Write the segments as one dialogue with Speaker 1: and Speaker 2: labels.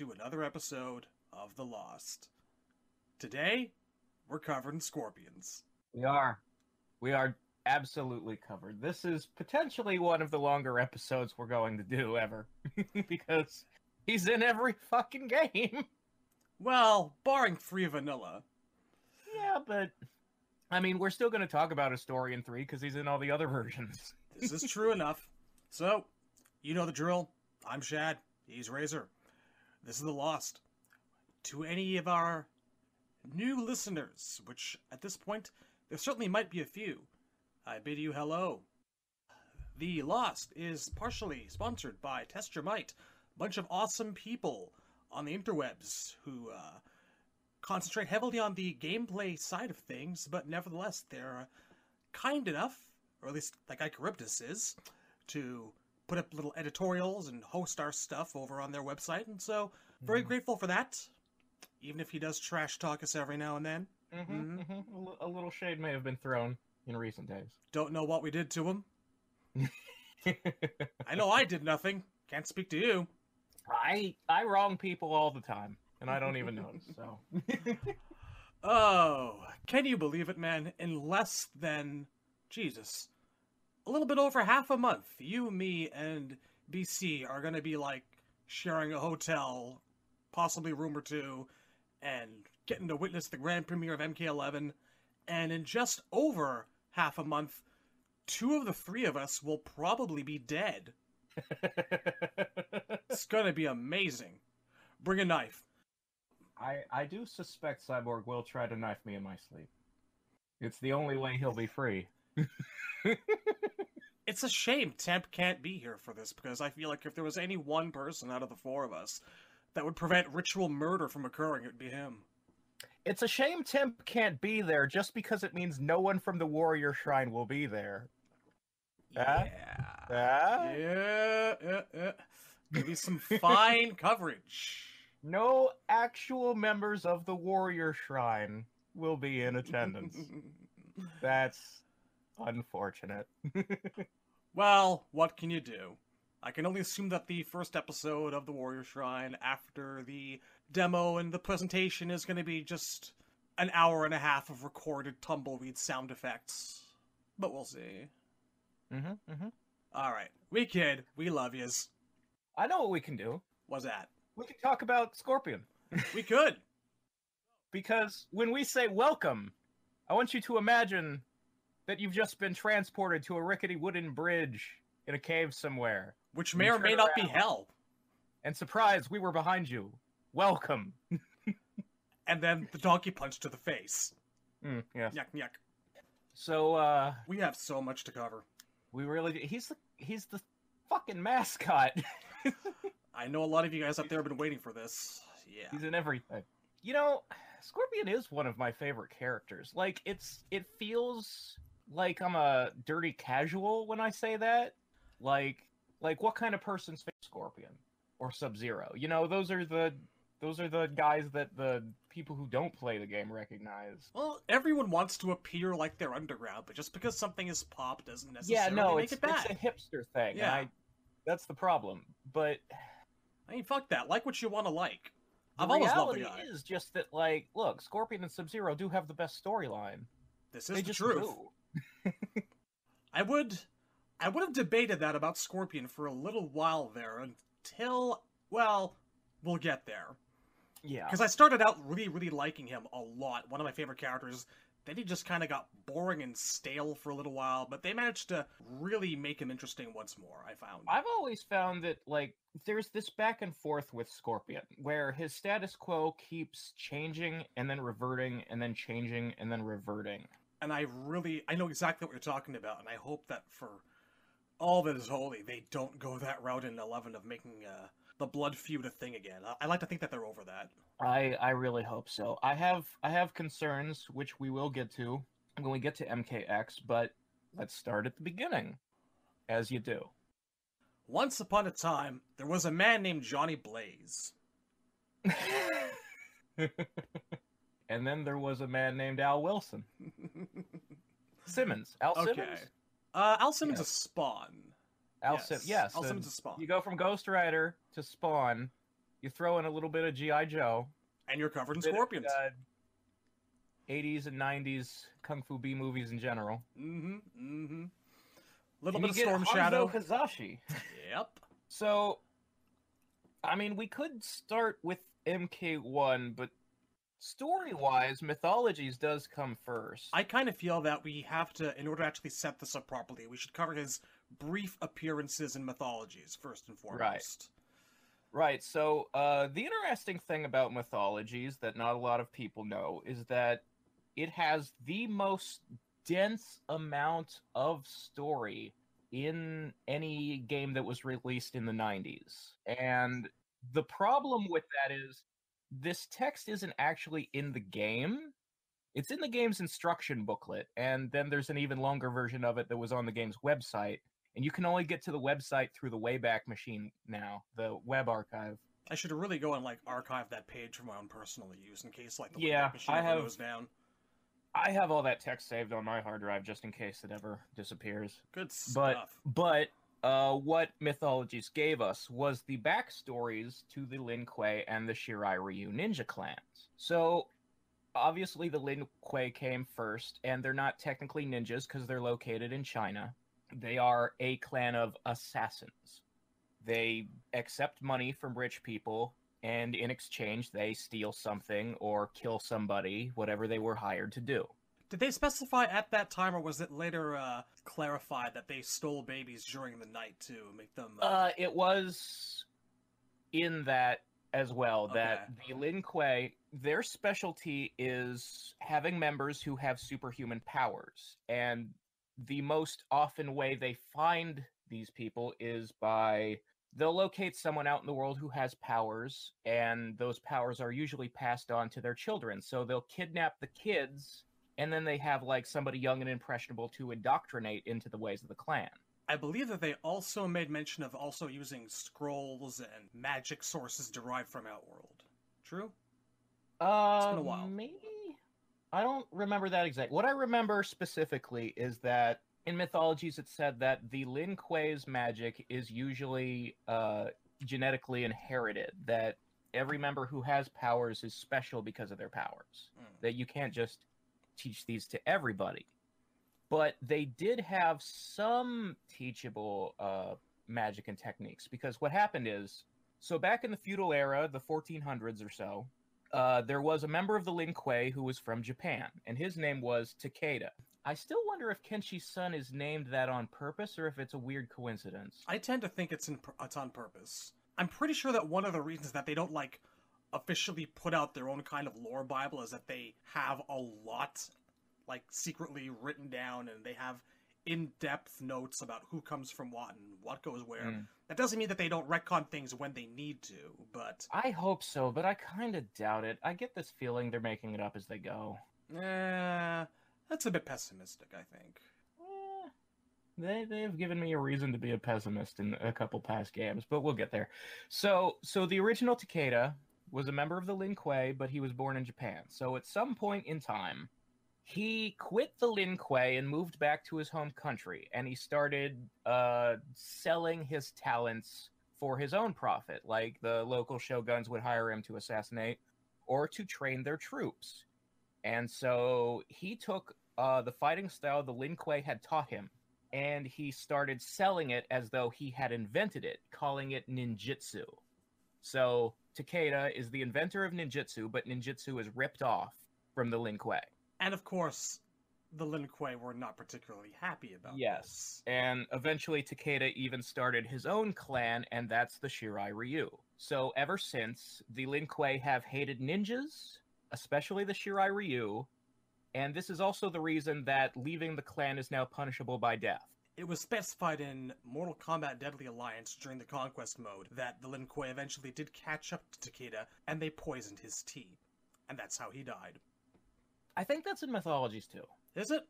Speaker 1: To another episode of The Lost. Today, we're covered in scorpions.
Speaker 2: We are. We are absolutely covered. This is potentially one of the longer episodes we're going to do ever. because he's in every fucking game.
Speaker 1: Well, barring Free Vanilla.
Speaker 2: Yeah, but I mean, we're still going to talk about his story in 3 because he's in all the other versions.
Speaker 1: This is true enough. So, you know the drill. I'm Shad. He's Razor. This is The Lost. To any of our new listeners, which at this point, there certainly might be a few, I bid you hello. The Lost is partially sponsored by Test Your Might, a bunch of awesome people on the interwebs who uh, concentrate heavily on the gameplay side of things, but nevertheless, they're kind enough, or at least like Icariptus is, to put up little editorials and host our stuff over on their website, and so very
Speaker 2: Mhm.
Speaker 1: grateful for that. Even if he does trash talk us every now and then.
Speaker 2: Mm-hmm,
Speaker 1: Mhm.
Speaker 2: A li- A little shade may have been thrown in recent days.
Speaker 1: Don't know what we did to him. I know I did nothing. Can't speak to you.
Speaker 2: I I wrong people all the time, and I don't even notice. So
Speaker 1: Oh, can you believe it, man? In less than, Jesus, a little bit over half a month, you, me, and BC are gonna be like sharing a hotel, possibly room or two, and getting to witness the grand premiere of MK11. And in just over half a month, two of the three of us will probably be dead. It's gonna be amazing. Bring a knife.
Speaker 2: I I do suspect Cyborg will try to knife me in my sleep. It's the only way he'll be free.
Speaker 1: It's a shame Temp can't be here for this because I feel like if there was any one person out of the four of us that would prevent ritual murder from occurring, it would be him.
Speaker 2: It's a shame Temp can't be there just because it means no one from the Warrior Shrine will be there.
Speaker 1: Yeah.
Speaker 2: Yeah? Yeah?
Speaker 1: Yeah. yeah, yeah. Maybe some fine coverage.
Speaker 2: No actual members of the Warrior Shrine will be in attendance. That's unfortunate.
Speaker 1: well, what can you do? I can only assume that the first episode of the Warrior Shrine after the demo and the presentation is going to be just an hour and a half of recorded tumbleweed sound effects. But we'll see.
Speaker 2: hmm hmm
Speaker 1: All right, we kid, we love yous.
Speaker 2: I know what we can do.
Speaker 1: What's that?
Speaker 2: We can talk about Scorpion.
Speaker 1: We could.
Speaker 2: Because when we say welcome, I want you to imagine that you've just been transported to a rickety wooden bridge in a cave somewhere.
Speaker 1: Which may or may not be hell.
Speaker 2: And surprise, we were behind you. Welcome.
Speaker 1: And then the donkey punch to the face.
Speaker 2: Mm, yes.
Speaker 1: Yuck, yuck.
Speaker 2: So uh
Speaker 1: We have so much to cover.
Speaker 2: we really he's the he's the fucking mascot.
Speaker 1: I know a lot of you guys out there have been waiting for this. Yeah.
Speaker 2: He's in everything. You know, Scorpion is one of my favorite characters. Like it's it feels like I'm a dirty casual when I say that. Like like what kind of person's Scorpion or Sub Zero? You know, those are the those are the guys that the people who don't play the game recognize.
Speaker 1: Well, everyone wants to appear like they're underground, but just because something is pop doesn't
Speaker 2: Yeah,
Speaker 1: necessarily
Speaker 2: no,
Speaker 1: make
Speaker 2: it's
Speaker 1: it bad.
Speaker 2: it's a hipster thing. and
Speaker 1: Yeah.
Speaker 2: I, that's the problem. But
Speaker 1: I mean, fuck that. Like what you want to like.
Speaker 2: the
Speaker 1: I've always loved the guy.
Speaker 2: is just that, like, look, Scorpion and Sub Zero do have the best storyline.
Speaker 1: This is
Speaker 2: They
Speaker 1: the
Speaker 2: just
Speaker 1: truth.
Speaker 2: do.
Speaker 1: I would, I would have debated that about Scorpion for a little while there until, well, we'll get there.
Speaker 2: Yeah.
Speaker 1: Because I started out really, really liking him a lot. One of my favorite characters. Then he just kind of got boring and stale for a little while, but they managed to really make him interesting once more. I found.
Speaker 2: I've always found that like there's this back and forth with Scorpion where his status quo keeps changing and then reverting and then changing and then reverting.
Speaker 1: And I really, I know exactly what you're talking about, and I hope that for all that is holy, they don't go that route in Eleven of making uh, the blood feud a thing again. I, I like to think that they're over that.
Speaker 2: I I really hope so. I have I have concerns which we will get to when we get to MKX, but let's start at the beginning. As you do.
Speaker 1: Once upon a time, there was a man named Johnny Blaze.
Speaker 2: and then there was a man named Al Wilson. Simmons. Al
Speaker 1: okay.
Speaker 2: Simmons?
Speaker 1: Uh, Al Simmons
Speaker 2: Yeah.
Speaker 1: is Spawn.
Speaker 2: Alcim, yes.
Speaker 1: Alcim
Speaker 2: and
Speaker 1: is a spawn.
Speaker 2: You go from Ghost Rider to Spawn. You throw in a little bit of GI Joe.
Speaker 1: and you're covered in
Speaker 2: bit of,
Speaker 1: scorpions.
Speaker 2: uh, 80s and 90s kung fu B movies in general.
Speaker 1: mm-hmm. Mm-hmm. Little
Speaker 2: And
Speaker 1: bit of
Speaker 2: you get
Speaker 1: Storm
Speaker 2: Hanzo
Speaker 1: Shadow.
Speaker 2: Hasashi.
Speaker 1: Yep.
Speaker 2: So, I mean, we could start with MK1, but story-wise, Mythologies does come first.
Speaker 1: I kind of feel that we have to, in order to actually set this up properly, we should cover his brief appearances in mythologies first and foremost.
Speaker 2: Right. Right. So, uh, the interesting thing about mythologies that not a lot of people know is that it has the most dense amount of story in any game that was released in the 90s. And the problem with that is this text isn't actually in the game. It's in the game's instruction booklet, and then there's an even longer version of it that was on the game's website and you can only get to the website through the Wayback Machine now, the web archive.
Speaker 1: I should really go and like archive that page for my own personal use in case like the
Speaker 2: Yeah,
Speaker 1: Wayback Machine
Speaker 2: I have-
Speaker 1: goes down.
Speaker 2: I have all that text saved on my hard drive just in case it ever disappears.
Speaker 1: Good
Speaker 2: But
Speaker 1: stuff.
Speaker 2: but uh, what mythologies gave us was the backstories to the Lin Kuei and the Shirai Ryu ninja clans. So obviously the Lin Kuei came first, and they're not technically ninjas because they're located in China. They are a clan of assassins. They accept money from rich people, and in exchange, they steal something or kill somebody, whatever they were hired to do.
Speaker 1: Did they specify at that time, or was it later uh, clarified that they stole babies during the night to make them? Uh,
Speaker 2: Uh, it was in that as well that the Lin Kuei, their specialty is having members who have superhuman powers, and the most often way they find these people is by they'll locate someone out in the world who has powers, and those powers are usually passed on to their children. So they'll kidnap the kids, and then they have like somebody young and impressionable to indoctrinate into the ways of the clan.
Speaker 1: I believe that they also made mention of also using scrolls and magic sources derived from Outworld. True.
Speaker 2: Uh, it's
Speaker 1: been a while.
Speaker 2: Maybe I don't remember that exact. What I remember specifically is that in mythologies it said that the Lin Kuei's magic is usually uh, genetically inherited. That every member who has powers is special because of their powers.
Speaker 1: Mm.
Speaker 2: That you can't just teach these to everybody. But they did have some teachable uh, magic and techniques because what happened is so back in the feudal era, the 1400s or so, uh, there was a member of the Lin Kuei who was from Japan, and his name was Takeda. I still wonder if Kenshi's son is named that on purpose or if it's a weird coincidence.
Speaker 1: I tend to think it's in it's on purpose. I'm pretty sure that one of the reasons that they don't like officially put out their own kind of lore Bible is that they have a lot like secretly written down and they have in-depth notes about who comes from what and what goes where.
Speaker 2: Mm.
Speaker 1: That doesn't mean that they don't retcon things when they need to, but
Speaker 2: I hope so, but I kind of doubt it. I get this feeling they're making it up as they go.
Speaker 1: Yeah, that's a bit pessimistic, I think.
Speaker 2: Eh, they they've given me a reason to be a pessimist in a couple past games, but we'll get there. So so the original Takeda was a member of the Lin Kuei, but he was born in Japan. So at some point in time, he quit the Lin Kuei and moved back to his home country, and he started uh, selling his talents for his own profit. Like the local shoguns would hire him to assassinate or to train their troops. And so he took uh, the fighting style the Lin Kuei had taught him, and he started selling it as though he had invented it, calling it ninjutsu. So Takeda is the inventor of ninjutsu, but ninjutsu is ripped off from the Lin Kuei.
Speaker 1: And of course, the Lin Kuei were not particularly happy about
Speaker 2: Yes. And eventually Takeda even started his own clan, and that's the Shirai Ryu. So ever since, the Lin Kuei have hated ninjas, especially the Shirai Ryu, and this is also the reason that leaving the clan is now punishable by death.
Speaker 1: It was specified in Mortal Kombat Deadly Alliance during the Conquest mode that the Lin Kuei eventually did catch up to Takeda and they poisoned his tea. And that's how he died.
Speaker 2: I think that's in mythologies too.
Speaker 1: Is it?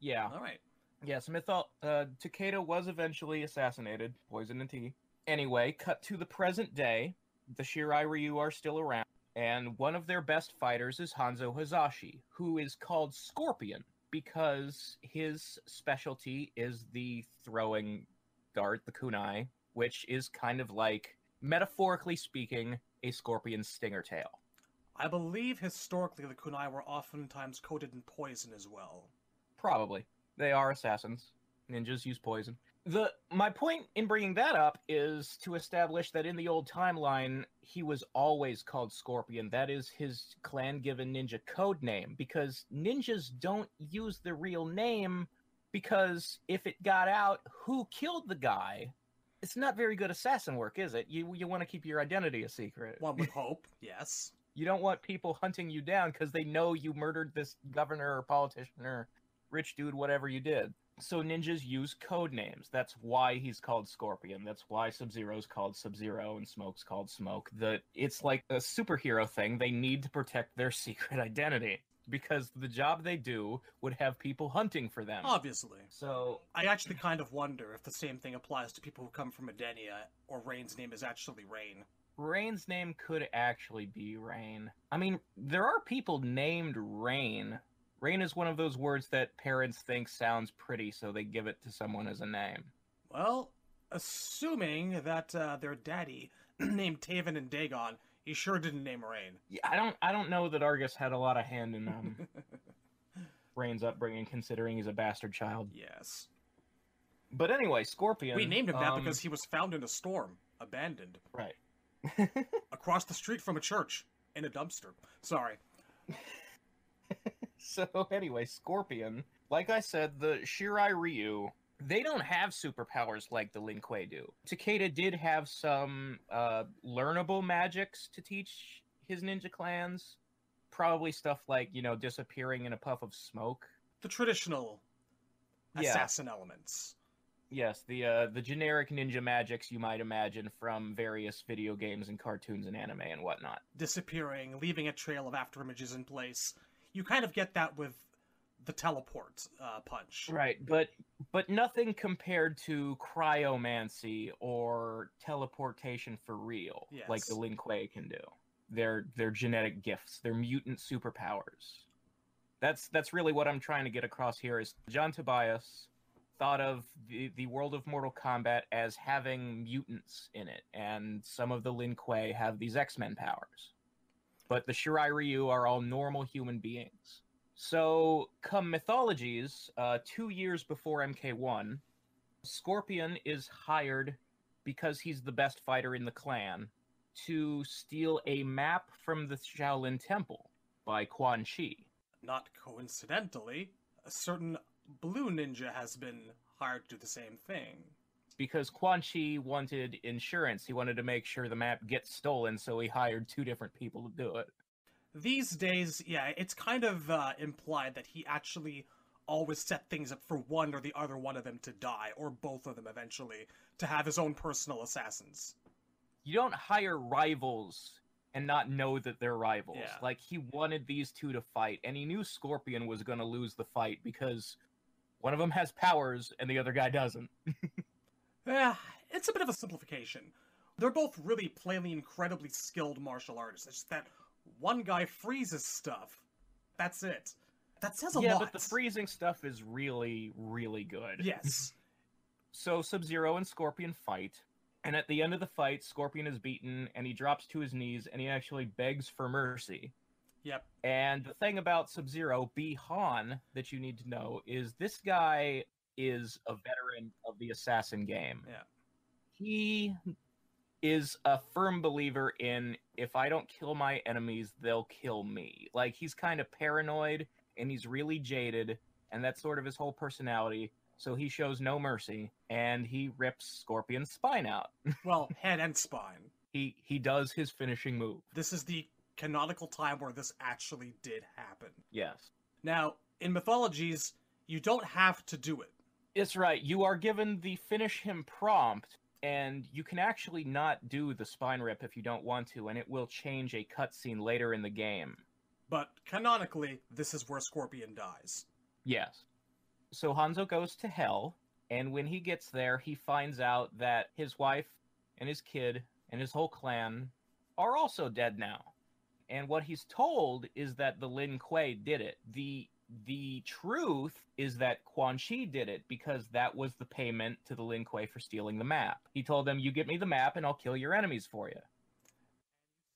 Speaker 2: Yeah.
Speaker 1: Alright.
Speaker 2: Yes, mytho- uh, Takeda was eventually assassinated, poisoned in tea. Anyway, cut to the present day, the Shirai Ryu are still around, and one of their best fighters is Hanzo Hasashi, who is called Scorpion because his specialty is the throwing dart, the kunai, which is kind of like, metaphorically speaking, a scorpion stinger tail.
Speaker 1: I believe historically the kunai were oftentimes coated in poison as well.
Speaker 2: Probably. They are assassins. Ninjas use poison. The my point in bringing that up is to establish that in the old timeline he was always called Scorpion. That is his clan given ninja code name because ninjas don't use the real name because if it got out who killed the guy, it's not very good assassin work, is it? You you want to keep your identity a secret.
Speaker 1: One would hope, yes.
Speaker 2: You don't want people hunting you down because they know you murdered this governor or politician or rich dude, whatever you did. So ninjas use code names. That's why he's called Scorpion. That's why Sub Zero's called Sub Zero and Smoke's called Smoke. The it's like a superhero thing. They need to protect their secret identity because the job they do would have people hunting for them.
Speaker 1: Obviously.
Speaker 2: So
Speaker 1: I actually kind of wonder if the same thing applies to people who come from Edenia or Rain's name is actually Rain.
Speaker 2: Rain's name could actually be Rain. I mean, there are people named Rain. Rain is one of those words that parents think sounds pretty, so they give it to someone as a name.
Speaker 1: Well, assuming that uh, their daddy, named Taven and Daegon, he sure didn't name Rain.
Speaker 2: Yeah, I don't, I don't know that Argus had a lot of hand in um, Rain's upbringing, considering he's a bastard child.
Speaker 1: yes.
Speaker 2: But anyway, Scorpion.
Speaker 1: We named him that
Speaker 2: um,
Speaker 1: because he was found in a storm, abandoned,
Speaker 2: right.
Speaker 1: across the street from a church, in a dumpster. Sorry.
Speaker 2: So anyway, Scorpion, like I said, the Shirai Ryu, they don't have superpowers like the Lin Kuei do. Takeda did have some uh, learnable magics to teach his ninja clans. Probably stuff like, you know, disappearing in a puff of smoke.
Speaker 1: The traditional
Speaker 2: Yeah.
Speaker 1: assassin elements.
Speaker 2: Yes, the uh, the generic ninja magics you might imagine from various video games and cartoons and anime and whatnot.
Speaker 1: Disappearing, leaving a trail of afterimages in place. You kind of get that with the teleport uh, punch.
Speaker 2: Right, but but nothing compared to cryomancy or teleportation for real, like the
Speaker 1: Yes.
Speaker 2: Lin Kuei can do. They're they're genetic gifts. They're mutant superpowers. That's that's really what I'm trying to get across here. Is John Tobias thought of the, the world of Mortal Kombat as having mutants in it, and some of the Lin Kuei have these X Men powers, but the Shirai Ryu are all normal human beings. So, come mythologies, uh, two years before MK1, Scorpion is hired because he's the best fighter in the clan to steal a map from the Shaolin Temple by Quan Chi.
Speaker 1: Not coincidentally, a certain blue ninja has been hired to do the same thing.
Speaker 2: Because Quan Chi wanted insurance. He wanted to make sure the map gets stolen, so he hired two different people to do it.
Speaker 1: These days, yeah, it's kind of uh, implied that he actually always set things up for one or the other one of them to die, or both of them eventually, to have his own personal assassins.
Speaker 2: You don't hire rivals and not know that they're rivals.
Speaker 1: Yeah.
Speaker 2: Like, he wanted these two to fight, and he knew Scorpion was going to lose the fight because one of them has powers and the other guy doesn't.
Speaker 1: Eh, it's a bit of a simplification. They're both really plainly incredibly skilled martial artists. It's just that one guy freezes stuff. That's it. That says a
Speaker 2: yeah,
Speaker 1: lot.
Speaker 2: Yeah, but the freezing stuff is really, really good.
Speaker 1: Yes.
Speaker 2: So Sub Zero and Scorpion fight, and at the end of the fight, Scorpion is beaten and he drops to his knees and he actually begs for mercy.
Speaker 1: Yep.
Speaker 2: And the thing about Sub Zero, B. Han, that you need to know is this guy is a veteran of the assassin game.
Speaker 1: Yeah.
Speaker 2: He is a firm believer in if I don't kill my enemies, they'll kill me. Like he's kind of paranoid and he's really jaded, and that's sort of his whole personality. So he shows no mercy and he rips Scorpion's spine out.
Speaker 1: Well, head and spine.
Speaker 2: he he does his finishing move.
Speaker 1: This is the canonical time where this actually did happen.
Speaker 2: Yes.
Speaker 1: Now, in mythologies, you don't have to do it.
Speaker 2: It's right. You are given the finish him prompt, and you can actually not do the spine rip if you don't want to, and it will change a cutscene later in the game.
Speaker 1: But canonically, this is where Scorpion dies.
Speaker 2: Yes. So Hanzo goes to hell, and when he gets there, he finds out that his wife and his kid and his whole clan are also dead now. And what he's told is that the Lin Kuei did it. The the truth is that Quan Chi did it because that was the payment to the Lin Kuei for stealing the map. He told them, "You get me the map, and I'll kill your enemies for you."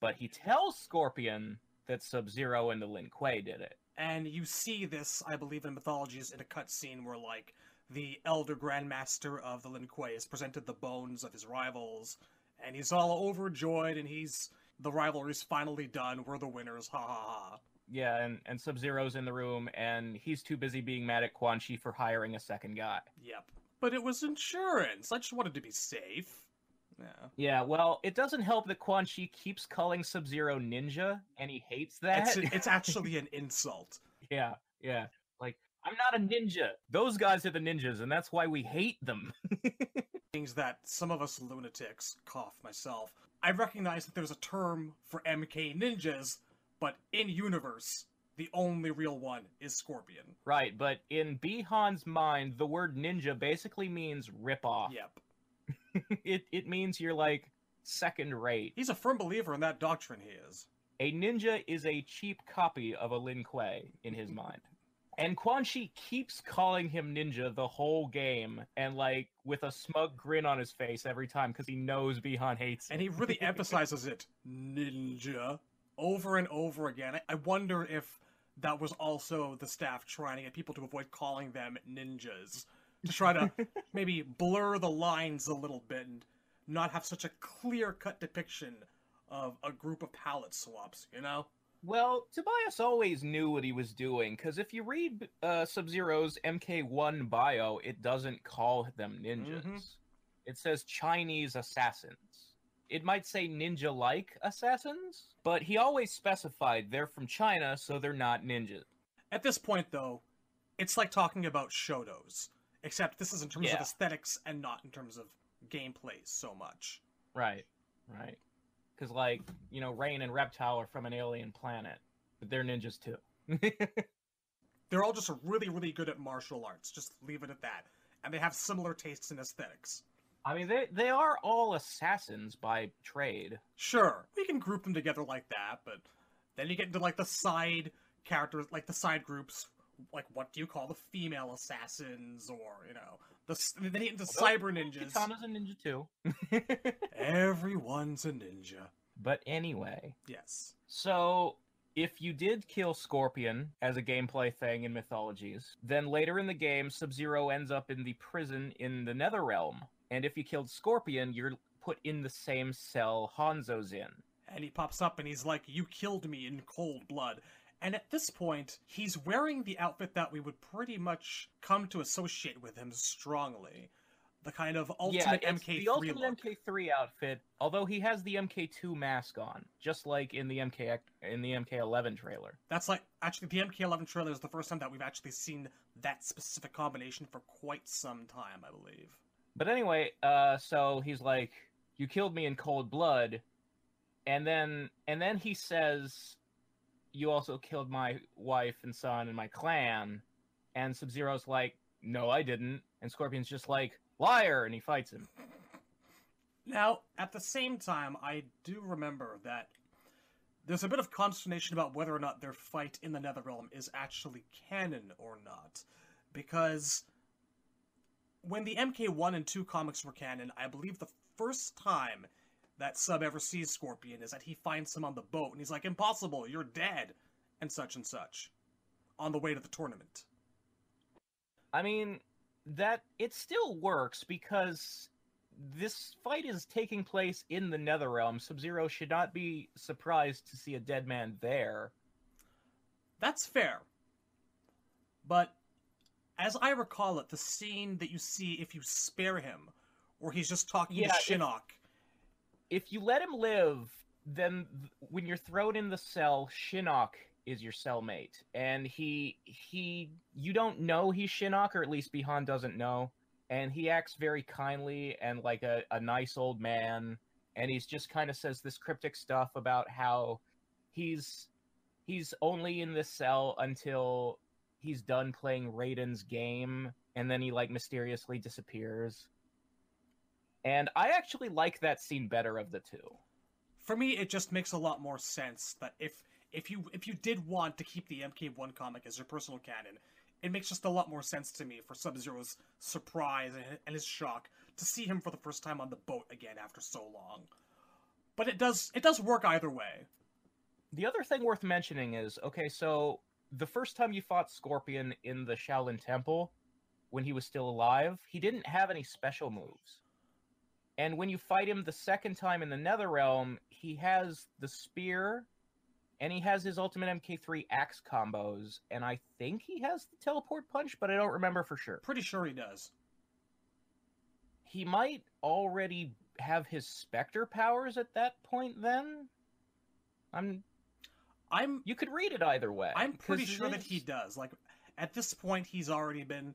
Speaker 2: But he tells Scorpion that Sub Zero and the Lin Kuei did it.
Speaker 1: And you see this, I believe, in mythologies in a cutscene where, like, the Elder Grandmaster of the Lin Kuei has presented the bones of his rivals, and he's all overjoyed, and he's the rivalry's finally done. We're the winners, ha ha ha.
Speaker 2: Yeah, and, and Sub Zero's in the room, and he's too busy being mad at Quan Chi for hiring a second guy.
Speaker 1: Yep. But it was insurance. I just wanted to be safe. Yeah.
Speaker 2: Yeah, well, it doesn't help that Quan Chi keeps calling Sub Zero Ninja, and he hates that.
Speaker 1: It's, it's actually an insult.
Speaker 2: yeah, yeah. Like, I'm not a ninja. Those guys are the ninjas, and that's why we hate them.
Speaker 1: Things that some of us lunatics, cough myself, I recognize that there's a term for MK ninjas, but in universe, the only real one is Scorpion.
Speaker 2: right, but in Bihan's mind, the word ninja basically means rip off.
Speaker 1: Yep.
Speaker 2: it it means you're like second rate.
Speaker 1: He's a firm believer in that doctrine, he is.
Speaker 2: A ninja is a cheap copy of a Lin Kuei in his mind. And Quan Chi keeps calling him ninja the whole game, and like with a smug grin on his face every time because he knows Bihan hates him.
Speaker 1: And he really emphasizes it, ninja, over and over again. I- I wonder if that was also the staff trying to get people to avoid calling them ninjas. To try to maybe blur the lines a little bit and not have such a clear cut depiction of a group of palette swaps, you know?
Speaker 2: Well, Tobias always knew what he was doing because if you read uh, Sub Zero's MK1 bio, it doesn't call them ninjas.
Speaker 1: Mhm.
Speaker 2: It says Chinese assassins. It might say ninja like assassins, but he always specified they're from China, so they're not ninjas.
Speaker 1: At this point, though, it's like talking about Shotos, except this is in terms of aesthetics and not in terms of gameplay so much.
Speaker 2: Right, right. Because, like, you know, Rain and Reptile are from an alien planet, but they're ninjas too.
Speaker 1: They're all just really, really good at martial arts. Just leave it at that. And they have similar tastes in aesthetics.
Speaker 2: I mean, they, they are all assassins by trade.
Speaker 1: Sure, we can group them together like that, but then you get into like the side characters, like the side groups. Like, what do you call the female assassins, or you know, the then you get into oh, cyber ninjas.
Speaker 2: Kitana's a ninja too.
Speaker 1: Everyone's a ninja.
Speaker 2: but anyway,
Speaker 1: Yes.
Speaker 2: So, if you did kill Scorpion as a gameplay thing in Mythologies, then later in the game, Sub Zero ends up in the prison in the Nether Realm. And if you killed Scorpion, you're put in the same cell Hanzo's in.
Speaker 1: And he pops up and he's like, You killed me in cold blood. And at this point, he's wearing the outfit that we would pretty much come to associate with him strongly. The kind of ultimate
Speaker 2: yeah, it's
Speaker 1: MK3
Speaker 2: the ultimate
Speaker 1: look.
Speaker 2: MK3 outfit, although he has the MK2 mask on, just like in the MK in the MK11 trailer.
Speaker 1: That's like, actually, the MK11 trailer is the first time that we've actually seen that specific combination for quite some time, I believe.
Speaker 2: But anyway, uh, so he's like, "You killed me in cold blood," and then and then he says, "You also killed my wife and son and my clan." And Sub Zero's like, "No, I didn't." And Scorpion's just like, "Liar!" and he fights him.
Speaker 1: Now, at the same time, I do remember that there's a bit of consternation about whether or not their fight in the Netherrealm is actually canon or not. Because when the MK1 and 2 comics were canon, I believe the first time that Sub ever sees Scorpion is that he finds him on the boat and he's like, Impossible, you're dead, and such and such, on the way to the tournament.
Speaker 2: I mean, that it still works because this fight is taking place in the Netherrealm. Sub Zero should not be surprised to see a dead man there.
Speaker 1: That's fair. But as I recall it, the scene that you see if you spare him, where he's just talking
Speaker 2: Yeah,
Speaker 1: to
Speaker 2: if-
Speaker 1: Shinnok,
Speaker 2: if you let him live, then th- when you're thrown in the cell, Shinnok is your cellmate, and he he you don't know he's Shinnok, or at least Bihan doesn't know, and he acts very kindly and like a, a nice old man, and he's just kind of says this cryptic stuff about how he's he's only in this cell until he's done playing Raiden's game, and then he like mysteriously disappears. And I actually like that scene better of the two.
Speaker 1: for me, it just makes a lot more sense that if if you if you did want to keep the MK1 comic as your personal canon, it makes just a lot more sense to me for Sub Zero's surprise and, and his shock to see him for the first time on the boat again after so long. But it does it does work either way.
Speaker 2: The other thing worth mentioning is okay, so the first time you fought Scorpion in the Shaolin Temple, when he was still alive, he didn't have any special moves. And when you fight him the second time in the Nether Realm, he has the spear and he has his ultimate MK3 axe combos, and I think he has the teleport punch, but I don't remember for sure.
Speaker 1: Pretty sure he does.
Speaker 2: He might already have his Spectre powers at that point then? I'm
Speaker 1: I'm
Speaker 2: you could read it either way.
Speaker 1: I'm pretty sure that he does. Like at this point he's already been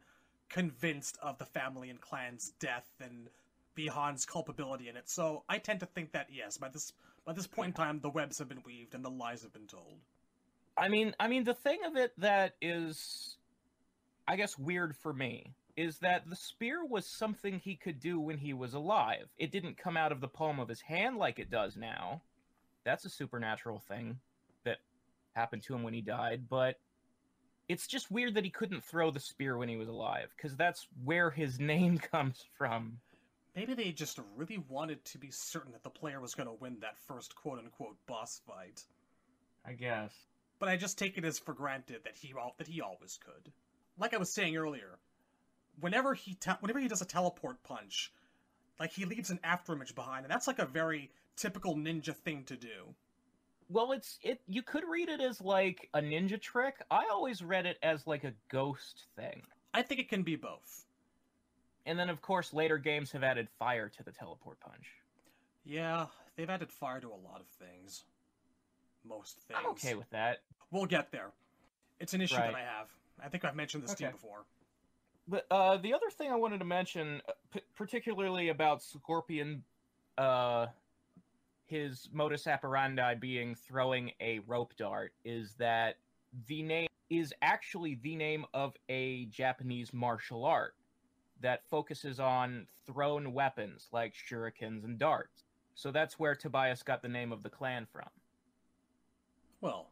Speaker 1: convinced of the family and clan's death and Bihan's culpability in it. So I tend to think that yes, by this by this point in time the webs have been weaved and the lies have been told.
Speaker 2: I mean, I mean, the thing of it that is, I guess, weird for me is that the spear was something he could do when he was alive. It didn't come out of the palm of his hand like it does now. That's a supernatural thing happened to him when he died, but it's just weird that he couldn't throw the spear when he was alive, because that's where his name comes from.
Speaker 1: Maybe they just really wanted to be certain that the player was going to win that first quote unquote boss fight.
Speaker 2: I guess.
Speaker 1: But I just take it as for granted that he that he always could. Like I was saying earlier, whenever he te- whenever he does a teleport punch, like he leaves an afterimage behind, and that's like a very typical ninja thing to do.
Speaker 2: Well, it's it. You could read it as like a ninja trick. I always read it as like a ghost thing.
Speaker 1: I think it can be both.
Speaker 2: And then, of course, later games have added fire to the teleport punch.
Speaker 1: Yeah, they've added fire to a lot of things. Most things.
Speaker 2: I'm okay with that.
Speaker 1: We'll get there. It's an issue that I have. I think I've mentioned this to you before.
Speaker 2: But uh, the other thing I wanted to mention, uh, p- particularly about Scorpion, uh, his modus operandi being throwing a rope dart, is that the name is actually the name of a Japanese martial art that focuses on thrown weapons like shurikens and darts. So that's where Tobias got the name of the clan from.
Speaker 1: Well,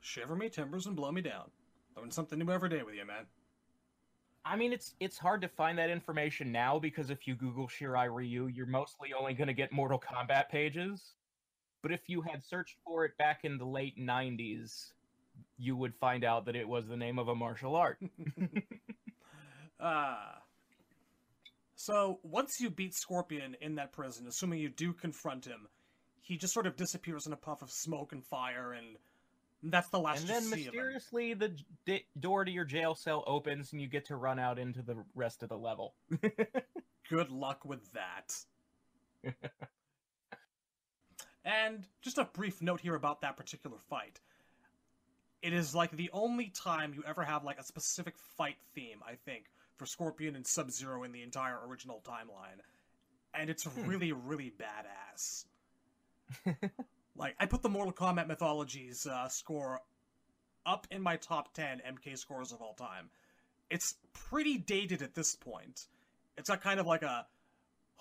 Speaker 1: shiver me timbers and blow me down. Learn something new every day with you, man.
Speaker 2: I mean, it's it's hard to find that information now because if you Google Shirai Ryu, you're mostly only going to get Mortal Kombat pages. But if you had searched for it back in the late '90s, you would find out that it was the name of a martial art.
Speaker 1: Ah. so once you beat Scorpion in that prison, assuming you do confront him, he just sort of disappears in a puff of smoke and fire, and that's the last
Speaker 2: and then mysteriously, the di- door to your jail cell opens, and you get to run out into the rest of the level.
Speaker 1: Good luck with that. and just a brief note here about that particular fight. It is like the only time you ever have like a specific fight theme, I think, for Scorpion and Sub Zero in the entire original timeline. And it's
Speaker 2: Hmm.
Speaker 1: really, really badass. like, I put the Mortal Kombat Mythologies uh, score up in my top 10 MK scores of all time. It's pretty dated at this point. It's got kind of like a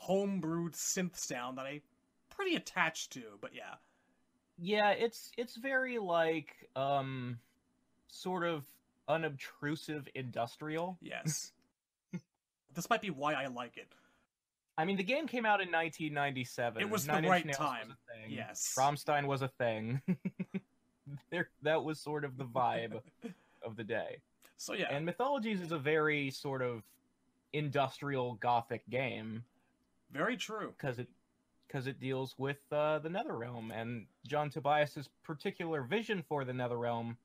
Speaker 1: homebrewed synth sound that I'm pretty attached to, but yeah.
Speaker 2: yeah, it's it's very like um, sort of unobtrusive industrial.
Speaker 1: Yes. this might be why I like it.
Speaker 2: I mean, the game came out in 1997.
Speaker 1: It was the
Speaker 2: Nine Inch
Speaker 1: right
Speaker 2: Nails
Speaker 1: time.
Speaker 2: Was a thing.
Speaker 1: Yes.
Speaker 2: Rammstein was a thing. there, that was sort of the vibe of the day.
Speaker 1: So yeah,
Speaker 2: And Mythologies is a very sort of industrial gothic game
Speaker 1: very true.
Speaker 2: because it because it deals with uh, the Netherrealm and John Tobias's particular vision for the Netherrealm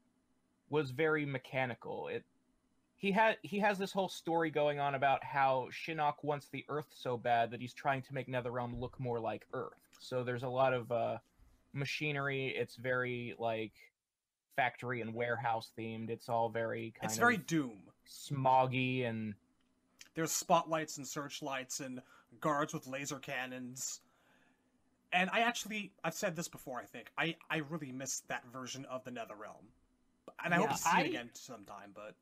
Speaker 2: was very mechanical. It he had he has this whole story going on about how Shinnok wants the Earth so bad that he's trying to make Netherrealm look more like Earth. So there's a lot of uh, machinery. It's very like factory and warehouse themed. It's all very kind of It's
Speaker 1: very Doom.
Speaker 2: smoggy and
Speaker 1: There's spotlights and searchlights and guards with laser cannons. And I actually, I've said this before, I think. I, I really miss that version of the Netherrealm. And I hope to see
Speaker 2: I-
Speaker 1: it again sometime, but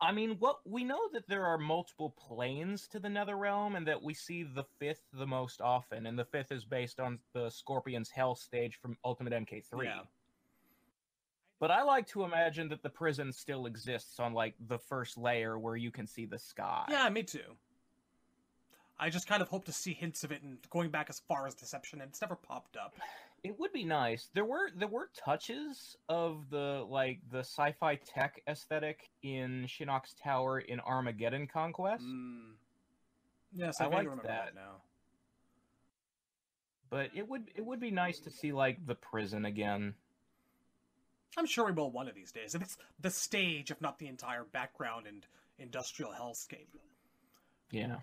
Speaker 2: I mean, what we know that there are multiple planes to the Nether Realm, and that we see the fifth the most often, and the fifth is based on the Scorpion's Hell stage from Ultimate MK3.
Speaker 1: Yeah.
Speaker 2: But I like to imagine that the prison still exists on like the first layer where you can see the sky.
Speaker 1: Yeah, me too. I just kind of hope to see hints of it and going back as far as Deception, and it's never popped up.
Speaker 2: It would be nice. There were there were touches of the like the sci-fi tech aesthetic in Shinnok's Tower in Armageddon Conquest,
Speaker 1: Mm. Yes, I,
Speaker 2: I liked that.
Speaker 1: that now.
Speaker 2: but it would it would be nice to see like the prison again.
Speaker 1: I'm sure we will one of these days. If it's the stage, if not the entire background and industrial hellscape.
Speaker 2: Yeah.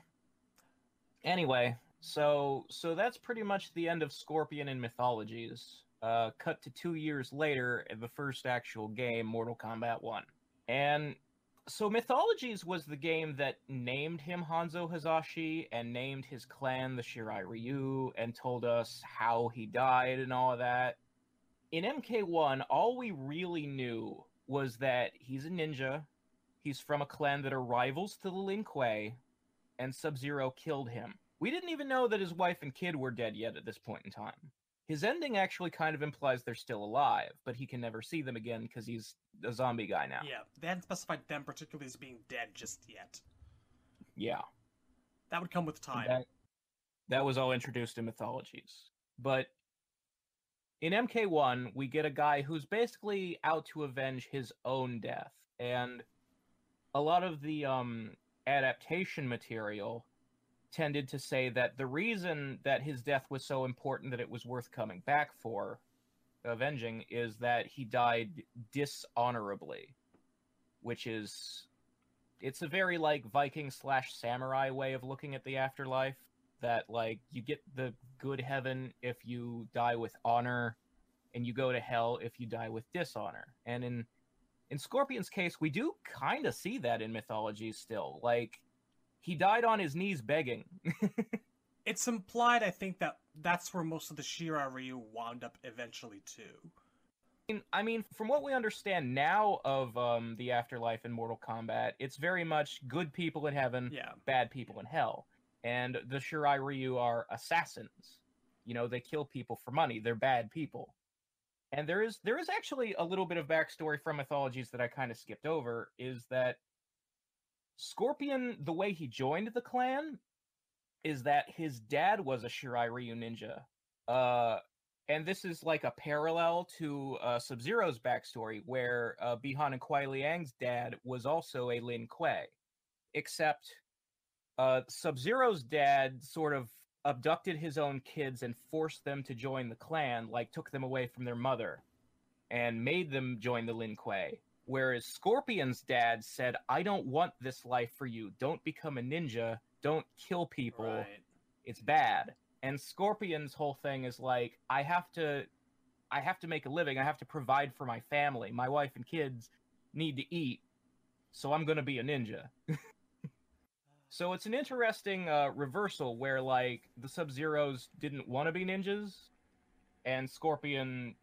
Speaker 2: Anyway, so so that's pretty much the end of Scorpion in Mythologies. Uh, cut to two years later, the first actual game, Mortal Kombat One, and so Mythologies was the game that named him Hanzo Hasashi and named his clan the Shirai Ryu and told us how he died and all of that. In MK1, all we really knew was that he's a ninja, he's from a clan that are rivals to the Lin Kuei, and Sub Zero killed him. We didn't even know that his wife and kid were dead yet at this point in time. His ending actually kind of implies they're still alive, but he can never see them again because he's a zombie guy now.
Speaker 1: Yeah, they hadn't specified them particularly as being dead just yet.
Speaker 2: Yeah.
Speaker 1: That would come with time.
Speaker 2: That, that was all introduced in mythologies. But in MK1, we get a guy who's basically out to avenge his own death. And a lot of the um, adaptation material tended to say that the reason that his death was so important that it was worth coming back for, avenging, is that he died dishonorably, which is it's a very like Viking slash samurai way of looking at the afterlife. That like you get the good heaven if you die with honor, and you go to hell if you die with dishonor. And in in Scorpion's case, we do kind of see that in mythology still. Like he died on his knees begging.
Speaker 1: It's implied, I think, that that's where most of the Shirai Ryu wound up eventually too.
Speaker 2: I mean, from what we understand now of um, the afterlife in Mortal Kombat, it's very much good people in heaven,
Speaker 1: Yeah.
Speaker 2: bad people in hell. And the Shirai Ryu are assassins. You know, they kill people for money. They're bad people. And there is there is actually a little bit of backstory from mythologies that I kind of skipped over. Is that Scorpion, the way he joined the clan, is that his dad was a Shirai Ryu ninja. Uh, and this is like a parallel to uh, Sub Zero's backstory, where uh, Bihan and Kuai Liang's dad was also a Lin Kuei, except uh, Sub Zero's dad sort of abducted his own kids and forced them to join the clan, like took them away from their mother and made them join the Lin Kuei. Whereas Scorpion's dad said, I don't want this life for you. Don't become a ninja. Don't kill people
Speaker 1: Right.
Speaker 2: it's bad and scorpion's whole thing is like i have to i have to make a living i have to provide for my family my wife and kids need to eat so i'm going to be a ninja so it's an interesting uh, reversal where like the sub zeros didn't want to be ninjas and scorpion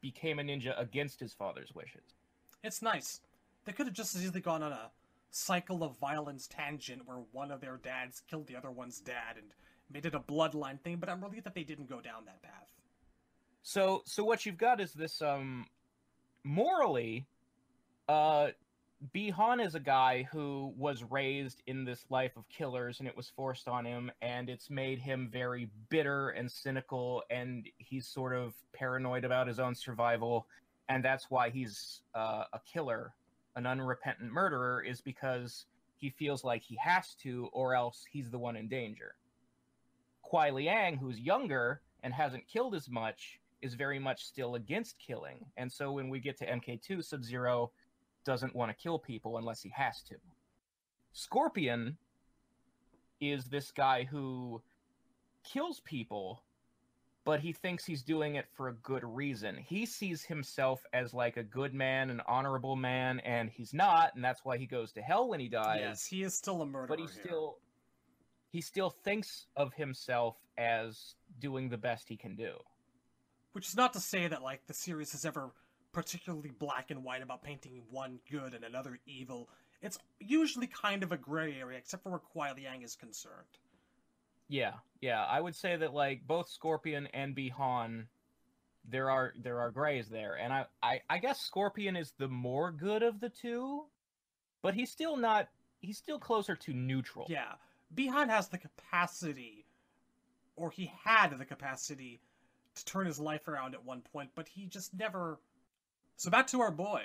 Speaker 2: became a ninja against his father's wishes
Speaker 1: It's nice. They could have just as easily gone on a cycle of violence tangent where one of their dads killed the other one's dad and made it a bloodline thing, but I'm relieved that they didn't go down that path.
Speaker 2: So so what you've got is this um morally uh Bihan is a guy who was raised in this life of killers and it was forced on him and it's made him very bitter and cynical and he's sort of paranoid about his own survival and that's why he's uh, a killer an unrepentant murderer is because he feels like he has to or else he's the one in danger Kuai Liang who's younger and hasn't killed as much is very much still against killing. And so when we get to MK2, Sub Zero doesn't want to kill people unless he has to. Scorpion is this guy who kills people, but he thinks he's doing it for a good reason. He sees himself as like a good man, an honorable man, and he's not, and that's why he goes to hell when he dies
Speaker 1: yes, he is still a murderer.
Speaker 2: but he
Speaker 1: here.
Speaker 2: still he still thinks of himself as doing the best he can do.
Speaker 1: Which is not to say that like the series is ever particularly black and white about painting one good and another evil. It's usually kind of a gray area, except for where Kuai Liang is concerned.
Speaker 2: Yeah, yeah, I would say that like both Scorpion and Bi-Han there are there are grays there, and I, I I guess Scorpion is the more good of the two, but he's still not. He's still closer to neutral.
Speaker 1: Yeah, Bi-Han has the capacity, or he had the capacity, to turn his life around at one point, but he just never. So back to our boy.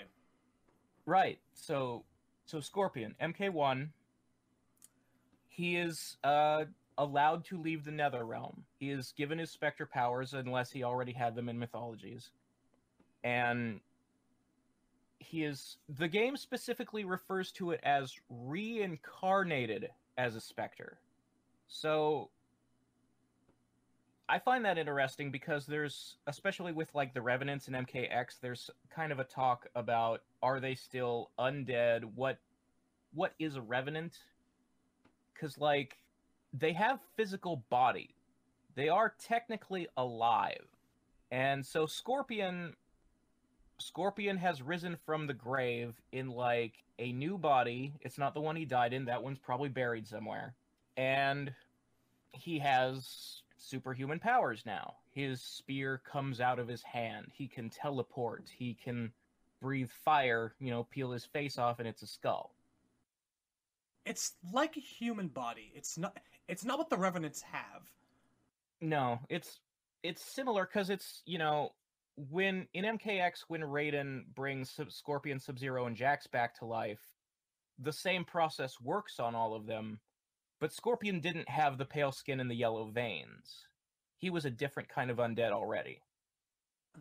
Speaker 2: Right. So so Scorpion MK1. He is uh allowed to leave the Nether Realm. He is given his Spectre powers unless he already had them in mythologies. And he is the game specifically refers to it as reincarnated as a Spectre. So I find that interesting because there's especially with like the Revenants and MKX, there's kind of a talk about are they still undead? What what is a Revenant? Cuz like they have physical body. They are technically alive. And so Scorpion Scorpion has risen from the grave in like a new body. It's not the one he died in. That one's probably buried somewhere. And he has superhuman powers now. His spear comes out of his hand. He can teleport. He can breathe fire, you know, peel his face off and it's a skull.
Speaker 1: It's like a human body. It's not it's not what the revenants have.
Speaker 2: No, it's it's similar because it's you know when in MKX when Raiden brings Scorpion, Sub Zero, and Jax back to life, the same process works on all of them, but Scorpion didn't have the pale skin and the yellow veins. He was a different kind of undead already.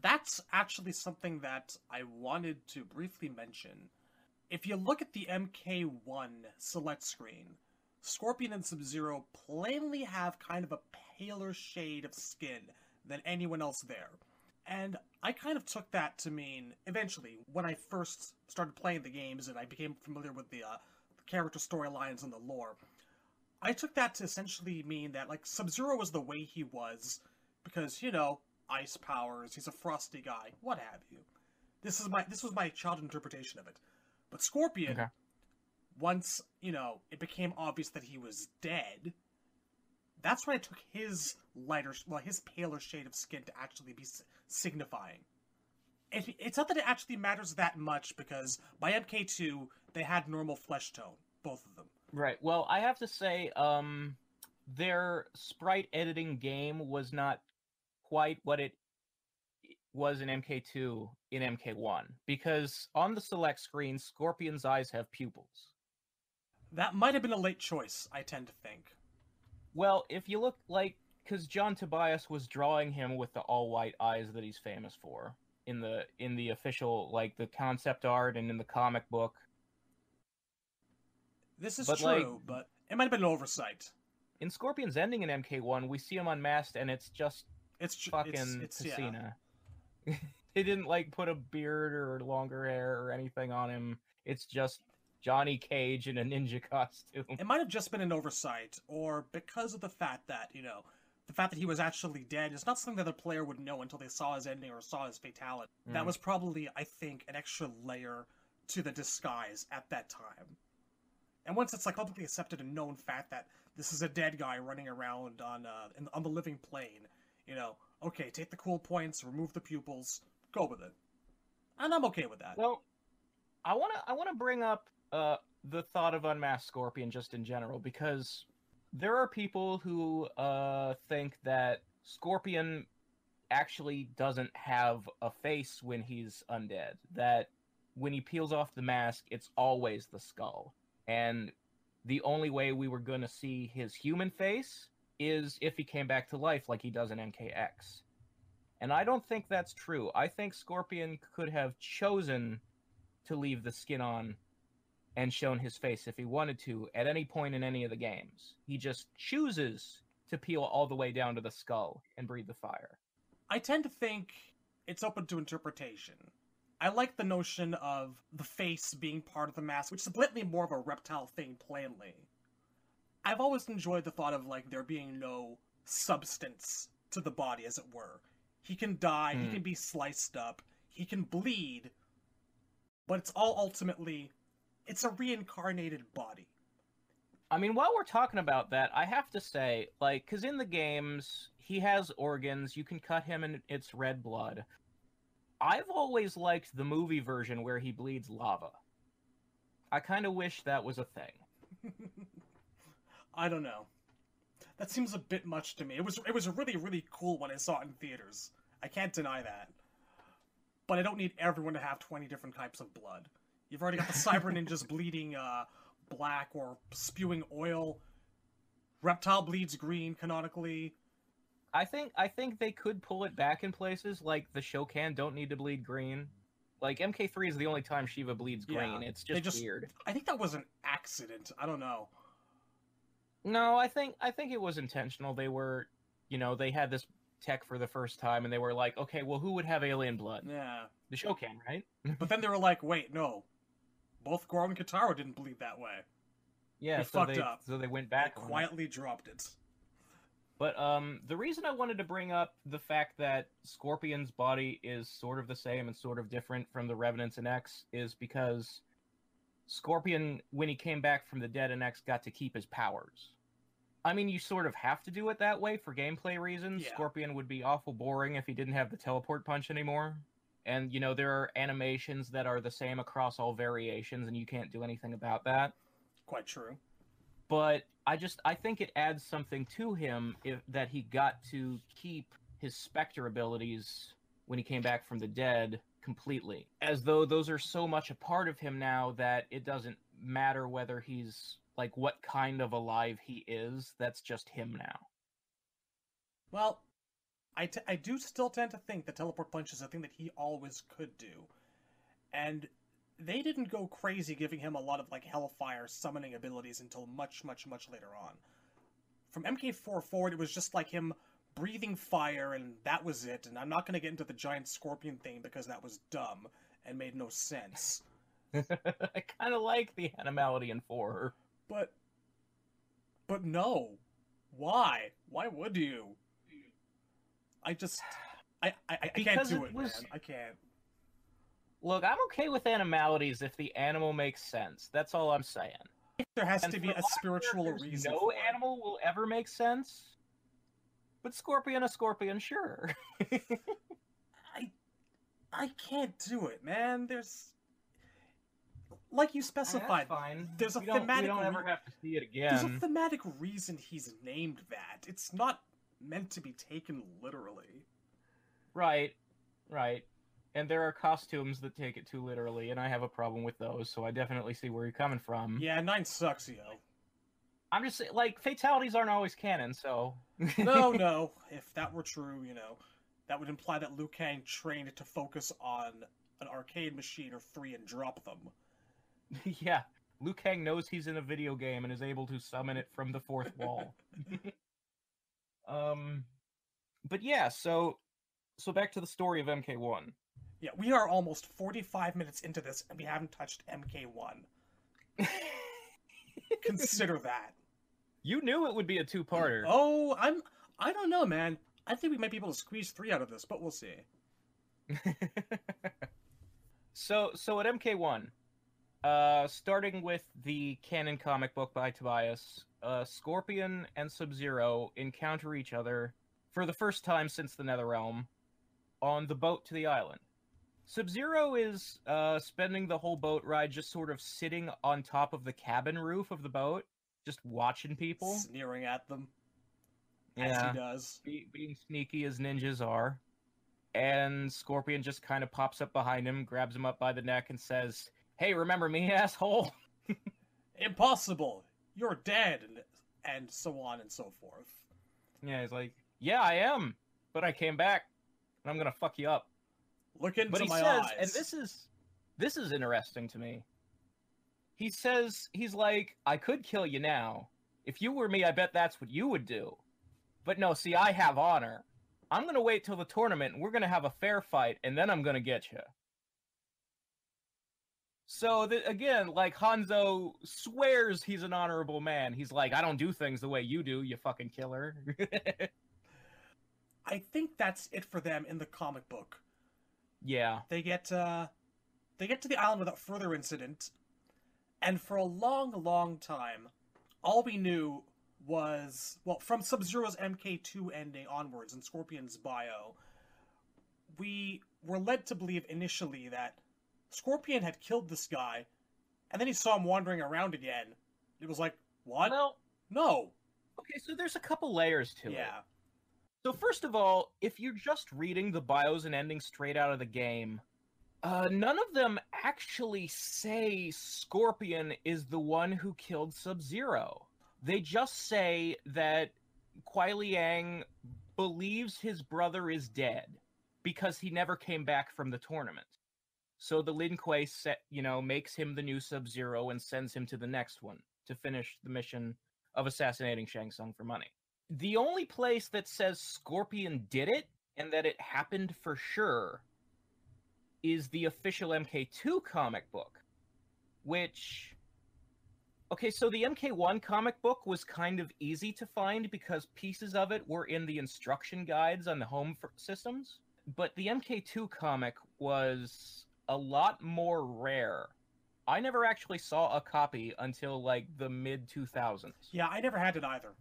Speaker 1: That's actually something that I wanted to briefly mention. If you look at the MK1 select screen, Scorpion and Sub Zero plainly have kind of a paler shade of skin than anyone else there. And I kind of took that to mean, eventually, when I first started playing the games and I became familiar with the, uh, character storylines and the lore, I took that to essentially mean that, like, Sub Zero was the way he was because, you know, ice powers, he's a frosty guy, what have you. This is my this was my child interpretation of it. But Scorpion, okay once, you know, it became obvious that he was dead, that's when I took his lighter, well, his paler shade of skin to actually be signifying. It, it's not that it actually matters that much because by MK2 they had normal flesh tone, both of them.
Speaker 2: Right. Well, I have to say, um, their sprite editing game was not quite what it was in MK2 in MK1 because on the select screen, Scorpion's eyes have pupils.
Speaker 1: That might have been a late choice, I tend to think.
Speaker 2: Well, if you look like because John Tobias was drawing him with the all white eyes that he's famous for in the in the official like the concept art and in the comic book.
Speaker 1: This is but true, like, but it might have been an oversight.
Speaker 2: In Scorpion's ending in MK1, we see him unmasked, and it's just
Speaker 1: it's
Speaker 2: fucking it's, it's, Pesina. Yeah. they didn't like put a beard or longer hair or anything on him. It's just Johnny Cage in a ninja costume.
Speaker 1: It might have just been an oversight, or because of the fact that, you know, the fact that he was actually dead is not something that the player would know until they saw his ending or saw his fatality. Mm. That was probably, I think, an extra layer to the disguise at that time. And once it's like publicly accepted and known fact that this is a dead guy running around on uh, in, on the living plane, you know, okay, take the cool points, remove the pupils, go with it, and I'm okay with that.
Speaker 2: Well, I wanna I wanna bring up uh, the thought of unmasked Scorpion just in general because there are people who uh, think that Scorpion actually doesn't have a face when he's undead. That when he peels off the mask, it's always the skull. And the only way we were going to see his human face is if he came back to life like he does in MKX. And I don't think that's true. I think Scorpion could have chosen to leave the skin on and shown his face if he wanted to at any point in any of the games. He just chooses to peel all the way down to the skull and breathe the fire.
Speaker 1: I tend to think it's open to interpretation. I like the notion of the face being part of the mask, which is blatantly more of a reptile thing, plainly. I've always enjoyed the thought of like there being no substance to the body, as it were. He can die, mm. he hmm. can be sliced up, he can bleed, but it's all ultimately it's a reincarnated body.
Speaker 2: I mean, while we're talking about that, I have to say, like, because in the games, he has organs. You can cut him and it's red blood. I've always liked the movie version where he bleeds lava. I kind of wish that was a thing.
Speaker 1: I don't know. That seems a bit much to me. It was it was really really cool when I saw it in theaters. I can't deny that. But I don't need everyone to have 20 different types of blood. You've already got the cyber ninjas bleeding uh, black or spewing oil. Reptile bleeds green canonically.
Speaker 2: I think I think they could pull it back in places like the Shokan don't need to bleed green. Like MK3 is the only time Sheeva bleeds green.
Speaker 1: Yeah,
Speaker 2: it's just,
Speaker 1: just-
Speaker 2: weird.
Speaker 1: I think that was an accident. I don't know.
Speaker 2: No, I think I think it was intentional. They were, you know, they had this tech for the first time and they were like, okay, well, who would have alien blood?
Speaker 1: Yeah.
Speaker 2: The Shokan, right?
Speaker 1: But then they were like, wait, no. Both Goro and Kintaro didn't bleed that way.
Speaker 2: Yeah,
Speaker 1: They
Speaker 2: so
Speaker 1: fucked
Speaker 2: they
Speaker 1: up.
Speaker 2: so they went
Speaker 1: They
Speaker 2: back it.
Speaker 1: quietly dropped it.
Speaker 2: But um, the reason I wanted to bring up the fact that Scorpion's body is sort of the same and sort of different from the Revenants in X is because Scorpion, when he came back from the dead in X, got to keep his powers. I mean, you sort of have to do it that way for gameplay reasons.
Speaker 1: Yeah.
Speaker 2: Scorpion would be awful boring if he didn't have the teleport punch anymore. And, you know, there are animations that are the same across all variations, and you can't do anything about that
Speaker 1: Quite true.
Speaker 2: but I just I think it adds something to him if, that he got to keep his specter abilities when he came back from the dead completely, as though those are so much a part of him now that it doesn't matter whether he's like what kind of alive he is. That's just him now.
Speaker 1: Well, I, t- I do still tend to think that teleport punch is a thing that he always could do. And they didn't go crazy giving him a lot of like hellfire summoning abilities until much, much, much later on. From MK4 forward, it was just like him breathing fire, and that was it. And I'm not going to get into the giant scorpion thing because that was dumb and made no sense.
Speaker 2: I kind of like the animality in four.
Speaker 1: But, but no, why? Why would you? I just, I, I, I can't do
Speaker 2: it was-
Speaker 1: man. I can't.
Speaker 2: Look, I'm okay with animalities if the animal makes sense. That's all I'm saying.
Speaker 1: There has
Speaker 2: And
Speaker 1: to be a spiritual reason.
Speaker 2: No animal will ever make sense. But scorpion, a scorpion, sure.
Speaker 1: I, I can't do it, man. There's, like you specified,
Speaker 2: fine.
Speaker 1: there's a
Speaker 2: we don't,
Speaker 1: thematic
Speaker 2: We don't ever have to see it again.
Speaker 1: there's a thematic reason he's named that. It's not meant to be taken literally.
Speaker 2: Right, right. And there are costumes that take it too literally, and I have a problem with those. So I definitely see where you're coming from.
Speaker 1: Yeah, nine sucks, yo.
Speaker 2: I'm just saying, like fatalities aren't always canon, so.
Speaker 1: no, no. If that were true, you know, that would imply that Liu Kang trained to focus on an arcade machine or three and drop them.
Speaker 2: yeah, Liu Kang knows he's in a video game and is able to summon it from the fourth wall. Um, but yeah, so so back to the story of MK1.
Speaker 1: Yeah, we are almost 45 minutes into this and we haven't touched MK1. Consider that.
Speaker 2: you knew it would be a two-parter.
Speaker 1: Oh, I'm. I don't know, man. I think we might be able to squeeze three out of this, but we'll see.
Speaker 2: so so at MK1, uh, starting with the canon comic book by Tobias, uh, Scorpion and Sub Zero encounter each other for the first time since the Netherrealm on the boat to the island. Sub Zero is uh, spending the whole boat ride just sort of sitting on top of the cabin roof of the boat, just watching people.
Speaker 1: Sneering at them, as
Speaker 2: Yeah
Speaker 1: he does.
Speaker 2: be, being sneaky as ninjas are. And Scorpion just kind of pops up behind him, grabs him up by the neck, and says, Hey, remember me, asshole?
Speaker 1: Impossible! You're dead! And, and so on and so forth.
Speaker 2: Yeah, he's like, Yeah, I am, but I came back, and I'm gonna fuck you up.
Speaker 1: Look into
Speaker 2: But he
Speaker 1: my
Speaker 2: says,
Speaker 1: eyes.
Speaker 2: and this is this is interesting to me. He says he's like, I could kill you now. If you were me, I bet that's what you would do. But no, see, I have honor. I'm gonna wait till the tournament, and we're gonna have a fair fight, and then I'm gonna get you. So th- again, like Hanzo swears he's an honorable man. He's like, I don't do things the way you do, you fucking killer.
Speaker 1: I think that's it for them in the comic book.
Speaker 2: yeah.
Speaker 1: They get uh they get to the island without further incident, and for a long, long time, all we knew was well from Sub Zero's MK2 ending onwards in Scorpion's bio, we were led to believe initially that Scorpion had killed this guy, and then he saw him wandering around again. It was like, what?
Speaker 2: Well,
Speaker 1: no.
Speaker 2: okay, so there's a couple layers to it.
Speaker 1: Yeah.
Speaker 2: So first of all, if you're just reading the bios and endings straight out of the game, uh, none of them actually say Scorpion is the one who killed Sub Zero. They just say that Kuai Liang believes his brother is dead because he never came back from the tournament. So the Lin Kuei set, you know, makes him the new Sub Zero and sends him to the next one to finish the mission of assassinating Shang Tsung for money. The only place that says Scorpion did it and that it happened for sure is the official MK2 comic book, which. Okay, so the MK1 comic book was kind of easy to find because pieces of it were in the instruction guides on the home systems. But the MK2 comic was a lot more rare. I never actually saw a copy until like the mid 2000s.
Speaker 1: Yeah, I never had it either.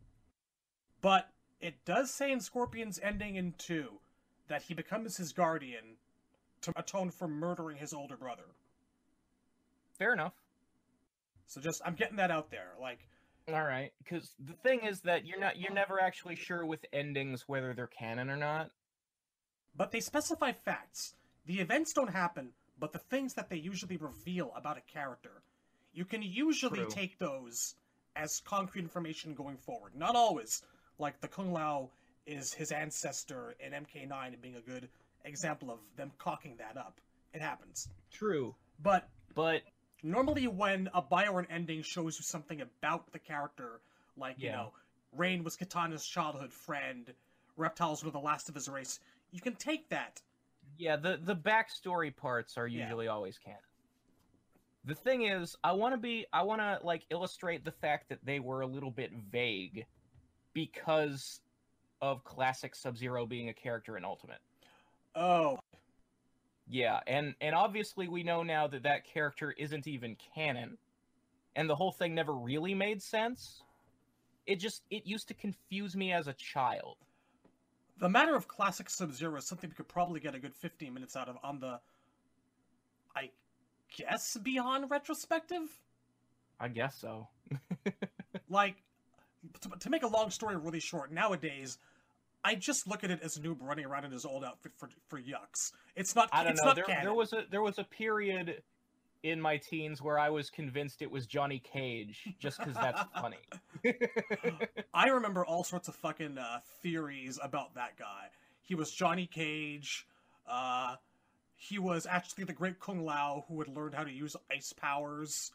Speaker 1: But it does say in Scorpion's ending in 2 that he becomes his guardian to atone for murdering his older brother.
Speaker 2: Fair enough.
Speaker 1: So just I'm getting that out there. Like
Speaker 2: All right, because the thing is that you're not you're never actually sure with endings whether they're canon or not.
Speaker 1: but they specify facts. The events don't happen, but the things that they usually reveal about a character, you can usually
Speaker 2: True.
Speaker 1: take those as concrete information going forward. Not always. Like the Kung Lao is his ancestor in MK9 being a good example of them cocking that up. It happens.
Speaker 2: True,
Speaker 1: But
Speaker 2: but
Speaker 1: normally when a bio or an ending shows you something about the character, like, you know, Rain was Katana's childhood friend, Reptile's one of the last of his race, you can take that.
Speaker 2: Yeah, the the backstory parts are
Speaker 1: Yeah.
Speaker 2: usually always canon. The thing is, I want to be I want to like illustrate the fact that they were a little bit vague because of classic Sub-Zero being a character in Ultimate.
Speaker 1: Oh,
Speaker 2: Yeah, and and obviously we know now that that character isn't even canon, and the whole thing never really made sense. It just it used to confuse me as a child.
Speaker 1: The matter of classic Sub Zero is something we could probably get a good 15 minutes out of on the, I guess, Beyond retrospective?
Speaker 2: I guess so.
Speaker 1: like to, to make a long story really short nowadays i just look at it as noob running around in his old outfit for for yucks it's not
Speaker 2: I don't
Speaker 1: it's
Speaker 2: know.
Speaker 1: not
Speaker 2: There, there was a there was a period in my teens where I was convinced it was Johnny Cage just because that's funny.
Speaker 1: i remember all sorts of fucking uh, theories about that guy he was johnny cage uh he was actually the great kung lao who had learned how to use ice powers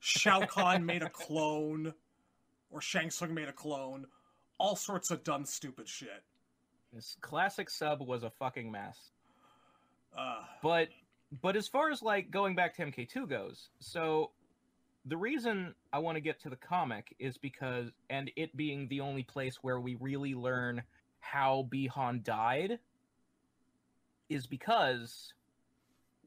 Speaker 1: shao kahn made a clone or shang Tsung made a clone all sorts of dumb stupid shit
Speaker 2: this classic sub was a fucking mess.
Speaker 1: uh
Speaker 2: But but as far as like going back to MK2 goes, so the reason I want to get to the comic is because and it being the only place where we really learn how Bi-Han died is because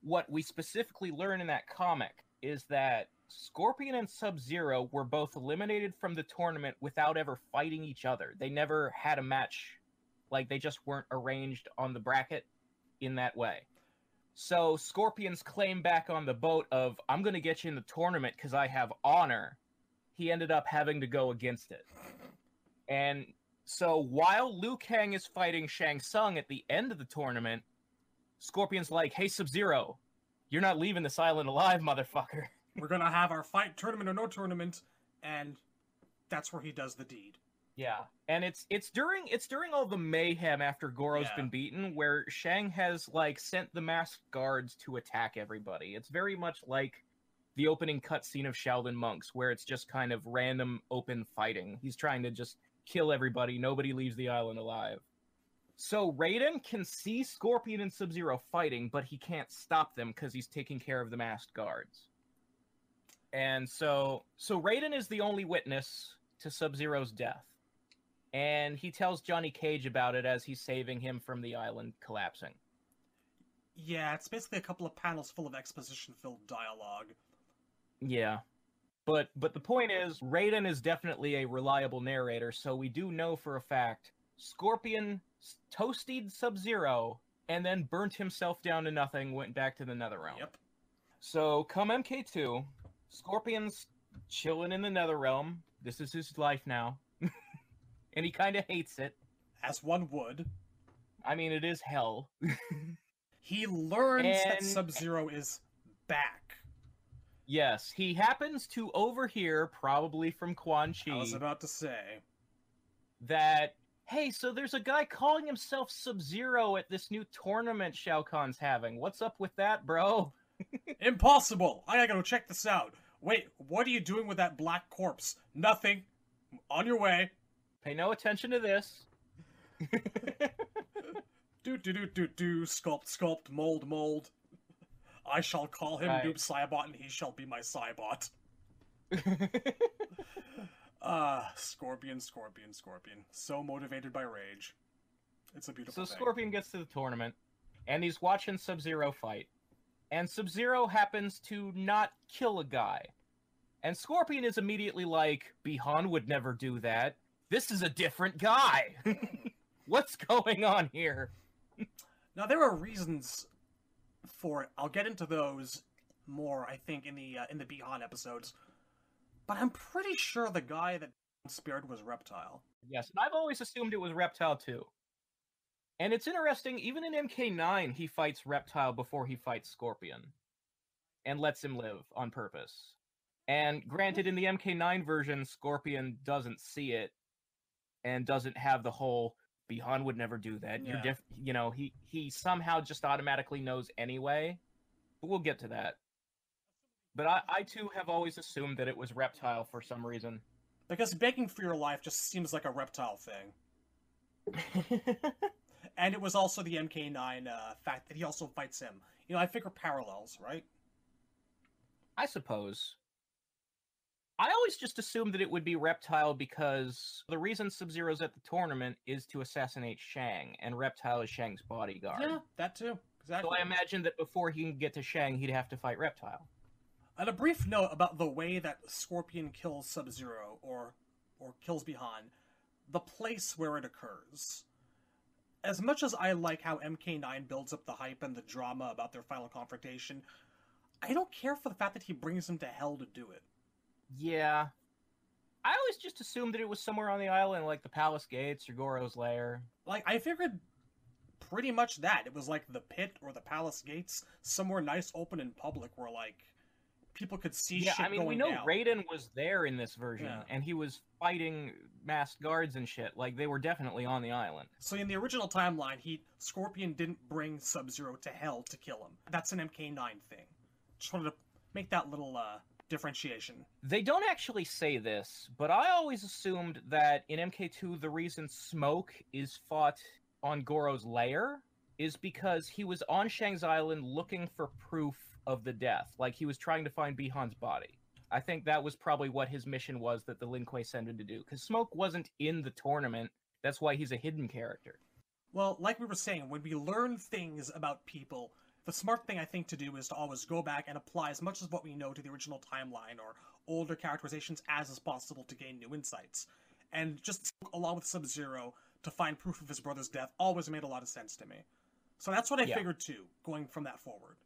Speaker 2: what we specifically learn in that comic is that Scorpion and Sub-Zero were both eliminated from the tournament without ever fighting each other. They never had a match like they just weren't arranged on the bracket in that way. So Scorpion's claim back on the boat of I'm going to get you in the tournament because I have honor. He ended up having to go against it. And so while Liu Kang is fighting Shang Tsung at the end of the tournament, Scorpion's like, "Hey Sub Zero, you're not leaving this island alive, motherfucker."
Speaker 1: we're gonna have our fight tournament or no tournament, and that's where he does the deed.
Speaker 2: Yeah, and it's it's during it's during all the mayhem after Goro's
Speaker 1: Yeah.
Speaker 2: been beaten, where Shang has like sent the masked guards to attack everybody. It's very much like the opening cutscene of Shaolin Monks, where it's just kind of random open fighting. He's trying to just kill everybody. Nobody leaves the island alive. So Raiden can see Scorpion and Sub Zero fighting, but he can't stop them because he's taking care of the masked guards. And so, so Raiden is the only witness to Sub Zero's death and he tells Johnny Cage about it as he's saving him from the island collapsing.
Speaker 1: Yeah, it's basically a couple of panels full of exposition-filled dialogue.
Speaker 2: Yeah. But but the point is, Raiden is definitely a reliable narrator, so we do know for a fact Scorpion toasted Sub Zero and then burnt himself down to nothing, went back to the Nether Realm.
Speaker 1: Yep.
Speaker 2: So come MK2, Scorpion's chilling in the Nether Realm. This is his life now. And he kind of hates it.
Speaker 1: As one would.
Speaker 2: I mean, it is hell.
Speaker 1: He learns that Sub Zero is back.
Speaker 2: yes, he happens to overhear, probably from Quan Chi.
Speaker 1: I was about to say.
Speaker 2: that, hey, so there's a guy calling himself Sub Zero at this new tournament Shao Kahn's having. What's up with that, bro?
Speaker 1: Impossible! I gotta go check this out. Wait, what are you doing with that black corpse? Nothing. On your way.
Speaker 2: Pay no attention to this.
Speaker 1: Do do do do do. Sculpt sculpt. Mold mold. I shall call him
Speaker 2: Right.
Speaker 1: Noob Saibot, and he shall be my Cybot. Ah, Scorpion, Scorpion, Scorpion. So motivated by rage. It's a beautiful
Speaker 2: So
Speaker 1: thing.
Speaker 2: Scorpion gets to the tournament, and he's watching Sub Zero fight. And Sub Zero happens to not kill a guy. And Scorpion is immediately like, Bi-Han would never do that. This is a different guy. What's going on here?
Speaker 1: Now there are reasons for it. I'll get into those more, I think, in the uh, in the Bi-Han episodes. But I'm pretty sure the guy that spared was Reptile.
Speaker 2: Yes, and I've always assumed it was Reptile too. And it's interesting, even in MK9, he fights Reptile before he fights Scorpion. And lets him live on purpose. And granted, in the MK9 version, Scorpion doesn't see it and doesn't have the whole Bi-Han would never do that. You're
Speaker 1: Yeah.
Speaker 2: diff you know, he he somehow just automatically knows anyway. But we'll get to that. But I, I too have always assumed that it was Reptile for some reason.
Speaker 1: Because begging for your life just seems like a reptile thing. And it was also the MK9 uh, fact that he also fights him. You know, I figure parallels, right?
Speaker 2: I suppose. I always just assumed that it would be Reptile because the reason Sub Zero's at the tournament is to assassinate Shang, and Reptile is Shang's bodyguard.
Speaker 1: Yeah, that too. Exactly.
Speaker 2: So I imagine that before he can get to Shang, he'd have to fight Reptile.
Speaker 1: And a brief note about the way that Scorpion kills Sub Zero or or kills Bi-Han, the place where it occurs. As much as I like how MK9 builds up the hype and the drama about their final confrontation, I don't care for the fact that he brings him to hell to do it.
Speaker 2: Yeah. I always just assumed that it was somewhere on the island, like the Palace Gates or Goro's Lair.
Speaker 1: Like I figured pretty much that. It was like the pit or the palace gates, somewhere nice, open in public where like people could see
Speaker 2: yeah,
Speaker 1: shit
Speaker 2: I mean, we know
Speaker 1: down.
Speaker 2: Raiden was there in this version,
Speaker 1: Yeah.
Speaker 2: and he was fighting masked guards and shit. Like, they were definitely on the island.
Speaker 1: So in the original timeline, he Scorpion didn't bring Sub Zero to hell to kill him. That's an MK9 thing. Just wanted to make that little uh, differentiation.
Speaker 2: They don't actually say this, but I always assumed that in MK2 the reason Smoke is fought on Goro's lair is because he was on Shang's island looking for proof of the death, like he was trying to find Bi-Han's body. I think that was probably what his mission was that the Lin Kuei sent him to do, because Smoke wasn't in the tournament. That's why he's a hidden character.
Speaker 1: Well, like we were saying, when we learn things about people, the smart thing I think to do is to always go back and apply as much as what we know to the original timeline or older characterizations as is possible to gain new insights. And just along with Sub Zero to find proof of his brother's death always made a lot of sense to me. So that's what I
Speaker 2: Yeah.
Speaker 1: figured too, going from that forward.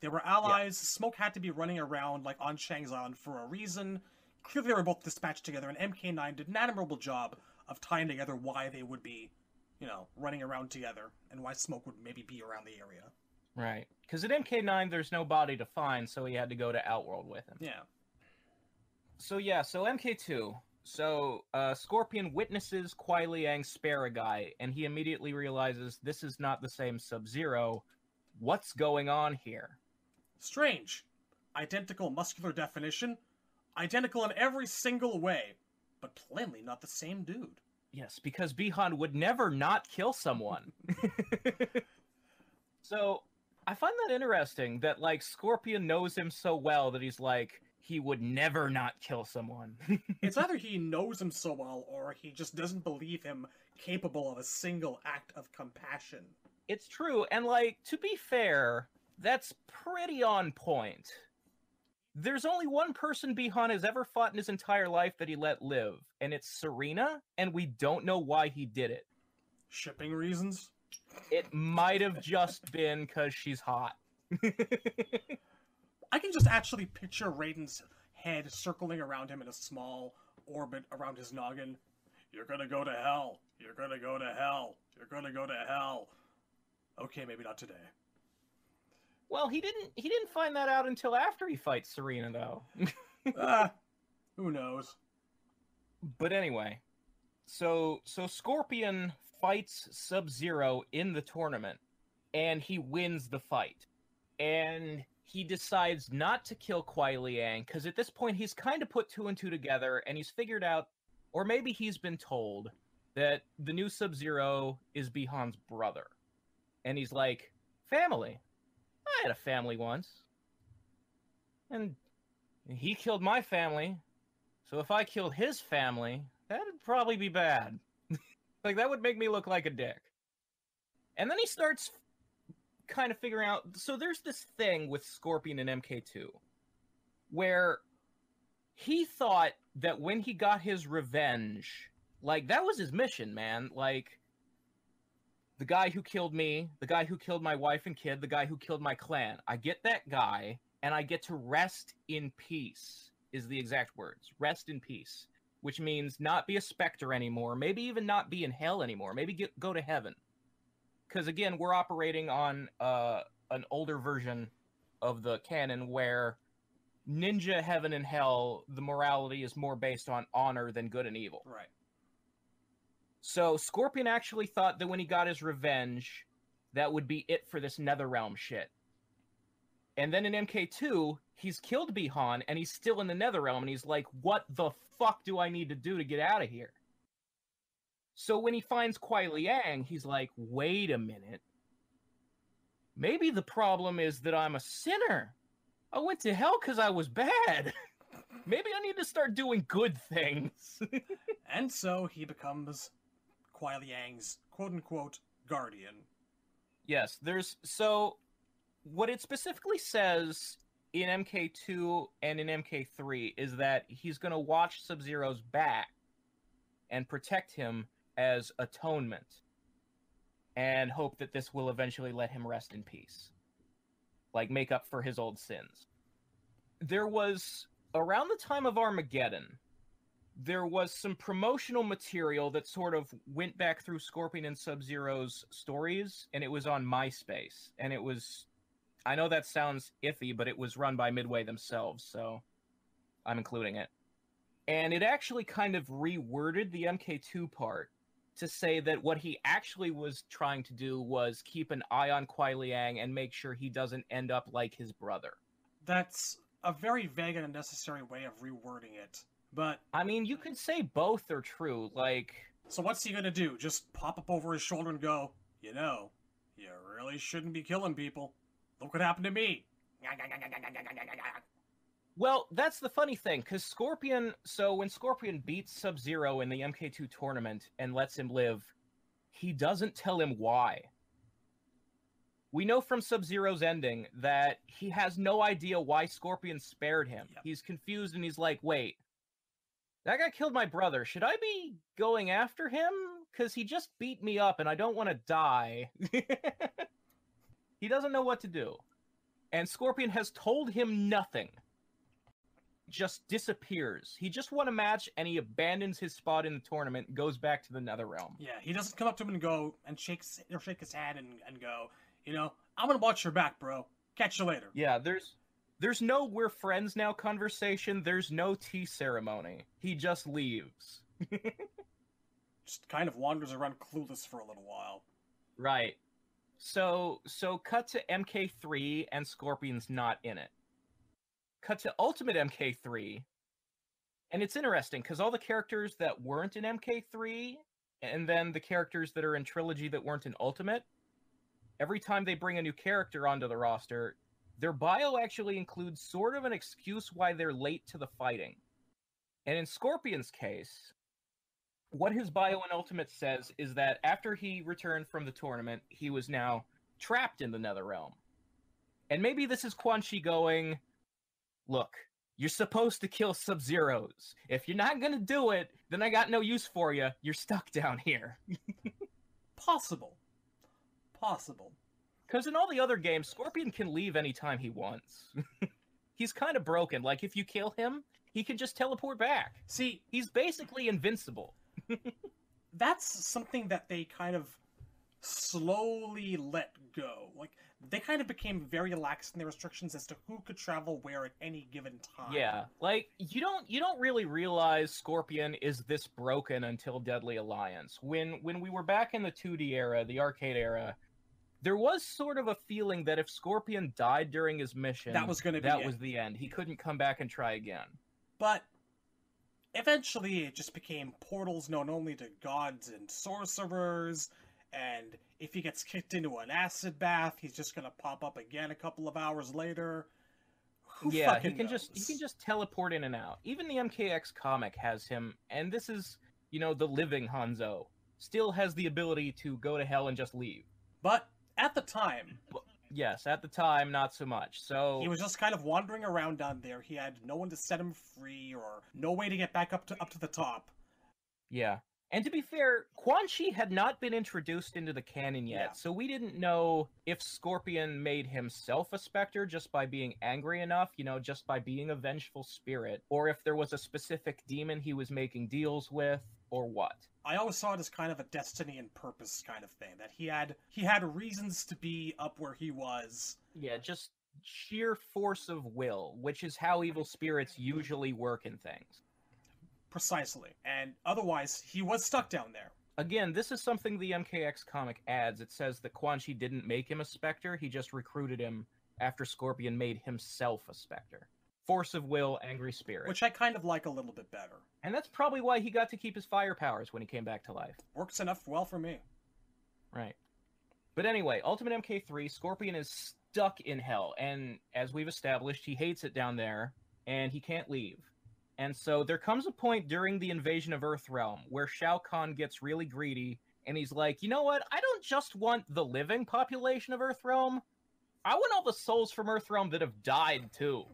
Speaker 1: They were allies. Smoke had to be running around like on Shang's Island for a reason. Clearly, they were both dispatched together, and MK9 did an admirable job of tying together why they would be, you know, running around together and why Smoke would maybe be around the area.
Speaker 2: Right. Because at MK9 there's no body to find, so he had to go to Outworld with him.
Speaker 1: Yeah.
Speaker 2: So yeah, so MK2. So uh, Scorpion witnesses Kuai Liang spare a guy, and he immediately realizes this is not the same Sub Zero. What's going on here?
Speaker 1: Strange. Identical muscular definition, identical in every single way, but plainly not the same dude.
Speaker 2: Yes, because Bi-Han would never not kill someone. so I find that interesting that like Scorpion knows him so well that he's like he would never not kill someone.
Speaker 1: It's either he knows him so well or he just doesn't believe him capable of a single act of compassion.
Speaker 2: It's true, and like to be fair, that's pretty on point. there's only one person Bi-Han has ever fought in his entire life that he let live, and it's Sareena, and we don't know why he did it.
Speaker 1: Shipping reasons?
Speaker 2: It might have just been because she's hot.
Speaker 1: I can just actually picture Raiden's head circling around him in a small orbit around his noggin. You're gonna go to hell. You're gonna go to hell. You're gonna go to hell. Okay, maybe not today.
Speaker 2: well, he didn't he didn't find that out until after he fights Sareena though.
Speaker 1: ah, who knows?
Speaker 2: but anyway, so so Scorpion fights Sub-Zero in the tournament and he wins the fight. And he decides not to kill Kuai Liang because at this point he's kind of put two and two together and he's figured out, or maybe he's been told, that the new Sub Zero is Bi-Han's brother. And he's like, family. I had a family once. And he killed my family. So if I killed his family, that'd probably be bad. Like, that would make me look like a dick. And then he starts kind of figuring out. So there's this thing with Scorpion and MK2 where he thought that when he got his revenge, like that was his mission, man. Like the guy who killed me, the guy who killed my wife and kid, the guy who killed my clan. I get that guy and I get to rest in peace, is the exact words. Rest in peace, which means not be a specter anymore, maybe even not be in hell anymore, maybe get, go to heaven. Because again we're operating on uh, an older version of the canon where ninja heaven and hell the morality is more based on honor than good and evil.
Speaker 1: Right.
Speaker 2: so scorpion actually thought that when he got his revenge that would be it for this netherrealm shit. And then in mk2 he's killed Bi-Han and he's still in the netherrealm and he's like what the fuck do i need to do to get out of here so when he finds Kuai Liang, he's like, wait a minute. Maybe the problem is that I'm a sinner. I went to hell because I was bad. Maybe I need to start doing good things.
Speaker 1: And so he becomes Kuai Liang's quote unquote guardian.
Speaker 2: yes, there's so what it specifically says in MK2 and in MK3 is that he's going to watch Sub Zero's back and protect him as atonement and hope that this will eventually let him rest in peace. Like make up for his old sins. There was around the time of Armageddon, there was some promotional material that sort of went back through Scorpion and Sub Zero's stories, and it was on MySpace. And it was, I know that sounds iffy, but it was run by Midway themselves, so I'm including it. And it actually kind of reworded the MK2 part to say that what he actually was trying to do was keep an eye on Kuai Liang and make sure he doesn't end up like his brother.
Speaker 1: That's a very vague and unnecessary way of rewording it. But
Speaker 2: I mean, you could say both are true. Like,
Speaker 1: so what's he gonna do? Just pop up over his shoulder and go, you know, you really shouldn't be killing people. Look what happened to me.
Speaker 2: well, that's the funny thing, because Scorpion. So when Scorpion beats Sub Zero in the MK2 tournament and lets him live, he doesn't tell him why. We know from Sub Zero's ending that he has no idea why Scorpion spared him.
Speaker 1: Yep.
Speaker 2: He's confused and he's like, wait, that guy killed my brother. Should I be going after him? Because he just beat me up and I don't want to die. he doesn't know what to do. And Scorpion has told him nothing. Just disappears. He just won a match and he abandons his spot in the tournament, goes back to the Netherrealm.
Speaker 1: Yeah, he doesn't come up to him and go and shakes or shake his hand and, and go, you know, I'm gonna watch your back, bro. Catch you later.
Speaker 2: Yeah, there's there's no we're friends now conversation. There's no tea ceremony. He just leaves.
Speaker 1: Just kind of wanders around clueless for a little while.
Speaker 2: Right. So so cut to MK3 and Scorpion's not in it. Cut to Ultimate MK3. And it's interesting because all the characters that weren't in MK3 and then the characters that are in Trilogy that weren't in Ultimate, every time they bring a new character onto the roster, their bio actually includes sort of an excuse why they're late to the fighting. And in Scorpion's case, what his bio in Ultimate says is that after he returned from the tournament, he was now trapped in the Nether Realm. And maybe this is Quan Chi going, look, you're supposed to kill Sub Zeros. If you're not gonna do it, then I got no use for you. You're stuck down here.
Speaker 1: Possible. Possible.
Speaker 2: Because in all the other games, Scorpion can leave anytime he wants. He's kind of broken. Like, if you kill him, he can just teleport back.
Speaker 1: See,
Speaker 2: He's basically invincible.
Speaker 1: That's something that they kind of slowly let go. Like they kind of became very lax in their restrictions as to who could travel where at any given time.
Speaker 2: Yeah, like you don't you don't really realize Scorpion is this broken until Deadly Alliance. When when we were back in the 2D era, the arcade era, there was sort of a feeling that if Scorpion died during his mission,
Speaker 1: That was gonna be
Speaker 2: that
Speaker 1: it.
Speaker 2: was the end. He couldn't come back and try again.
Speaker 1: But eventually it just became portals known only to gods and sorcerers, and if he gets kicked into an acid bath, he's just gonna pop up again a couple of hours later. Who
Speaker 2: yeah, he
Speaker 1: fucking
Speaker 2: can just he can just teleport in and out. Even the MKX comic has him, and this is you know the living Hanzo still has the ability to go to hell and just leave.
Speaker 1: But at the time,
Speaker 2: Yes, at the time, not so much. So
Speaker 1: he was just kind of wandering around down there. He had no one to set him free or no way to get back up to up to the top.
Speaker 2: Yeah. And to be fair, Quan Chi had not been introduced into the canon yet,
Speaker 1: Yeah.
Speaker 2: so we didn't know if Scorpion made himself a specter just by being angry enough, you know, just by being a vengeful spirit, or if there was a specific demon he was making deals with, or what.
Speaker 1: I always saw it as kind of a destiny and purpose kind of thing. That he had he had reasons to be up where he was.
Speaker 2: Yeah, just sheer force of will, which is how evil spirits usually work in things.
Speaker 1: Precisely. And otherwise, he was stuck down there.
Speaker 2: Again, this is something the MKX comic adds. It says that Quan Chi didn't make him a Spectre, he just recruited him after Scorpion made himself a Spectre. Force of will, angry spirit.
Speaker 1: Which I kind of like a little bit better.
Speaker 2: And that's probably why he got to keep his fire powers when he came back to life.
Speaker 1: Works enough well for me.
Speaker 2: Right. But anyway, Ultimate MK3, Scorpion is stuck in hell, and as we've established, he hates it down there, and he can't leave. And so there comes a point during the invasion of Earthrealm where Shao Kahn gets really greedy, and he's like, you know what? I don't just want the living population of Earthrealm. I want all the souls from Earthrealm that have died too.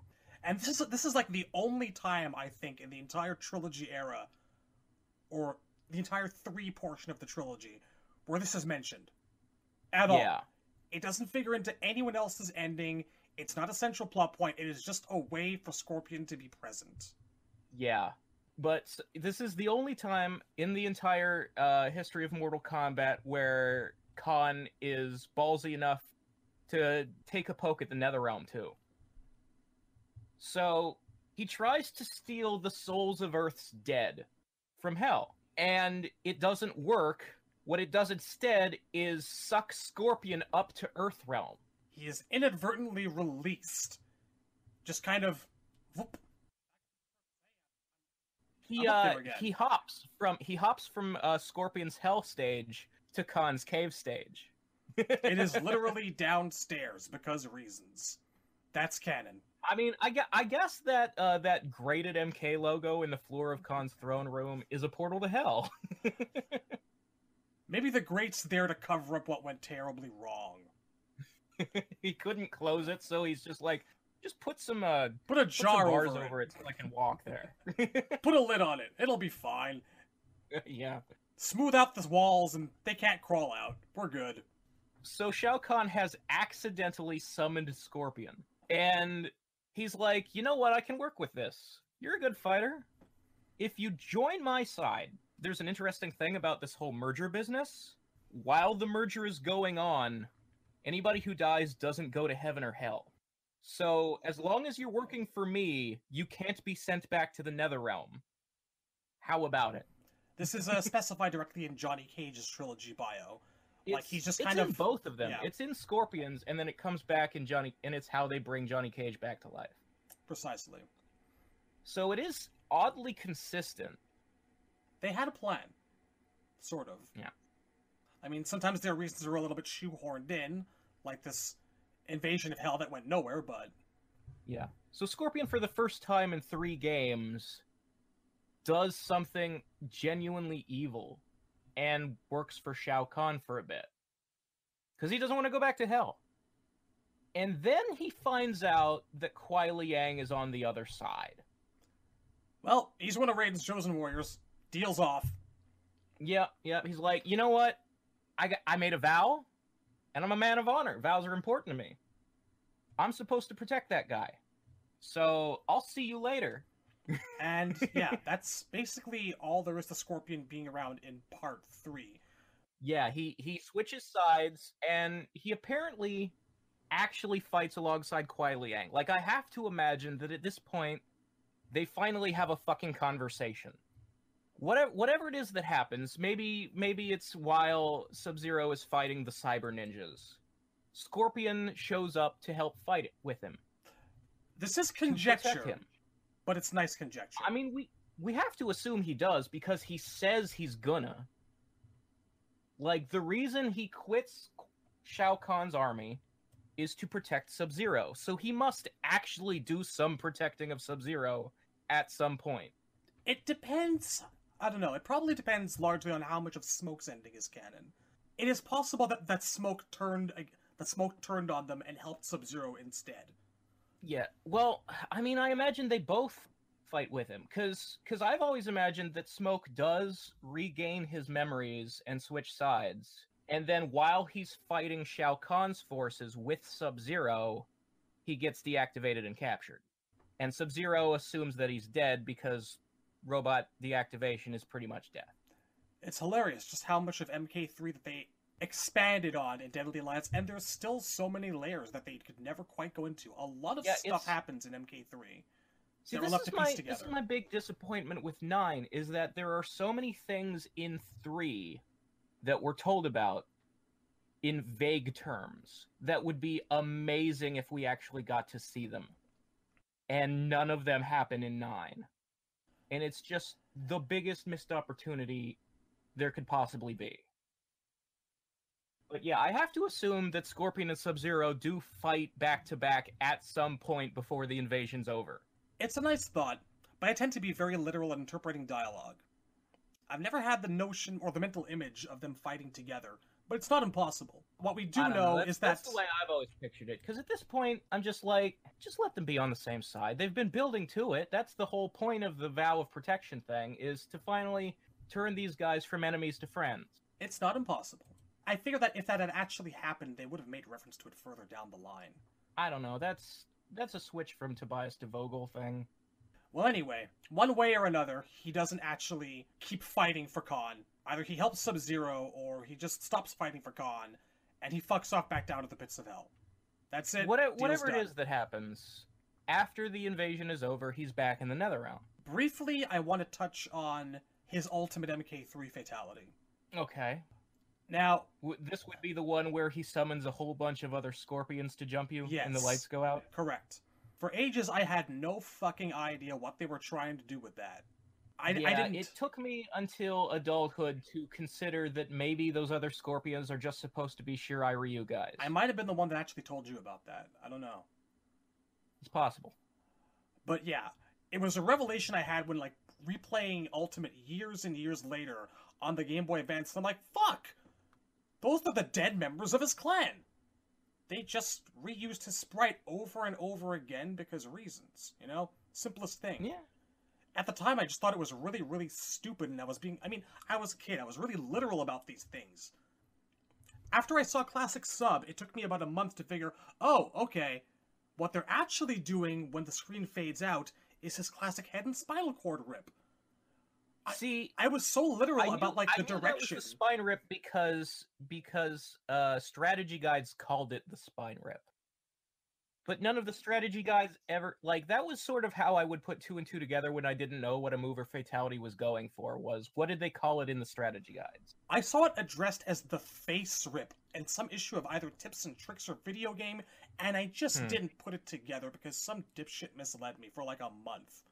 Speaker 1: And this is this is like the only time I think in the entire trilogy era, or the entire three portion of the trilogy, where this is mentioned. At all.
Speaker 2: Yeah.
Speaker 1: It doesn't figure into anyone else's ending. It's not a central plot point. It is just a way for Scorpion to be present.
Speaker 2: Yeah. But this is the only time in the entire uh, history of Mortal Kombat where Kahn is ballsy enough to take a poke at the Netherrealm, too. So he tries to steal the souls of Earth's dead from Hell, and it doesn't work. What it does instead is suck Scorpion up to Earthrealm.
Speaker 1: He is inadvertently released. Just kind of. whoop.
Speaker 2: He uh he hops from he hops from uh, Scorpion's Hell stage to Kahn's Cave stage.
Speaker 1: It is literally downstairs because reasons. That's canon.
Speaker 2: I mean, I guess, I guess that uh, that graded MK logo in the floor of Kahn's throne room is a portal to hell.
Speaker 1: Maybe the grate's there to cover up what went terribly wrong.
Speaker 2: he couldn't close it, so he's just like, just put some uh,
Speaker 1: Put a
Speaker 2: put
Speaker 1: jar over,
Speaker 2: over
Speaker 1: it.
Speaker 2: it so I can walk there.
Speaker 1: Put a lid on it. It'll be fine.
Speaker 2: yeah.
Speaker 1: Smooth out the walls and they can't crawl out. We're good.
Speaker 2: So Shao Kahn has accidentally summoned Scorpion, and he's like, you know what? I can work with this. You're a good fighter. If you join my side, there's an interesting thing about this whole merger business. While the merger is going on, anybody who dies doesn't go to heaven or hell. So as long as you're working for me, you can't be sent back to the Nether Realm. How about it?
Speaker 1: This is uh, specified directly in Johnny Cage's trilogy bio. Like, he's just kind
Speaker 2: in
Speaker 1: of-
Speaker 2: both of them.
Speaker 1: yeah.
Speaker 2: It's in Scorpions, and then it comes back in Johnny, and it's how they bring Johnny Cage back to life.
Speaker 1: Precisely.
Speaker 2: So it is oddly consistent.
Speaker 1: They had a plan. Sort of.
Speaker 2: Yeah.
Speaker 1: I mean, sometimes their reasons are a little bit shoehorned in, like this invasion of hell that went nowhere, but
Speaker 2: Yeah. So Scorpion, for the first time in three games, does something genuinely evil and works for Shao Kahn for a bit. Because he doesn't want to go back to hell. And then he finds out that Kuai Liang is on the other side.
Speaker 1: Well, he's one of Raiden's chosen warriors. Deals off.
Speaker 2: Yep, yep. He's like, you know what? I got, I made a vow, and I'm a man of honor. Vows are important to me. I'm supposed to protect that guy. So I'll see you later.
Speaker 1: And yeah, that's basically all there is to Scorpion being around in part three.
Speaker 2: Yeah, he he switches sides, and he apparently actually fights alongside Kuai Liang. Like I have to imagine that at this point, they finally have a fucking conversation. Whatever whatever it is that happens, maybe maybe it's while Sub Zero is fighting the Cyber Ninjas. Scorpion shows up to help fight it with him.
Speaker 1: This is conjecture. But it's nice conjecture.
Speaker 2: I mean, we we have to assume he does because he says he's gonna. Like the reason he quits Shao Kahn's army is to protect Sub Zero, so he must actually do some protecting of Sub Zero at some point.
Speaker 1: It depends. I don't know. It probably depends largely on how much of Smoke's ending is canon. It is possible that that Smoke turned that Smoke turned on them and helped Sub Zero instead.
Speaker 2: Yeah, well, I mean, I imagine they both fight with him because because I've always imagined that Smoke does regain his memories and switch sides, and then while he's fighting Shao Kahn's forces with Sub Zero, he gets deactivated and captured, and Sub Zero assumes that he's dead because robot deactivation is pretty much death.
Speaker 1: It's hilarious just how much of MK3 that they expanded on in Deadly Alliance, and there's still so many layers that they could never quite go into. A lot of
Speaker 2: Yeah,
Speaker 1: stuff
Speaker 2: it's-
Speaker 1: happens in MK3.
Speaker 2: See, this is
Speaker 1: to
Speaker 2: my this is my big disappointment with nine is that there are so many things in three that we're told about in vague terms that would be amazing if we actually got to see them, and none of them happen in nine, and it's just the biggest missed opportunity there could possibly be. But yeah, I have to assume that Scorpion and Sub Zero do fight back to back at some point before the invasion's over.
Speaker 1: It's a nice thought, but I tend to be very literal in interpreting dialogue. I've never had the notion or the mental image of them fighting together, but it's not impossible. What we do
Speaker 2: don't
Speaker 1: know
Speaker 2: That's,
Speaker 1: is that
Speaker 2: that's the way I've always pictured it. Because at this point, I'm just like, just let them be on the same side. They've been building to it. That's the whole point of the vow of protection thing is to finally turn these guys from enemies to friends.
Speaker 1: it's not impossible. I figure that if that had actually happened, they would have made reference to it further down the line.
Speaker 2: I don't know. That's that's a switch from Tobias to Vogel thing.
Speaker 1: Well, anyway, one way or another, he doesn't actually keep fighting for Kahn. Either he helps Sub Zero, or he just stops fighting for Kahn, and he fucks off back down to the pits of hell. That's it.
Speaker 2: What, whatever it
Speaker 1: done.
Speaker 2: is that happens after the invasion is over, he's back in the Nether Realm.
Speaker 1: Briefly, I want to touch on his ultimate MK3 fatality.
Speaker 2: Okay.
Speaker 1: Now,
Speaker 2: W- This would be the one where he summons a whole bunch of other scorpions to jump you and the lights go out.
Speaker 1: correct. For ages, I had no fucking idea what they were trying to do with that. I,
Speaker 2: yeah,
Speaker 1: I didn't.
Speaker 2: it took me until adulthood to consider that maybe those other scorpions are just supposed to be Shirai Ryu guys.
Speaker 1: I might have been the one that actually told you about that. I don't know.
Speaker 2: It's possible.
Speaker 1: But yeah, it was a revelation I had when like replaying Ultimate years and years later on the Game Boy Advance. And I'm like, fuck! Those are the dead members of his clan! They just reused his sprite over and over again because reasons, you know? Simplest thing.
Speaker 2: Yeah.
Speaker 1: At the time, I just thought it was really, really stupid, and I was being. I mean, I was a kid, I was really literal about these things. After I saw Classic Sub, it took me about a month to figure, oh, okay, what they're actually doing when the screen fades out is his classic head and spinal cord rip. I-
Speaker 2: See,
Speaker 1: I was so literal
Speaker 2: I knew,
Speaker 1: about like
Speaker 2: I
Speaker 1: the direction.
Speaker 2: That was the spine rip because because uh, strategy guides called it the spine rip. But none of the strategy guides ever like that was sort of how I would put two and two together when I didn't know what a move or fatality was going for was what did they call it in the strategy guides?
Speaker 1: I saw it addressed as the face rip in some issue of either Tips and Tricks or video game, and I just
Speaker 2: Hmm.
Speaker 1: didn't put it together because some dipshit misled me for like a month.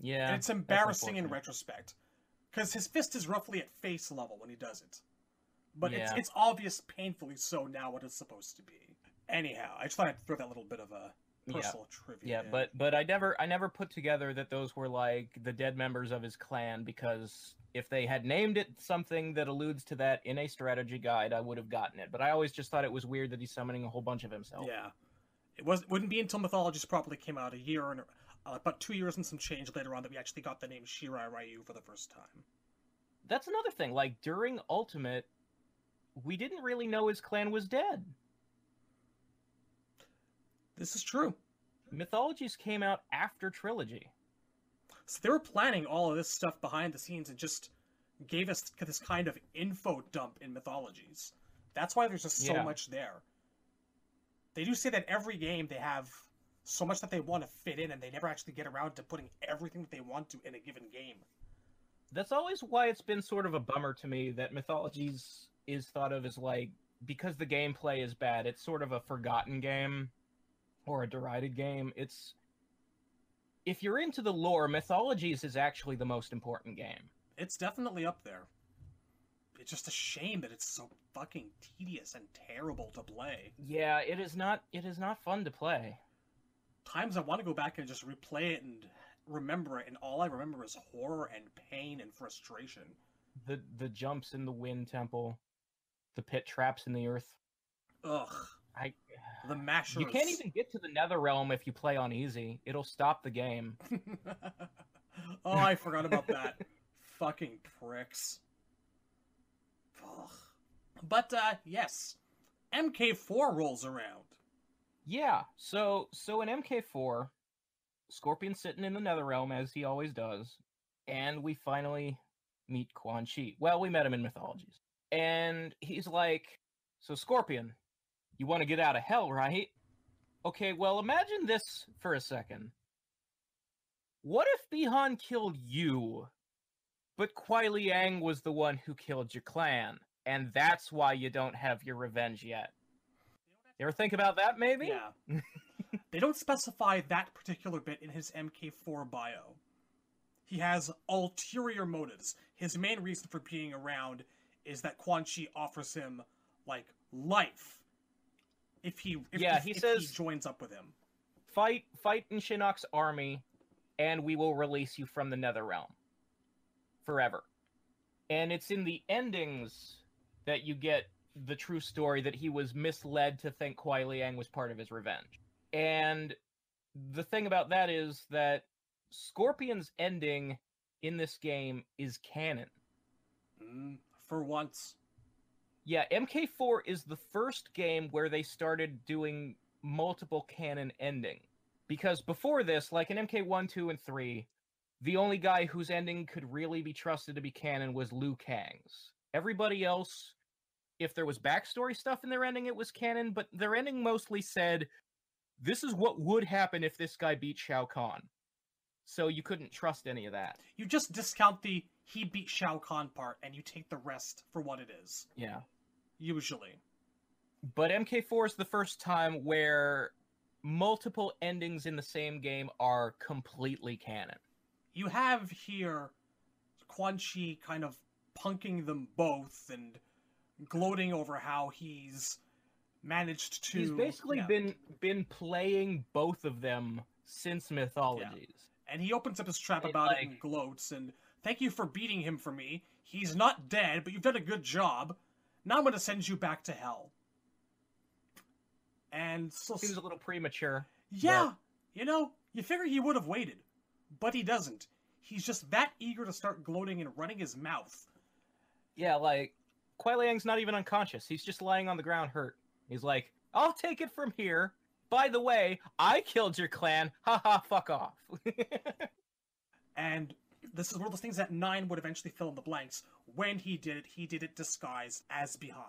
Speaker 2: Yeah.
Speaker 1: and it's embarrassing in retrospect because his fist is roughly at face level when he does it but it's
Speaker 2: Yeah.
Speaker 1: it's obvious painfully so now what it's supposed to be anyhow i just thought i'd throw that little bit of a
Speaker 2: Yeah.
Speaker 1: personal trivia
Speaker 2: Yeah,
Speaker 1: in.
Speaker 2: but but I never I never put together that those were like the dead members of his clan because if they had named it something that alludes to that in a strategy guide, I would have gotten it. But I always just thought it was weird that he's summoning a whole bunch of himself.
Speaker 1: yeah It was wouldn't be until Mythologies properly came out a year and uh, about two years and some change later on that we actually got the name Shirai Ryu for the first time.
Speaker 2: That's another thing. Like during Ultimate, we didn't really know his clan was dead.
Speaker 1: This is true.
Speaker 2: Mythologies came out after Trilogy.
Speaker 1: So they were planning all of this stuff behind the scenes and just gave us this kind of info dump in Mythologies. That's why there's just so
Speaker 2: Yeah.
Speaker 1: much there. They do say that every game they have so much that they want to fit in, and they never actually get around to putting everything that they want to in a given game.
Speaker 2: That's always why it's been sort of a bummer to me that Mythologies is thought of as like because the gameplay is bad, it's sort of a forgotten game or a derided game. It's if you're into the lore, Mythologies is actually the most important game.
Speaker 1: It's definitely up there. It's just a shame that it's so fucking tedious and terrible to play.
Speaker 2: Yeah, it is not it is not fun to play.
Speaker 1: Times I want to go back and just replay it and remember it, and all I remember is horror and pain and frustration.
Speaker 2: The the jumps in the wind temple, the pit traps in the earth.
Speaker 1: Ugh.
Speaker 2: I
Speaker 1: The mashers.
Speaker 2: you can't even get to the nether realm if you play on easy. It'll stop the game.
Speaker 1: oh, I forgot about that. Fucking pricks. Ugh. But uh, yes, MK4 rolls around.
Speaker 2: Yeah, so so in MK4, Scorpion's sitting in the Netherrealm as he always does, and we finally meet Quan Chi. Well, we met him in Mythologies. And he's like, "So Scorpion, you want to get out of hell, right?" Okay, well, imagine this for a second. What if Bi-Han killed you, but Kuai Liang was the one who killed your clan, and that's why you don't have your revenge yet? You ever think about that, maybe?
Speaker 1: Yeah. they don't specify that particular bit in his MK4 bio. He has ulterior motives. His main reason for being around is that Quan Chi offers him, like, life. If he if,
Speaker 2: Yeah,
Speaker 1: if-
Speaker 2: he
Speaker 1: if
Speaker 2: says-
Speaker 1: he joins up with him.
Speaker 2: fight fight in Shinnok's army, and we will release you from the Netherrealm forever. And it's in the endings that you get the true story that he was misled to think Kuai Liang was part of his revenge. And the thing about that is that Scorpion's ending in this game is canon.
Speaker 1: Mm, for once.
Speaker 2: Yeah, MK4 is the first game where they started doing multiple canon ending. Because before this, like in MK1, 2, and 3, the only guy whose ending could really be trusted to be canon was Liu Kang's. Everybody else, if there was backstory stuff in their ending, it was canon, but their ending mostly said, this is what would happen if this guy beat Shao Kahn. So you couldn't trust any of that.
Speaker 1: You just discount the he beat Shao Kahn part and you take the rest for what it is.
Speaker 2: Yeah.
Speaker 1: Usually.
Speaker 2: But MK4 is the first time where multiple endings in the same game are completely canon.
Speaker 1: You have here Quan Chi kind of punking them both and gloating over how he's managed to
Speaker 2: He's basically
Speaker 1: yeah.
Speaker 2: been been playing both of them since Mythologies.
Speaker 1: and he opens up his trap
Speaker 2: It,
Speaker 1: about it and gloats and thank you for beating him for me. He's not dead, but you've done a good job. Now I'm gonna send you back to hell. And so
Speaker 2: Seems a little premature.
Speaker 1: Yeah, you know, you figure he would have waited, but he doesn't. He's just that eager to start gloating and running his mouth.
Speaker 2: Yeah, like Kuai Liang's not even unconscious. He's just lying on the ground hurt. He's like, I'll take it from here. By the way, I killed your clan. Ha ha, fuck off.
Speaker 1: And this is one of those things that Nine would eventually fill in the blanks. When he did it, he did it disguised as Bi-Han.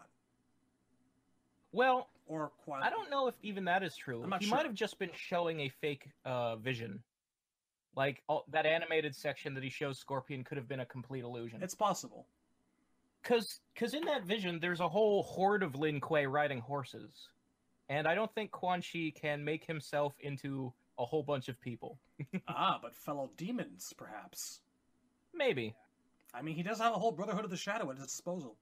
Speaker 2: well,
Speaker 1: Or Quan.
Speaker 2: I don't know if even that is true. He
Speaker 1: sure.
Speaker 2: might have just been showing a fake uh, vision. Like all, that animated section that he shows Scorpion could have been a complete illusion.
Speaker 1: It's possible.
Speaker 2: Because cause in that vision, there's a whole horde of Lin Kuei riding horses. And I don't think Quan Chi can make himself into a whole bunch of people.
Speaker 1: ah, but fellow demons, perhaps.
Speaker 2: Maybe.
Speaker 1: I mean, he does have a whole Brotherhood of the Shadow at his disposal.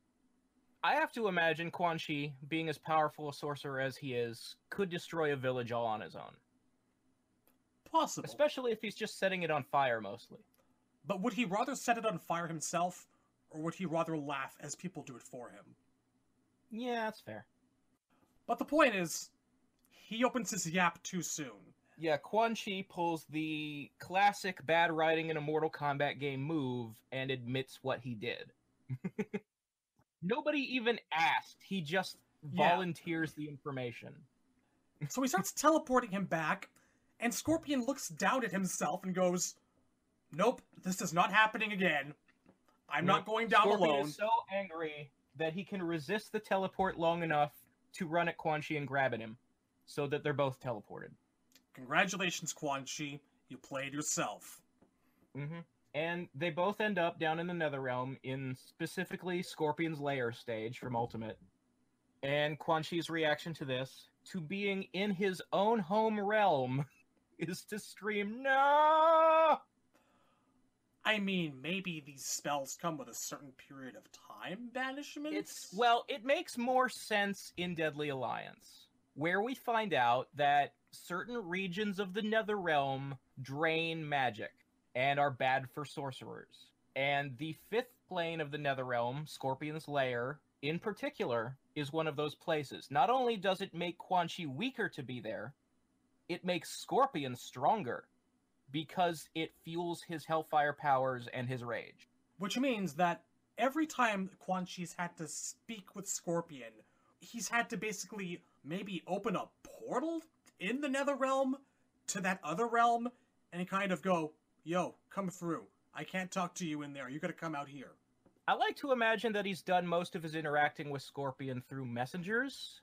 Speaker 2: I have to imagine Quan Chi, being as powerful a sorcerer as he is, could destroy a village all on his own.
Speaker 1: Possible.
Speaker 2: Especially if he's just setting it on fire mostly.
Speaker 1: But would he rather set it on fire himself, or would he rather laugh as people do it for him?
Speaker 2: Yeah, that's fair.
Speaker 1: But the point is, he opens his yap too soon.
Speaker 2: Yeah, Quan Chi pulls the classic bad writing in a Mortal Kombat game move and admits what he did. Nobody even asked. He just
Speaker 1: Yeah.
Speaker 2: volunteers the information.
Speaker 1: So he starts teleporting him back, and Scorpion looks down at himself and goes, Nope, this is not happening again. I'm not going down
Speaker 2: Scorpion
Speaker 1: alone.
Speaker 2: is so angry that he can resist the teleport long enough to run at Quan Chi and grab at him, so that they're both teleported.
Speaker 1: Congratulations, Quan Chi. You played yourself.
Speaker 2: hmm And they both end up down in the Netherrealm in specifically Scorpion's lair stage from Ultimate. And Quan Chi's reaction to this, to being in his own home realm, is to scream, No!
Speaker 1: I mean, maybe these spells come with a certain period of time banishment?
Speaker 2: It's well, it makes more sense in Deadly Alliance, where we find out that certain regions of the Netherrealm drain magic and are bad for sorcerers. And the fifth plane of the Netherrealm, Scorpion's Lair, in particular, is one of those places. Not only does it make Quan Chi weaker to be there, it makes Scorpion stronger because it fuels his hellfire powers and his rage.
Speaker 1: Which means that every time Quan Chi's had to speak with Scorpion, he's had to basically maybe open a portal in the Nether Realm to that other realm and kind of go, yo, come through. I can't talk to you in there. You gotta come out here.
Speaker 2: I like to imagine that he's done most of his interacting with Scorpion through messengers,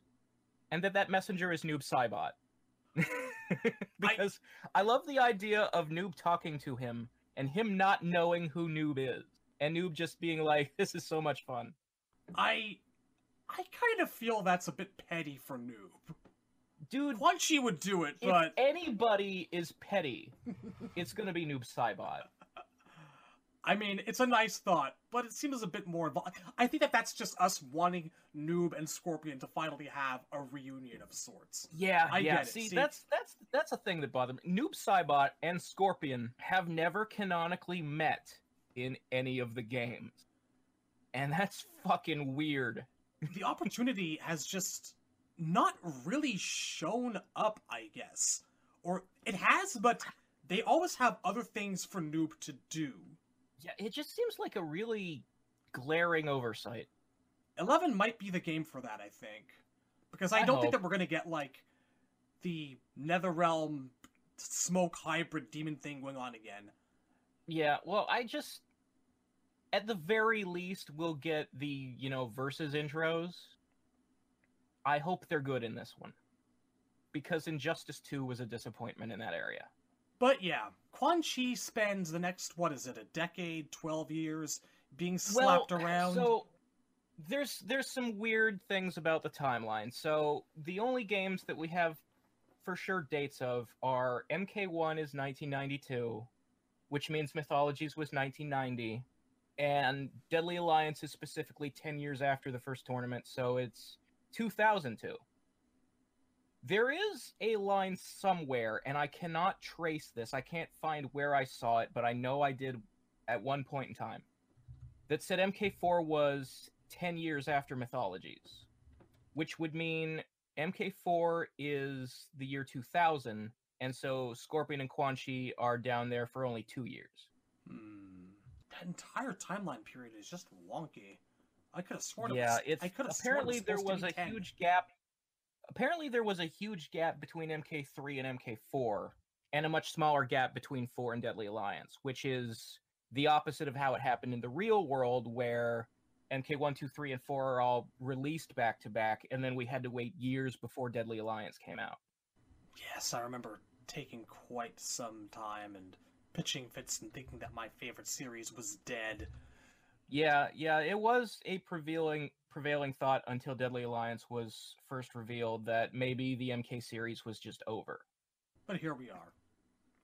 Speaker 2: and that that messenger is Noob Saibot. because I... love the idea of Noob talking to him and him not knowing who Noob is, and Noob just being like, "This is so much fun."
Speaker 1: I, I kind of feel that's a bit petty for Noob.
Speaker 2: Dude,
Speaker 1: Quan Chi would do it,
Speaker 2: if
Speaker 1: but
Speaker 2: anybody is petty, it's gonna be Noob Saibot.
Speaker 1: I mean, it's a nice thought, but it seems a bit more involved. I think that that's just us wanting Noob and Scorpion to finally have a reunion of sorts.
Speaker 2: Yeah,
Speaker 1: I
Speaker 2: yeah.
Speaker 1: get it.
Speaker 2: See,
Speaker 1: See-
Speaker 2: that's that's that's a thing that bothered me. Noob Saibot and Scorpion have never canonically met in any of the games, and that's fucking weird.
Speaker 1: The opportunity has just not really shown up, I guess. Or it has, but they always have other things for Noob to do.
Speaker 2: Yeah, it just seems like a really glaring oversight.
Speaker 1: 11 might be the game for that, I think. Because I,
Speaker 2: I
Speaker 1: don't think that we're going to get, like, the Netherrealm smoke hybrid demon thing going on again.
Speaker 2: Yeah, well, I just at the very least we'll get the, you know, versus intros. I hope they're good in this one. Because Injustice 2 was a disappointment in that area.
Speaker 1: But yeah, Quan Chi spends the next, what is it, a decade, 12 years being slapped around.
Speaker 2: So there's there's some weird things about the timeline. So the only games that we have for sure dates of are MK1 is 1992, which means Mythologies was 1990, and Deadly Alliance is specifically 10 years after the first tournament, so it's 2002. There is a line somewhere, and I cannot trace this. I can't find where I saw it, but I know I did at one point in time that said MK4 was 10 years after Mythologies, which would mean MK4 is the year 2000, and so Scorpion and Quan Chi are down there for only two years.
Speaker 1: Hmm. That entire timeline period is just wonky. I could have sworn it
Speaker 2: yeah,
Speaker 1: was.
Speaker 2: it's
Speaker 1: I
Speaker 2: apparently there
Speaker 1: sworn it
Speaker 2: was
Speaker 1: was
Speaker 2: a
Speaker 1: supposed to be 10.
Speaker 2: huge gap. Apparently there was a huge gap between MK3 and MK4, and a much smaller gap between 4 and Deadly Alliance, which is the opposite of how it happened in the real world, where MK1, 2, 3, and 4 are all released back to back, and then we had to wait years before Deadly Alliance came out.
Speaker 1: Yes, I remember taking quite some time and pitching fits and thinking that my favorite series was dead.
Speaker 2: Yeah, yeah, it was a prevailing prevailing thought until Deadly Alliance was first revealed that maybe the MK series was just over.
Speaker 1: But here we are.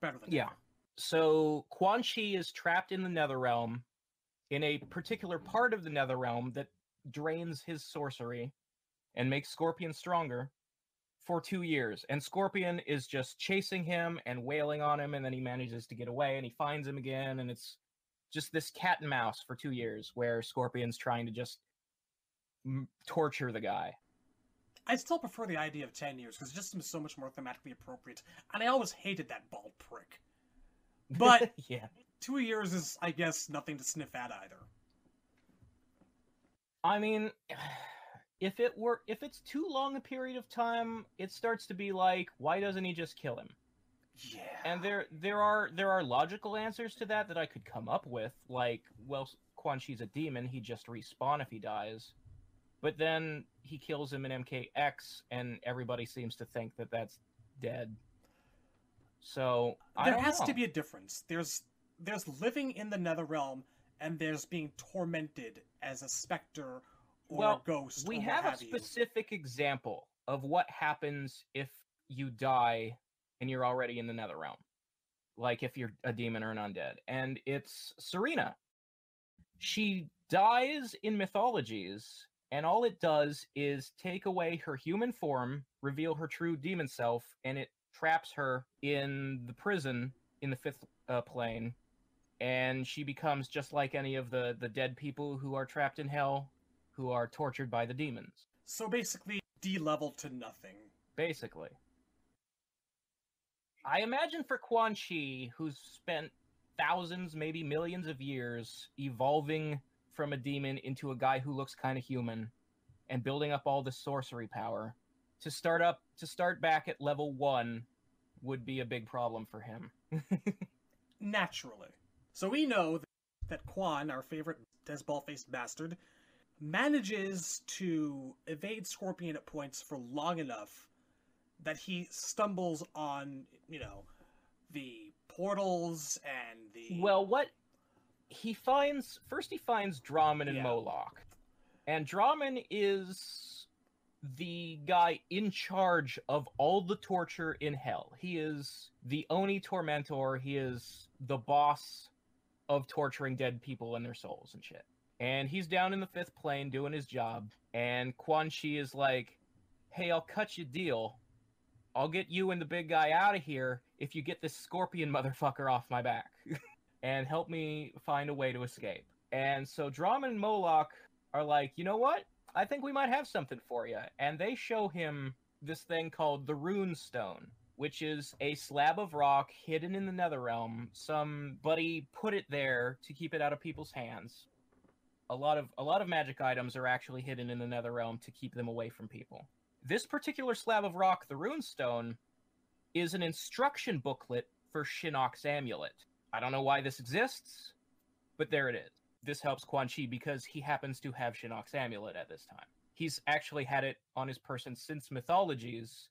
Speaker 1: Better than
Speaker 2: Yeah.
Speaker 1: ever.
Speaker 2: So Quan Chi is trapped in the Netherrealm, in a particular part of the Netherrealm that drains his sorcery and makes Scorpion stronger for two years. And Scorpion is just chasing him and wailing on him, and then he manages to get away and he finds him again, and it's just this cat and mouse for two years where Scorpion's trying to just m- torture the guy.
Speaker 1: I still prefer the idea of 10 years because it just seems so much more thematically appropriate. And I always hated that bald prick. But
Speaker 2: yeah.
Speaker 1: two years is, I guess, nothing to sniff at either.
Speaker 2: I mean, if it were if it's too long a period of time, it starts to be like, why doesn't he just kill him?
Speaker 1: Yeah.
Speaker 2: And there there are there are logical answers to that that I could come up with, like, well, Quan Chi's a demon, he just respawn if he dies. But then he kills him in MKX, and everybody seems to think that that's dead. So I
Speaker 1: there has to be a difference. There's there's living in the nether realm and there's being tormented as a specter or
Speaker 2: Well,
Speaker 1: a ghost.
Speaker 2: we have a
Speaker 1: you.
Speaker 2: specific example of what happens if you die and you're already in the nether realm like if you're a demon or an undead and it's Sareena she dies in mythologies and all it does is take away her human form reveal her true demon self and it traps her in the prison in the fifth uh, plane and she becomes just like any of the the dead people who are trapped in hell who are tortured by the demons,
Speaker 1: So basically, de-leveled to nothing.
Speaker 2: basically. I imagine for Quan Chi, who's spent thousands, maybe millions of years evolving from a demon into a guy who looks kind of human and building up all the sorcery power, to start up to start back at level 1 would be a big problem for him.
Speaker 1: Naturally. So we know that Quan, our favorite Desball faced bastard, manages to evade Scorpion at points for long enough that he stumbles on, you know, the portals and the.
Speaker 2: Well, what he finds first, he finds Drahmin and
Speaker 1: Yeah.
Speaker 2: Moloch, and Drahmin is the guy in charge of all the torture in hell. He is the Oni tormentor. He is the boss of torturing dead people and their souls and shit. And he's down in the fifth plane doing his job. And Quan Chi is like, "Hey, I'll cut you a deal. I'll get you and the big guy out of here if you get this scorpion motherfucker off my back and help me find a way to escape. And so Drahmin and Moloch are like, you know what? I think we might have something for you. And they show him this thing called the Rune Stone, which is a slab of rock hidden in the Nether Realm. Somebody put it there to keep it out of people's hands. A lot of a lot of magic items are actually hidden in the Nether Realm to keep them away from people. This particular slab of rock, the Rune Stone, is an instruction booklet for Shinnok's amulet. I don't know why this exists, but there it is. This helps Quan Chi because he happens to have Shinnok's amulet at this time. He's actually had it on his person since mythologies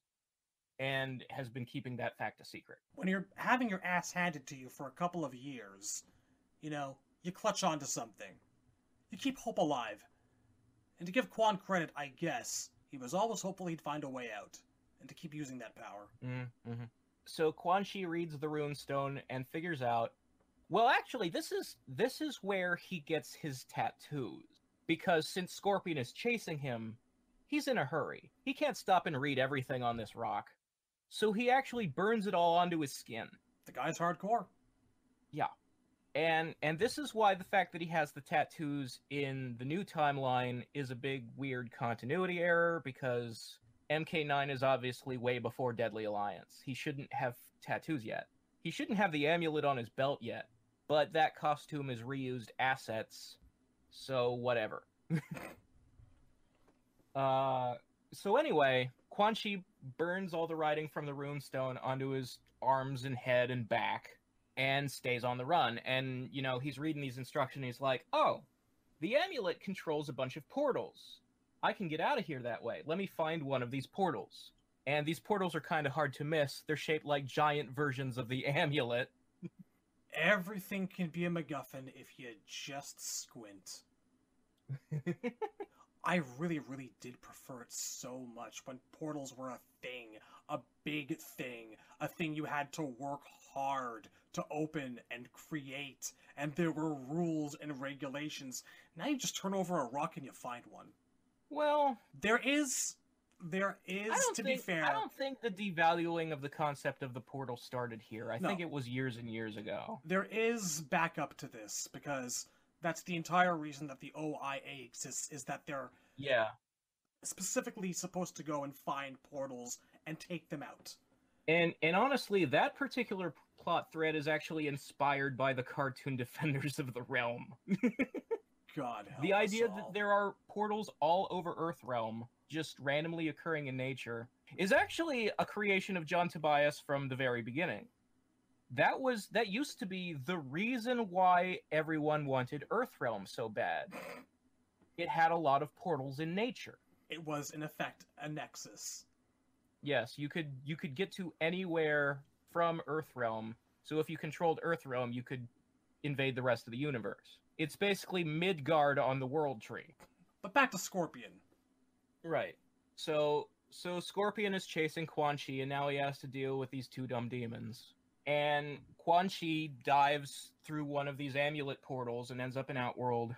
Speaker 2: and has been keeping that fact a secret.
Speaker 1: when you're having your ass handed to you for a couple of years, you know, you clutch onto something. You keep hope alive. And to give Quan credit, I guess, he was always hopeful he'd find a way out, and to keep using that power.
Speaker 2: Mm-hmm. So Quan Chi reads the rune stone and figures out. Well, actually, this is this is where he gets his tattoos because since Scorpion is chasing him, he's in a hurry. He can't stop and read everything on this rock, so he actually burns it all onto his skin.
Speaker 1: The guy's hardcore.
Speaker 2: Yeah, and and this is why the fact that he has the tattoos in the new timeline is a big weird continuity error because MK9 is obviously way before Deadly Alliance. He shouldn't have tattoos yet. He shouldn't have the amulet on his belt yet. But that costume is reused assets, so whatever. uh so anyway, Quan Chi burns all the writing from the runestone onto his arms and head and back and stays on the run. And, you know, he's reading these instructions. He's like, oh, the amulet controls a bunch of portals. I can get out of here that way. Let me find one of these portals. And these portals are kind of hard to miss. They're shaped like giant versions of the amulet.
Speaker 1: Everything can be a MacGuffin if you just squint. I really, really did prefer it so much when portals were a thing, a big thing, a thing you had to work hard to open and create, and there were rules and regulations. Now you just turn over a rock and you find one.
Speaker 2: Well,
Speaker 1: There is, there is, to
Speaker 2: think
Speaker 1: be fair,
Speaker 2: I don't think the devaluing of the concept of the portal started here. I
Speaker 1: No.
Speaker 2: think it was years and years ago.
Speaker 1: there is backup to this because that's the entire reason that the OIA exists is that they're
Speaker 2: Yeah.
Speaker 1: specifically supposed to go and find portals and take them out.
Speaker 2: And and honestly, that particular plot thread is actually inspired by the cartoon Defenders of the Realm.
Speaker 1: God help
Speaker 2: the idea that there are portals all over Earthrealm, just randomly occurring in nature, is actually a creation of John Tobias from the very beginning. That was that used to be the reason why everyone wanted Earthrealm so bad. It had a lot of portals in nature.
Speaker 1: it was in effect a nexus.
Speaker 2: Yes, you could you could get to anywhere from Earthrealm. So if you controlled Earthrealm, you could invade the rest of the universe. It's basically Midgard on the world tree.
Speaker 1: But back to Scorpion.
Speaker 2: Right. So so Scorpion is chasing Quan Chi, and now he has to deal with these two dumb demons. And Quan Chi dives through one of these amulet portals and ends up in Outworld.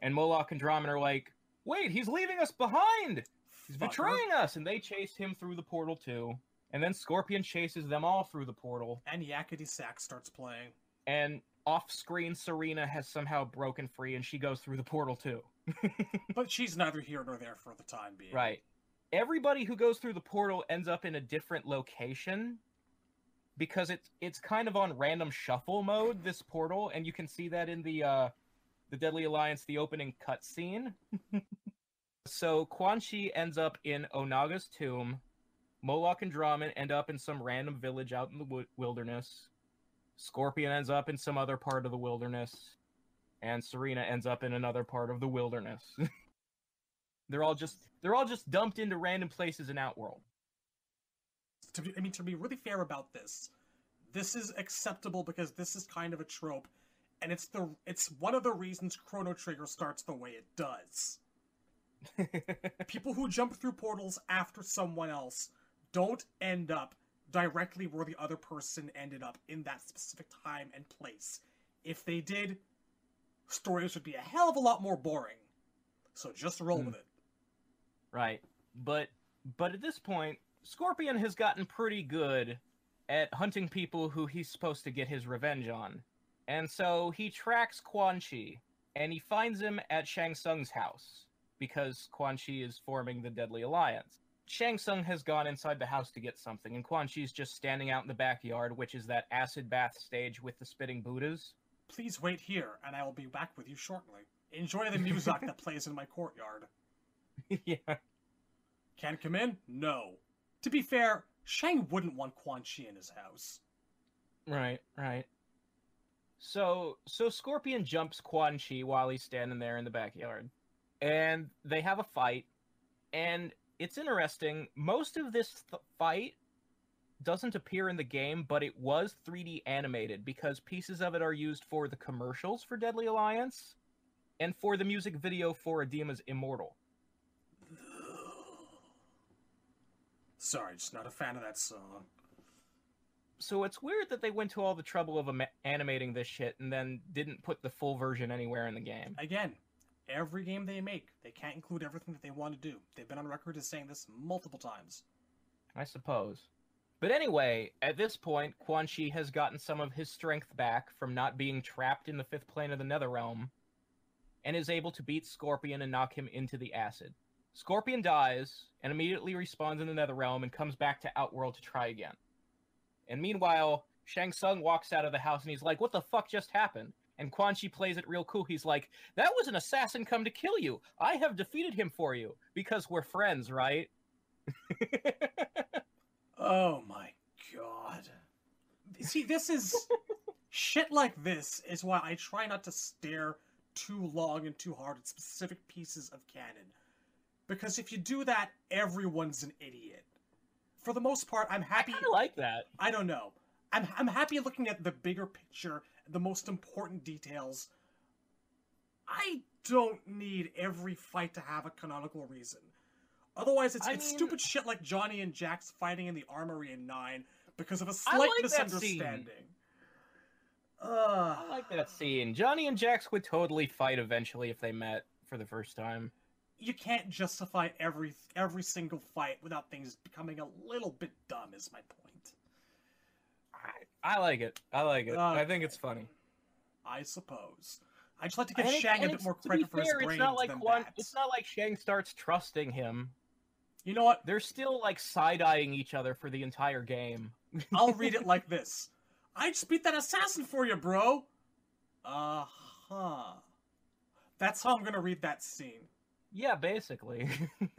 Speaker 2: And Moloch and Drahmin are like, "Wait, he's leaving us behind! He's betraying us!" And they chase him through the portal too. And then Scorpion chases them all through the portal.
Speaker 1: And Yakety Sax starts playing.
Speaker 2: And off-screen, Sareena has somehow broken free, and she goes through the portal too.
Speaker 1: But she's neither here nor there for the time being.
Speaker 2: Right. Everybody who goes through the portal ends up in a different location because it's it's kind of on random shuffle mode this portal and you can see that in the uh the Deadly Alliance the opening cutscene. so Quan Chi ends up in Onaga's tomb. Moloch and Drahmin end up in some random village out in the wi- wilderness. Scorpion ends up in some other part of the wilderness. And Sareena ends up in another part of the wilderness. They're all just they're all just dumped into random places in Outworld.
Speaker 1: To be, I mean, to be really fair about this, this is acceptable because this is kind of a trope, and it's the it's one of the reasons Chrono Trigger starts the way it does. People who jump through portals after someone else don't end up directly where the other person ended up in that specific time and place. If they did, stories would be a hell of a lot more boring. So just roll
Speaker 2: Hmm.
Speaker 1: with it.
Speaker 2: right. But but at this point, Scorpion has gotten pretty good at hunting people who he's supposed to get his revenge on. And so he tracks Quan Chi and he finds him at Shang Tsung's house because Quan Chi is forming the Deadly Alliance. Shang Tsung has gone inside the house to get something, and Quan Chi's just standing out in the backyard, which is that acid bath stage with the spitting Buddhas.
Speaker 1: Please wait here, and I will be back with you shortly. Enjoy the music that plays in my courtyard.
Speaker 2: yeah.
Speaker 1: Can't come in? No. To be fair, Shang wouldn't want Quan Chi in his house.
Speaker 2: Right, right. So, so Scorpion jumps Quan Chi while he's standing there in the backyard, and they have a fight. And it's interesting. Most of this th- fight doesn't appear in the game, but it was 3D animated because pieces of it are used for the commercials for Deadly Alliance and for the music video for Adema's Immortal.
Speaker 1: Sorry, just not a fan of that song.
Speaker 2: So it's weird that they went to all the trouble of animating this shit and then didn't put the full version anywhere in the game.
Speaker 1: Again, every game they make, they can't include everything that they want to do. They've been on record as saying this multiple times.
Speaker 2: I suppose. But anyway, at this point, Quan Chi has gotten some of his strength back from not being trapped in the fifth plane of the Netherrealm, and is able to beat Scorpion and knock him into the acid. Scorpion dies, and immediately respawns in the Netherrealm and comes back to Outworld to try again. And meanwhile, Shang Tsung walks out of the house and he's like, What the fuck just happened? And Quan Chi plays it real cool. He's like, That was an assassin come to kill you. I have defeated him for you. Because we're friends, right?
Speaker 1: Oh my god. See, this is. shit like this is why I try not to stare too long and too hard at specific pieces of canon. Because if you do that, everyone's an idiot. For the most part, I'm happy.
Speaker 2: I like that.
Speaker 1: I don't know. I'm I'm happy looking at the bigger picture, the most important details. I don't need every fight to have a canonical reason. Otherwise, it's,
Speaker 2: I
Speaker 1: it's
Speaker 2: mean-
Speaker 1: stupid shit like Johnny and Jax fighting in the armory in Nine because of a slight
Speaker 2: like that
Speaker 1: misunderstanding. Ugh.
Speaker 2: I like that scene. Johnny and Jax would totally fight eventually if they met for the first time.
Speaker 1: You can't justify every every single fight without things becoming a little bit dumb. Is my point.
Speaker 2: I, I like it. I like it. I think it's funny.
Speaker 1: I suppose. I just like to give
Speaker 2: And it-
Speaker 1: Shang a bit more
Speaker 2: to be
Speaker 1: credit for his brains
Speaker 2: it's not like
Speaker 1: than
Speaker 2: Quan,
Speaker 1: that.
Speaker 2: it's not like Shang starts trusting him.
Speaker 1: You know what?
Speaker 2: They're still like side eyeing each other for the entire game.
Speaker 1: I'll read it like this. I just beat that assassin for you, bro. Uh huh. That's how I'm gonna read that scene.
Speaker 2: Yeah, basically.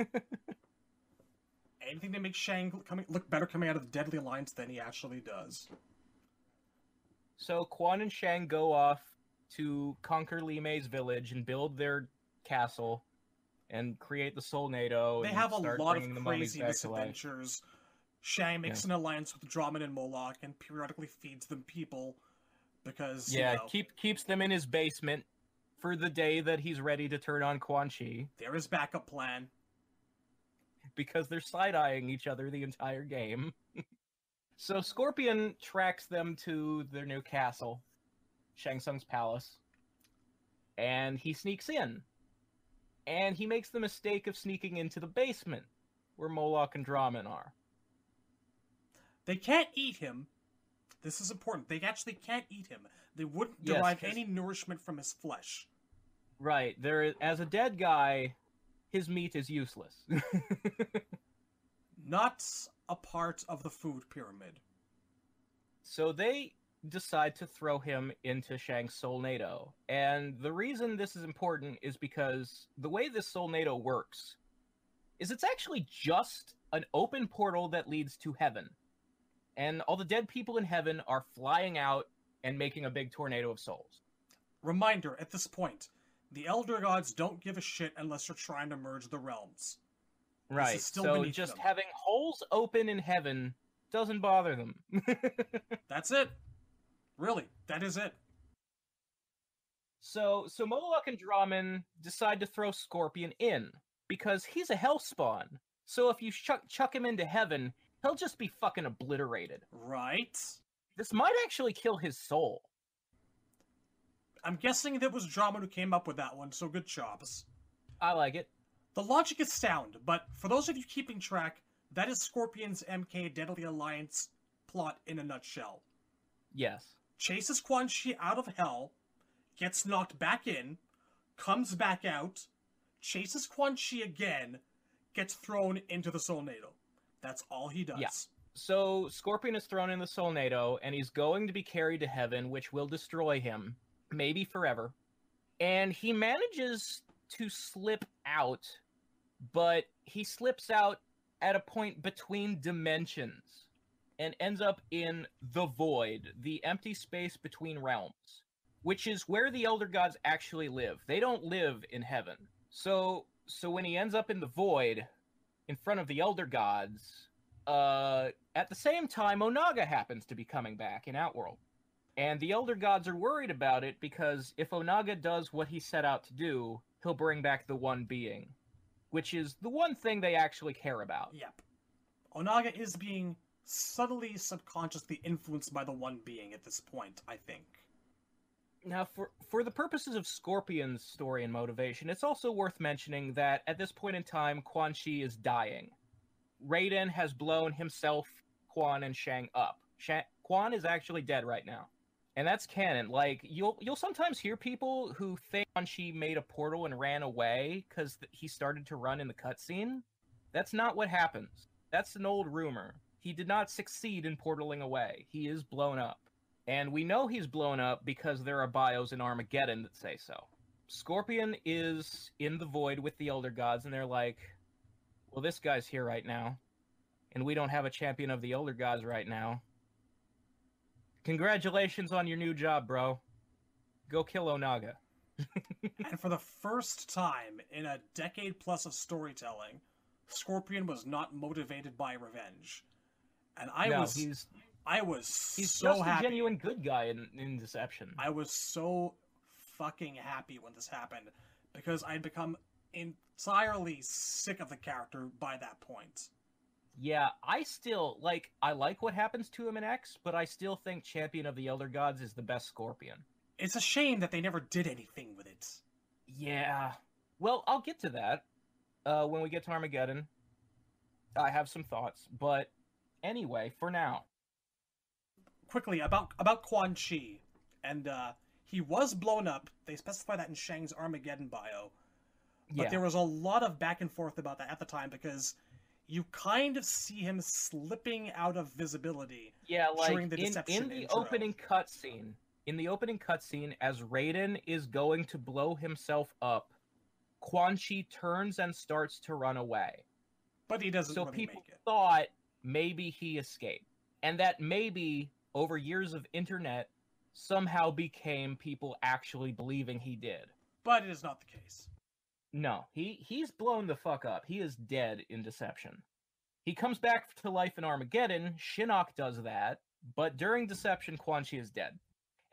Speaker 1: Anything to make Shang coming look better coming out of the Deadly Alliance than he actually does.
Speaker 2: So Quan and Shang go off to conquer Li Mei's village and build their castle and create the Soulnado.
Speaker 1: They have a lot of crazy
Speaker 2: back to life.
Speaker 1: misadventures. Shang makes an alliance with Drahmin and Moloch and periodically feeds them people because
Speaker 2: Yeah,
Speaker 1: you know,
Speaker 2: keep keeps them in his basement for the day that he's ready to turn on Quan Chi
Speaker 1: there is backup plan.
Speaker 2: because they're side eyeing each other the entire game. So Scorpion tracks them to their new castle, Shang Tsung's palace, and he sneaks in. And he makes the mistake of sneaking into the basement where Moloch and Drahmin are.
Speaker 1: They can't eat him. This is important. They actually can't eat him. They wouldn't derive any nourishment from his flesh.
Speaker 2: Right, there as a dead guy, his meat is useless.
Speaker 1: Not a part of the food pyramid.
Speaker 2: So they decide to throw him into Shang's Soulnado. And the reason this is important is because the way this Soulnado works is it's actually just an open portal that leads to heaven. And all the dead people in heaven are flying out and making a big tornado of souls.
Speaker 1: Reminder at this point, the Elder Gods don't give a shit unless you're trying to merge the realms.
Speaker 2: Right.
Speaker 1: still
Speaker 2: so just
Speaker 1: them.
Speaker 2: having holes open in heaven doesn't bother them.
Speaker 1: That's it. Really, that is it.
Speaker 2: So, so Moloch and Drahmin decide to throw Scorpion in because he's a hell spawn. So if you chuck, chuck him into heaven, he'll just be fucking obliterated.
Speaker 1: Right?
Speaker 2: This might actually kill his soul.
Speaker 1: I'm guessing that was Drama who came up with that one, so good chops.
Speaker 2: I like it.
Speaker 1: The logic is sound, but for those of you keeping track, that is Scorpion's MK Deadly Alliance plot in a nutshell.
Speaker 2: Yes.
Speaker 1: Chases Quan Chi out of hell, gets knocked back in, comes back out, chases Quan Chi again, gets thrown into the Soulnado. That's all he does.
Speaker 2: Yeah. So Scorpion is thrown in the Soulnado, and he's going to be carried to heaven, which will destroy him, maybe forever. And he manages to slip out, but he slips out at a point between dimensions and ends up in the void, the empty space between realms, which is where the elder gods actually live. They don't live in heaven. So so when he ends up in the void in front of the elder gods, uh at the same time Onaga happens to be coming back in Outworld. And the elder gods are worried about it because if Onaga does what he set out to do, he'll bring back the one being, which is the one thing they actually care about.
Speaker 1: Yep. Onaga is being subtly, subconsciously influenced by the one being at this point, I think.
Speaker 2: Now, for for the purposes of Scorpion's story and motivation, it's also worth mentioning that at this point in time, Quan Chi is dying. Raiden has blown himself, Quan, and Shang up. Sha- Quan is actually dead right now, and that's canon. Like you'll you'll sometimes hear people who think Chi made a portal and ran away because th- he started to run in the cutscene. That's not what happens. That's an old rumor. He did not succeed in portaling away. He is blown up. And we know he's blown up because there are bios in Armageddon that say so. Scorpion is in the void with the Elder Gods, and they're like, well, this guy's here right now, and we don't have a champion of the Elder Gods right now. Congratulations on your new job, bro. Go kill Onaga.
Speaker 1: and for the first time in a decade plus of storytelling, Scorpion was not motivated by revenge. And I
Speaker 2: no,
Speaker 1: was
Speaker 2: he's
Speaker 1: I was
Speaker 2: he's
Speaker 1: so
Speaker 2: just
Speaker 1: happy.
Speaker 2: a genuine good guy in, in Deception.
Speaker 1: I was so fucking happy when this happened because I'd become entirely sick of the character by that point.
Speaker 2: Yeah, I still like I like what happens to him in X, but I still think Champion of the Elder Gods is the best Scorpion.
Speaker 1: It's a shame that they never did anything with it.
Speaker 2: Yeah. Well, I'll get to that uh, when we get to Armageddon. I have some thoughts, but anyway, for now,
Speaker 1: Quickly about about Quan Chi, and uh, he was blown up. They specify that in Shang's Armageddon bio. But
Speaker 2: yeah.
Speaker 1: there was a lot of back and forth about that at the time because you kind of see him slipping out of visibility.
Speaker 2: Yeah, like
Speaker 1: during the
Speaker 2: in, in the
Speaker 1: intro.
Speaker 2: opening cutscene, in the opening cutscene, as Raiden is going to blow himself up, Quan Chi turns and starts to run away.
Speaker 1: But he doesn't
Speaker 2: So
Speaker 1: really
Speaker 2: people thought maybe he escaped, and that maybe over years of internet somehow became people actually believing he did.
Speaker 1: But it is not the case.
Speaker 2: No, he he's blown the fuck up. He is dead in Deception. He comes back to life in Armageddon. Shinnok does that, but during Deception, Quan Chi is dead.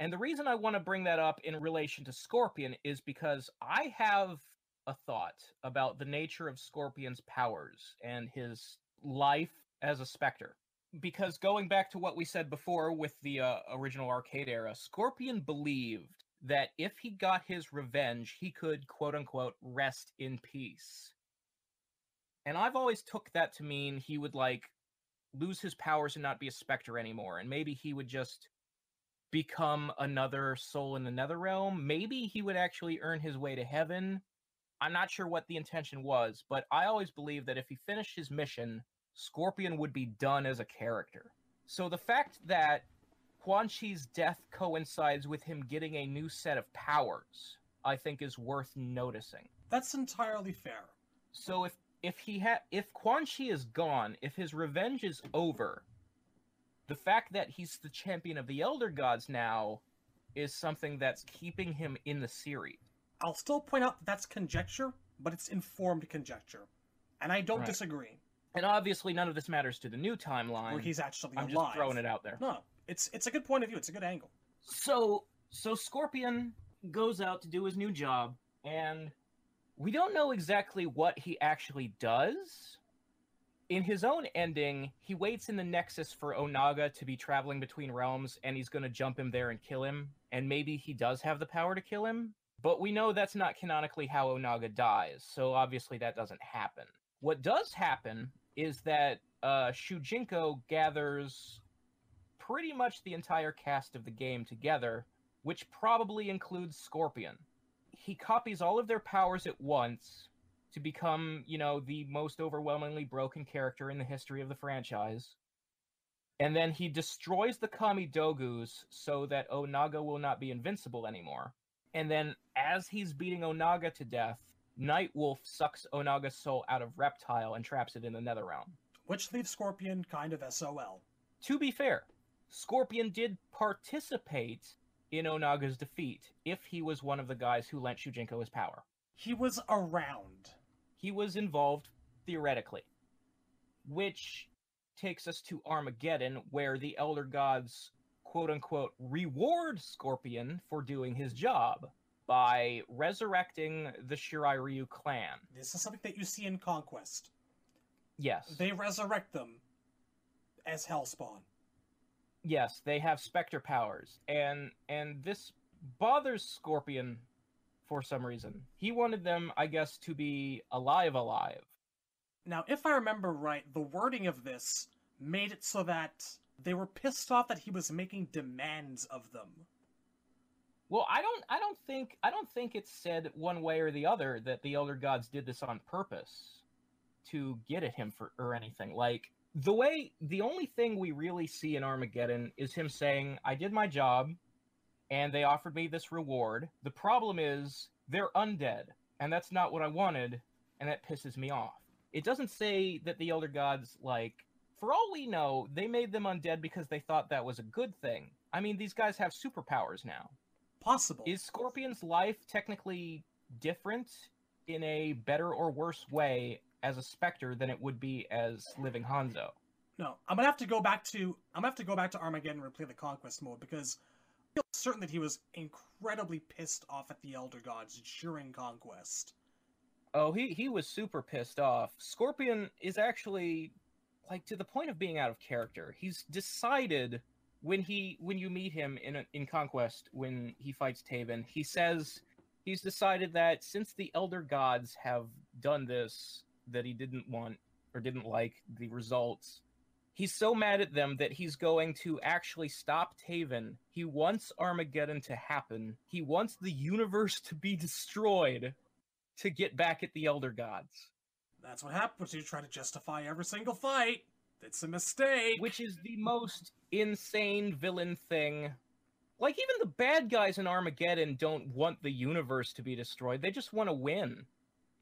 Speaker 2: And the reason I want to bring that up in relation to Scorpion is because I have a thought about the nature of Scorpion's powers and his life as a Spectre. Because going back to what we said before with the uh, original arcade era, Scorpion believed that if he got his revenge, he could quote unquote rest in peace. And I've always took that to mean he would like lose his powers and not be a specter anymore, and maybe he would just become another soul in the nether realm. Maybe he would actually earn his way to heaven. I'm not sure what the intention was, but I always believed that if he finished his mission, Scorpion would be done as a character. So the fact that Quan Chi's death coincides with him getting a new set of powers, I think is worth noticing.
Speaker 1: That's entirely fair.
Speaker 2: So if if he had if Quan Chi is gone, if his revenge is over, the fact that he's the champion of the Elder Gods now is something that's keeping him in the series.
Speaker 1: I'll still point out that that's conjecture, but it's informed conjecture. And I don't
Speaker 2: Right.
Speaker 1: disagree.
Speaker 2: And obviously none of this matters to the new timeline.
Speaker 1: Where he's actually
Speaker 2: I'm
Speaker 1: alive.
Speaker 2: just throwing it out there.
Speaker 1: No, it's it's a good point of view. It's a good angle.
Speaker 2: So so Scorpion goes out to do his new job and we don't know exactly what he actually does. In his own ending, he waits in the Nexus for Onaga to be traveling between realms and he's going to jump him there and kill him. And maybe he does have the power to kill him, but we know that's not canonically how Onaga dies, so obviously that doesn't happen. What does happen is that uh, Shujinko gathers pretty much the entire cast of the game together, which probably includes Scorpion. He copies all of their powers at once to become, you know, the most overwhelmingly broken character in the history of the franchise. And then he destroys the Kamidogus so that Onaga will not be invincible anymore. And then, as he's beating Onaga to death, Nightwolf sucks Onaga's soul out of Reptile and traps it in the Netherrealm.
Speaker 1: Which leaves Scorpion kind of SOL.
Speaker 2: To be fair, Scorpion did participate in Onaga's defeat if he was one of the guys who lent Shujinko his power.
Speaker 1: He was around.
Speaker 2: He was involved theoretically. Which takes us to Armageddon, where the Elder Gods quote unquote reward Scorpion for doing his job by resurrecting the Shirai Ryu clan.
Speaker 1: This is something that you see in Conquest.
Speaker 2: Yes.
Speaker 1: They resurrect them as Hellspawn.
Speaker 2: Yes, they have specter powers, and and this bothers Scorpion for some reason. He wanted them, I guess, to be alive, alive.
Speaker 1: Now, if I remember right, the wording of this made it so that they were pissed off that he was making demands of them.
Speaker 2: Well, I don't, I don't think, I don't think it's said one way or the other that the Elder Gods did this on purpose to get at him for or anything. Like the way, the only thing we really see in Armageddon is him saying, "I did my job, and they offered me this reward. The problem is they're undead, and that's not what I wanted, and that pisses me off." It doesn't say that the Elder Gods like. For all we know, they made them undead because they thought that was a good thing. I mean, these guys have superpowers now.
Speaker 1: Possible.
Speaker 2: Is Scorpion's life technically different in a better or worse way as a Spectre than it would be as living Hanzo?
Speaker 1: No, I'm gonna have to go back to I'm gonna have to go back to Armageddon and replay the conquest mode because I feel certain that he was incredibly pissed off at the Elder Gods during conquest.
Speaker 2: Oh, he he was super pissed off. Scorpion is actually like to the point of being out of character. He's decided when he when you meet him in in Conquest when he fights Taven, he says he's decided that since the Elder Gods have done this that he didn't want or didn't like the results, He's so mad at them that he's going to actually stop Taven. He wants Armageddon to happen. He wants the universe to be destroyed to get back at the Elder Gods.
Speaker 1: That's what happens when you try to justify every single fight. It's a mistake.
Speaker 2: Which is the most insane villain thing. Like, even the bad guys in Armageddon don't want the universe to be destroyed, they just want to win.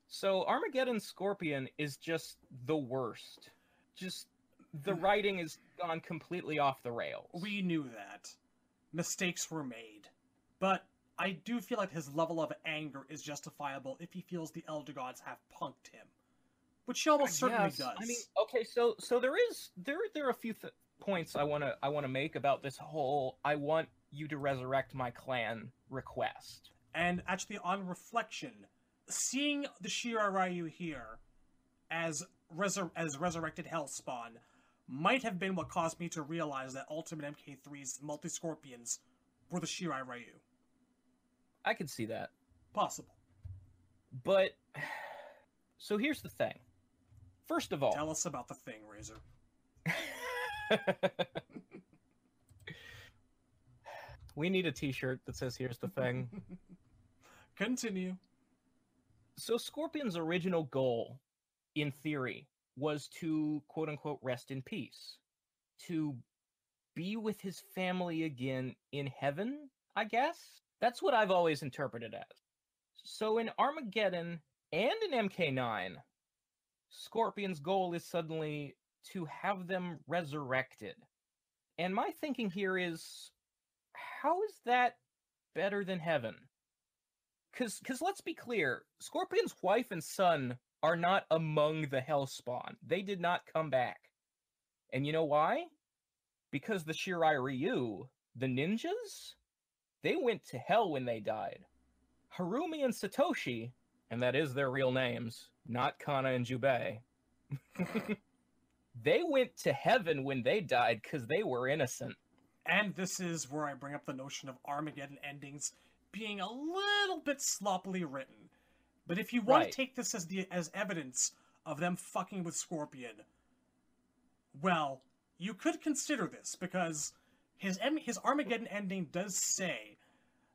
Speaker 2: So, Armageddon Scorpion is just the worst. Just, the hmm. writing is gone completely off the rails.
Speaker 1: We knew that. Mistakes were made. But I do feel like his level of anger is justifiable if he feels the Elder Gods have punked him. Which he almost certainly
Speaker 2: Yes,
Speaker 1: does.
Speaker 2: I mean, okay, so so there is there there are a few th- points I want to I want to make about this whole I want you to resurrect my clan request.
Speaker 1: And actually, on reflection, seeing the Shirai Ryu here as resur- as resurrected Hellspawn might have been what caused me to realize that Ultimate MK3's multi Scorpions were the Shirai Ryu.
Speaker 2: I could see that.
Speaker 1: Possible.
Speaker 2: But so here's the thing. First of all,
Speaker 1: Tell us about the thing, Razor.
Speaker 2: we need a t-shirt that says here's the thing.
Speaker 1: Continue.
Speaker 2: So Scorpion's original goal in theory was to quote unquote rest in peace, to be with his family again in heaven, I guess. That's what I've always interpreted as. So in Armageddon and in MK9, Scorpion's goal is suddenly to have them resurrected. And my thinking here is how is that better than heaven? Cuz cuz let's be clear, Scorpion's wife and son are not among the Hellspawn. They did not come back. And you know why? Because the Shirai Ryu, the ninjas, they went to hell when they died. Harumi and Satoshi, and that is their real names, not Kana and Jubei. they went to heaven when they died because they were innocent.
Speaker 1: And this is where I bring up the notion of Armageddon endings being a little bit sloppily written. But if you want
Speaker 2: Right.
Speaker 1: to take this as the as evidence of them fucking with Scorpion, well, you could consider this because his his Armageddon ending does say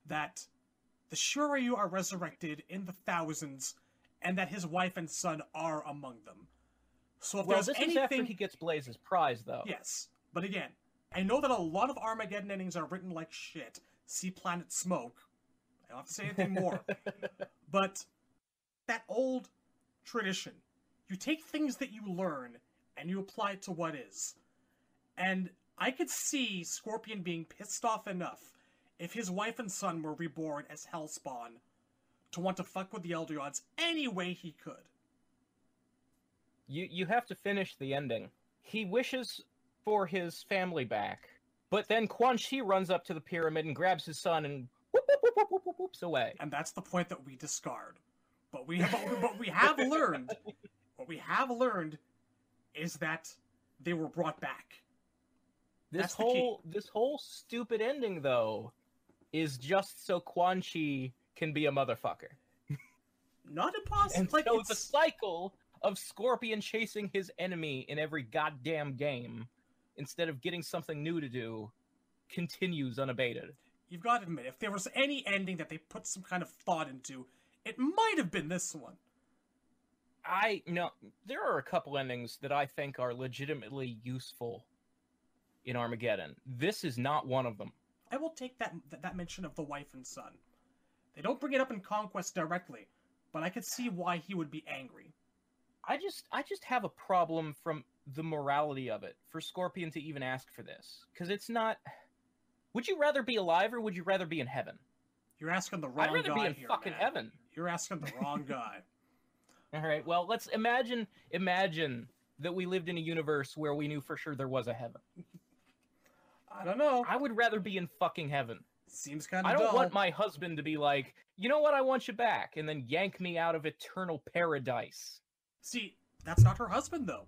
Speaker 1: that the Shirai Ryu are resurrected in the thousands, and that his wife and son are among them. So if
Speaker 2: well,
Speaker 1: there's
Speaker 2: this
Speaker 1: anything,
Speaker 2: is after he gets Blaze's prize, though.
Speaker 1: Yes, but again, I know that a lot of Armageddon endings are written like shit. See Planet Smoke. I don't have to say anything more. but that old tradition, you take things that you learn and you apply it to what is. And I could see Scorpion being pissed off enough if his wife and son were reborn as Hellspawn to want to fuck with the Elder Gods any way he could.
Speaker 2: You you have to finish the ending. He wishes for his family back, but then Quan Chi runs up to the pyramid and grabs his son and whoop whoop whoop whoop whoop, whoop, whoops away.
Speaker 1: and that's the point that we discard. But we have, but we have learned, what we have learned, is that they were brought back.
Speaker 2: This
Speaker 1: That's
Speaker 2: whole this whole stupid ending though is just so Quan Chi can be a motherfucker.
Speaker 1: Not impossible.
Speaker 2: And
Speaker 1: like
Speaker 2: so
Speaker 1: it's,
Speaker 2: the cycle of Scorpion chasing his enemy in every goddamn game, instead of getting something new to do, continues unabated.
Speaker 1: You've got to admit, if there was any ending that they put some kind of thought into, it might have been this one.
Speaker 2: I no, there are a couple endings that I think are legitimately useful in Armageddon. This is not one of them.
Speaker 1: I will take that that, that mention of the wife and son. They don't bring it up in Conquest directly, but I could see why he would be angry.
Speaker 2: I just I just have a problem from the morality of it for Scorpion to even ask for this because it's not. Would you rather be alive or would you rather be in heaven?
Speaker 1: You're asking the wrong
Speaker 2: I'd rather
Speaker 1: guy
Speaker 2: be in
Speaker 1: here,
Speaker 2: fucking
Speaker 1: man.
Speaker 2: heaven.
Speaker 1: You're asking the wrong guy.
Speaker 2: All right. Well, let's imagine imagine that we lived in a universe where we knew for sure there was a heaven.
Speaker 1: I don't know.
Speaker 2: I would rather be in fucking heaven.
Speaker 1: Seems kind of
Speaker 2: I don't
Speaker 1: dull.
Speaker 2: want my husband to be like, you know what, I want you back, and then yank me out of eternal paradise.
Speaker 1: See, that's not her husband though.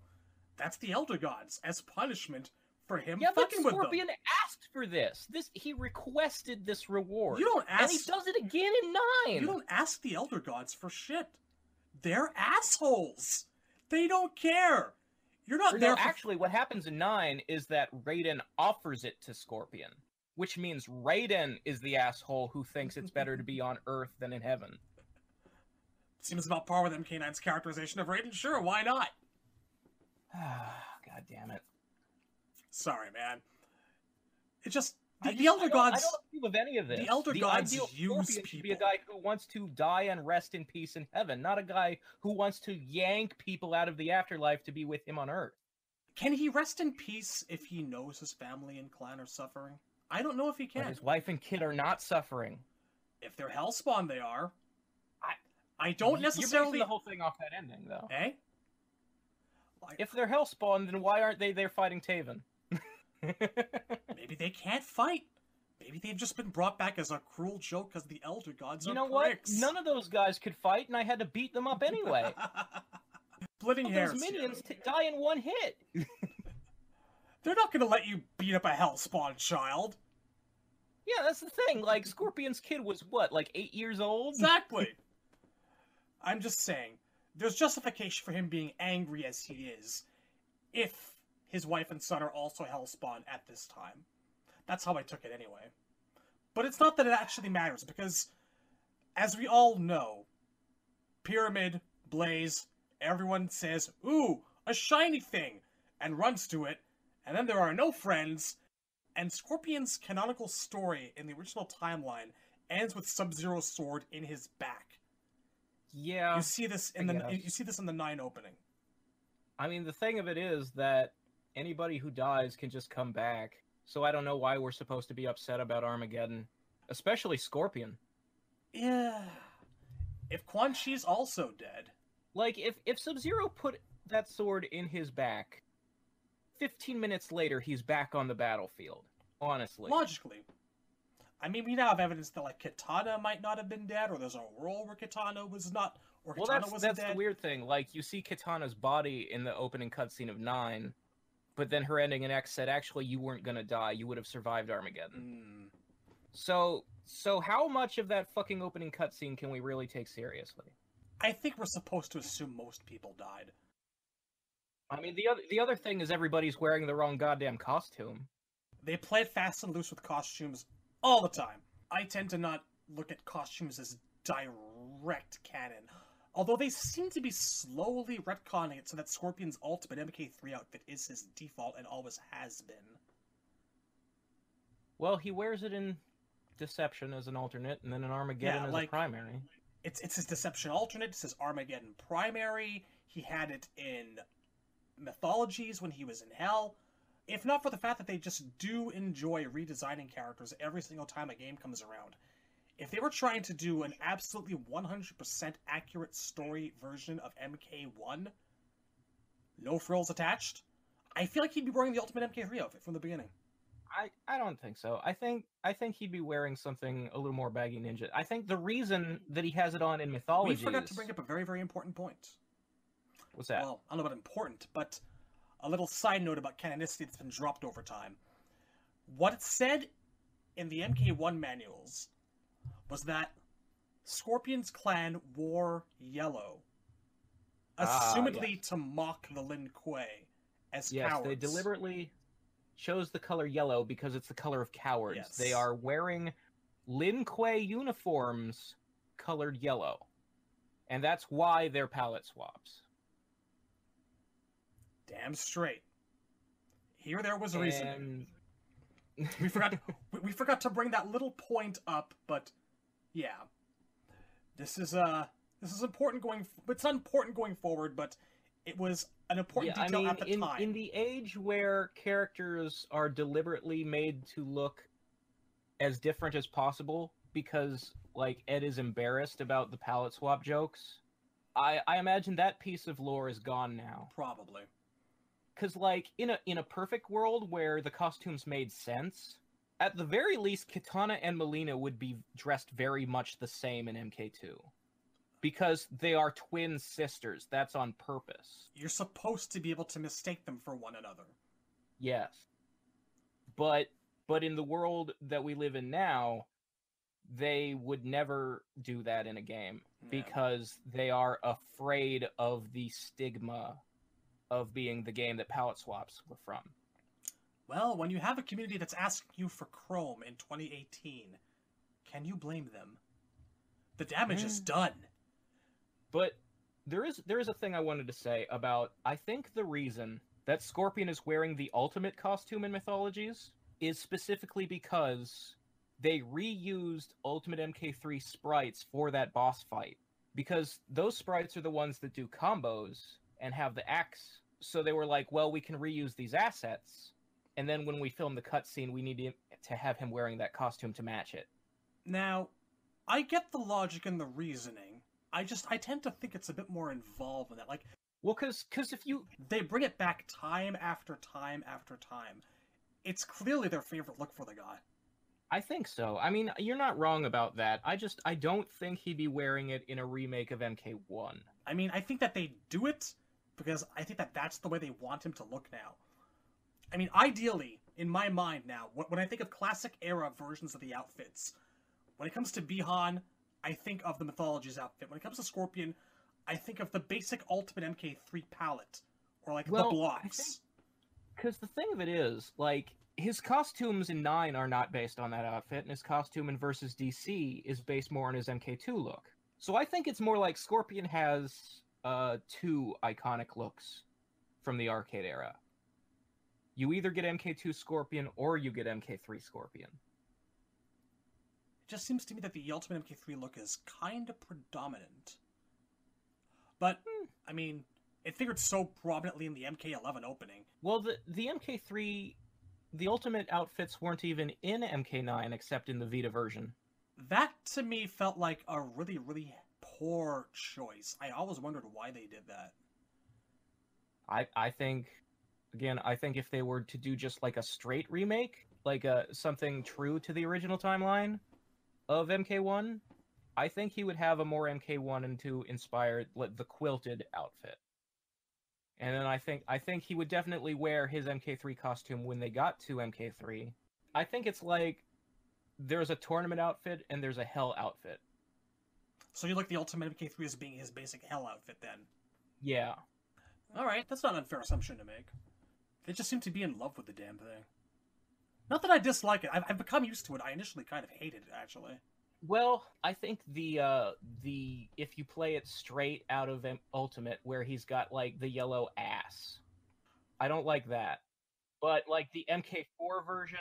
Speaker 1: That's the Elder Gods as punishment for him
Speaker 2: yeah, but
Speaker 1: fucking them.
Speaker 2: Scorpion asked for this. This he requested this reward.
Speaker 1: You don't ask,
Speaker 2: and he does it again in nine.
Speaker 1: You don't ask the Elder Gods for shit. They're assholes. They don't care. You're not
Speaker 2: Or
Speaker 1: there
Speaker 2: no,
Speaker 1: for
Speaker 2: actually, what happens in nine is that Raiden offers it to Scorpion, which means Raiden is the asshole who thinks it's better to be on Earth than in heaven.
Speaker 1: Seems about par with MK9's characterization of Raiden. Sure, why not?
Speaker 2: God damn it!
Speaker 1: Sorry, man. It just the,
Speaker 2: I
Speaker 1: the Elder
Speaker 2: I
Speaker 1: Gods.
Speaker 2: I don't approve of any of this.
Speaker 1: The elder Gods
Speaker 2: ideal
Speaker 1: use
Speaker 2: Scorpion should be a guy who wants to die and rest in peace in heaven, not a guy who wants to yank people out of the afterlife to be with him on Earth.
Speaker 1: Can he rest in peace if he knows his family and clan are suffering? I don't know if he
Speaker 2: But
Speaker 1: can.
Speaker 2: his wife and kid are not suffering.
Speaker 1: If they're hellspawn, they are.
Speaker 2: I-
Speaker 1: I don't
Speaker 2: Y- You're
Speaker 1: necessarily.
Speaker 2: the whole thing off that ending, though.
Speaker 1: Eh?
Speaker 2: If they're hellspawn, then why aren't they there fighting Taven?
Speaker 1: Maybe they can't fight. Maybe they've just been brought back as a cruel joke because the Elder Gods
Speaker 2: you know what? None of those guys could fight, and I had to beat them up anyway.
Speaker 1: Splitting
Speaker 2: Those
Speaker 1: hairs. here.
Speaker 2: minions t- die in one hit.
Speaker 1: They're not gonna let you beat up a hellspawn child.
Speaker 2: Yeah, that's the thing. Like Scorpion's kid was what, like eight years old?
Speaker 1: Exactly. I'm just saying, there's justification for him being angry as he is, if his wife and son are also hellspawn at this time. That's how I took it anyway. But it's not that it actually matters, because, as we all know, Pyramid, Blaze, everyone says, Ooh, a shiny thing, and runs to it, and then there are no friends, and Scorpion's canonical story in the original timeline ends with Sub-Zero's sword in his back.
Speaker 2: Yeah.
Speaker 1: You see this in
Speaker 2: I
Speaker 1: the
Speaker 2: guess.
Speaker 1: you see this in the nine opening.
Speaker 2: I mean, the thing of it is that anybody who dies can just come back. So I don't know why we're supposed to be upset about Armageddon, especially Scorpion.
Speaker 1: Yeah. If Quan Chi's also dead,
Speaker 2: Like if if Sub-Zero put that sword in his back, 15 minutes later he's back on the battlefield. Honestly.
Speaker 1: logically, I mean, we now have evidence that like Katana might not have been dead, or there's a world where Katana was not, or
Speaker 2: Well,
Speaker 1: Katana
Speaker 2: that's
Speaker 1: wasn't
Speaker 2: that's
Speaker 1: dead.
Speaker 2: the weird thing. Like you see Katana's body in the opening cutscene of nine, but then her ending in X said, "Actually, you weren't gonna die. You would have survived Armageddon."
Speaker 1: Mm,
Speaker 2: So, so how much of that fucking opening cutscene can we really take seriously?
Speaker 1: I think we're supposed to assume most people died.
Speaker 2: I mean, the other the other thing is everybody's wearing the wrong goddamn costume.
Speaker 1: They played fast and loose with costumes all the time. I tend to not look at costumes as direct canon, although they seem to be slowly retconning it so that Scorpion's ultimate MK3 outfit is his default and always has been.
Speaker 2: Well, he wears it in Deception as an alternate, and then in Armageddon
Speaker 1: Yeah,
Speaker 2: as
Speaker 1: like-
Speaker 2: a primary.
Speaker 1: It's it's his Deception alternate, it's his Armageddon primary. He had it in Mythologies when he was in Hell. If not for the fact that they just do enjoy redesigning characters every single time a game comes around. If they were trying to do an absolutely 100% accurate story version of MK1, no frills attached, I feel like he'd be wearing the ultimate MK3 outfit from the beginning.
Speaker 2: I, I don't think so. I think I think he'd be wearing something a little more baggy ninja. I think the reason that he has it on in mythology.
Speaker 1: We forgot to bring up a very, very important point.
Speaker 2: what's that?
Speaker 1: Well, I don't know about important, but a little side note about canonicity that's been dropped over time. What it said in the MK1 manuals was that Scorpion's clan wore yellow,
Speaker 2: Ah,
Speaker 1: assumedly to mock the Lin Kuei as
Speaker 2: yes,
Speaker 1: cowards.
Speaker 2: they deliberately chose the color yellow because it's the color of cowards. They are wearing Lin Kuei uniforms colored yellow. And that's why they're palette swaps.
Speaker 1: Damn straight. Here there was reasoning.
Speaker 2: And
Speaker 1: We forgot. we forgot to bring that little point up, but yeah, this is uh this is important going. f- It's not important going forward, but it was an important
Speaker 2: yeah, I
Speaker 1: detail
Speaker 2: mean,
Speaker 1: at the
Speaker 2: in,
Speaker 1: time.
Speaker 2: in the age where characters are deliberately made to look as different as possible because, like, Ed is embarrassed about the palette swap jokes, I, I imagine that piece of lore is gone now.
Speaker 1: Probably.
Speaker 2: Because, like, in a in a perfect world where the costumes made sense, at the very least, Katana and Mileena would be dressed very much the same in MK2. Because they are twin sisters. That's on purpose.
Speaker 1: You're supposed to be able to mistake them for one another.
Speaker 2: Yes. But but in the world that we live in now, they would never do that in a game
Speaker 1: Yeah.
Speaker 2: because they are afraid of the stigma of being the game that palette swaps were from.
Speaker 1: Well, when you have a community that's asking you for Chrome in 2018, can you blame them? The damage is
Speaker 2: Mm.
Speaker 1: done.
Speaker 2: But there is there is a thing I wanted to say about I think the reason that Scorpion is wearing the ultimate costume in Mythologies is specifically because they reused Ultimate MK3 sprites for that boss fight. Because those sprites are the ones that do combos and have the axe. So they were like, well, we can reuse these assets. And then when we film the cutscene, we need to, to have him wearing that costume to match it.
Speaker 1: Now, I get the logic and the reasoning. I just I tend to think it's a bit more involved in that. Like
Speaker 2: Well, because cause if you
Speaker 1: they bring it back time after time after time. It's clearly their favorite look for the guy.
Speaker 2: I think so. I mean, you're not wrong about that. I just I don't think he'd be wearing it in a remake of MK1.
Speaker 1: I mean, I think that they do it because I think that that's the way they want him to look now. I mean, ideally, in my mind now, when I think of classic era versions of the outfits, when it comes to Bi-Han, I think of the Mythologies outfit. When it comes to Scorpion, I think of the basic Ultimate MK3 palette, or like
Speaker 2: Well,
Speaker 1: the blocks.
Speaker 2: Because the thing of it is, like, his costumes in 9 are not based on that outfit, and his costume in Versus DC is based more on his MK2 look. So I think it's more like Scorpion has uh, two iconic looks from the arcade era. You either get MK2 Scorpion or you get MK3 Scorpion.
Speaker 1: It just seems to me that the Ultimate MK3 look is kind of predominant. But,
Speaker 2: Hmm.
Speaker 1: I mean, it figured so prominently in the MK11 opening.
Speaker 2: Well, the the MK3, the ultimate outfits weren't even in MK9 except in the Vita version.
Speaker 1: That to me felt like a really, really poor choice. I always wondered why they did that.
Speaker 2: I I think, again, I think if they were to do just like a straight remake, like a something true to the original timeline of MK1, I think he would have a more MK1 and 2 inspired like, the quilted outfit. And then I think I think he would definitely wear his MK3 costume when they got to MK3. I think it's like there's a tournament outfit and there's a hell outfit.
Speaker 1: So you like the Ultimate MK3 as being his basic hell outfit then?
Speaker 2: Yeah.
Speaker 1: Alright, that's not an unfair assumption to make. They just seem to be in love with the damn thing. Not that I dislike it, I've, I've become used to it. I initially kind of hated it, actually.
Speaker 2: Well, I think the uh the if you play it straight out of Ultimate where he's got like the yellow ass. I don't like that. But like the MK4 version,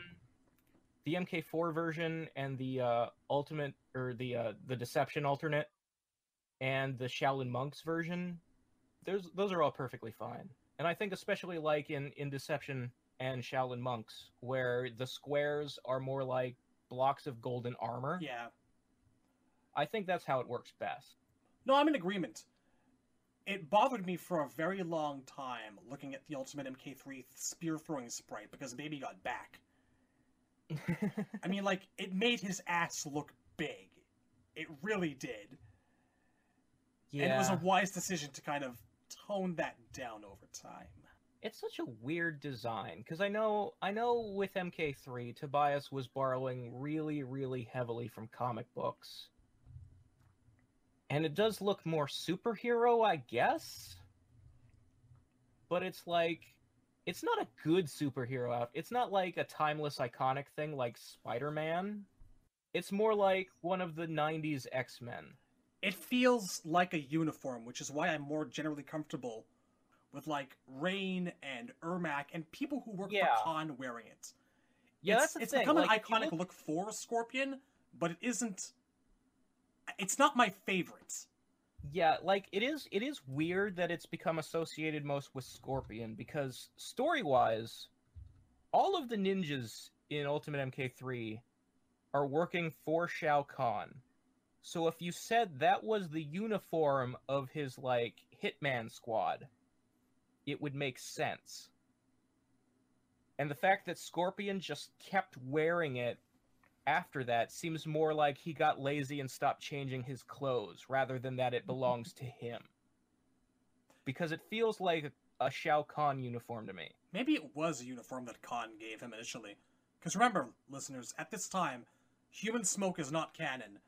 Speaker 2: the MK4 version and the uh Ultimate or the uh the Deception alternate and the Shaolin Monks version, those those are all perfectly fine. And I think especially like in in Deception and Shaolin Monks where the squares are more like blocks of golden armor.
Speaker 1: Yeah.
Speaker 2: I think that's how it works best.
Speaker 1: No, I'm in agreement. It bothered me for a very long time looking at the Ultimate MK3 spear throwing sprite because Baby got back. I mean, like, it made his ass look big. It really did.
Speaker 2: yeah,
Speaker 1: And it was a wise decision to kind of tone that down over time.
Speaker 2: it's such a weird design because I know I know with MK3, Tobias was borrowing really, really heavily from comic books, and it does look more superhero, I guess. But it's like, it's not a good superhero outfit. It's not like a timeless, iconic thing like Spider-Man. It's more like one of the '90s X-Men.
Speaker 1: It feels like a uniform, which is why I'm more generally comfortable with, like, Rain and Ermac and people who work
Speaker 2: Yeah.
Speaker 1: for Kahn wearing it.
Speaker 2: Yeah,
Speaker 1: it's,
Speaker 2: that's the
Speaker 1: it's
Speaker 2: thing.
Speaker 1: become an
Speaker 2: like, you
Speaker 1: iconic
Speaker 2: look-
Speaker 1: look for Scorpion, but it isn't. It's not my favorite.
Speaker 2: Yeah, like it is it is weird that it's become associated most with Scorpion because story-wise all of the ninjas in Ultimate MK3 are working for Shao Kahn. So if you said that was the uniform of his like hitman squad, it would make sense. And the fact that Scorpion just kept wearing it after that seems more like he got lazy and stopped changing his clothes rather than that it belongs to him. Because it feels like a, Shao Kahn uniform to me.
Speaker 1: Maybe it was a uniform that Kahn gave him initially. Because remember, listeners, at this time, human smoke is not canon,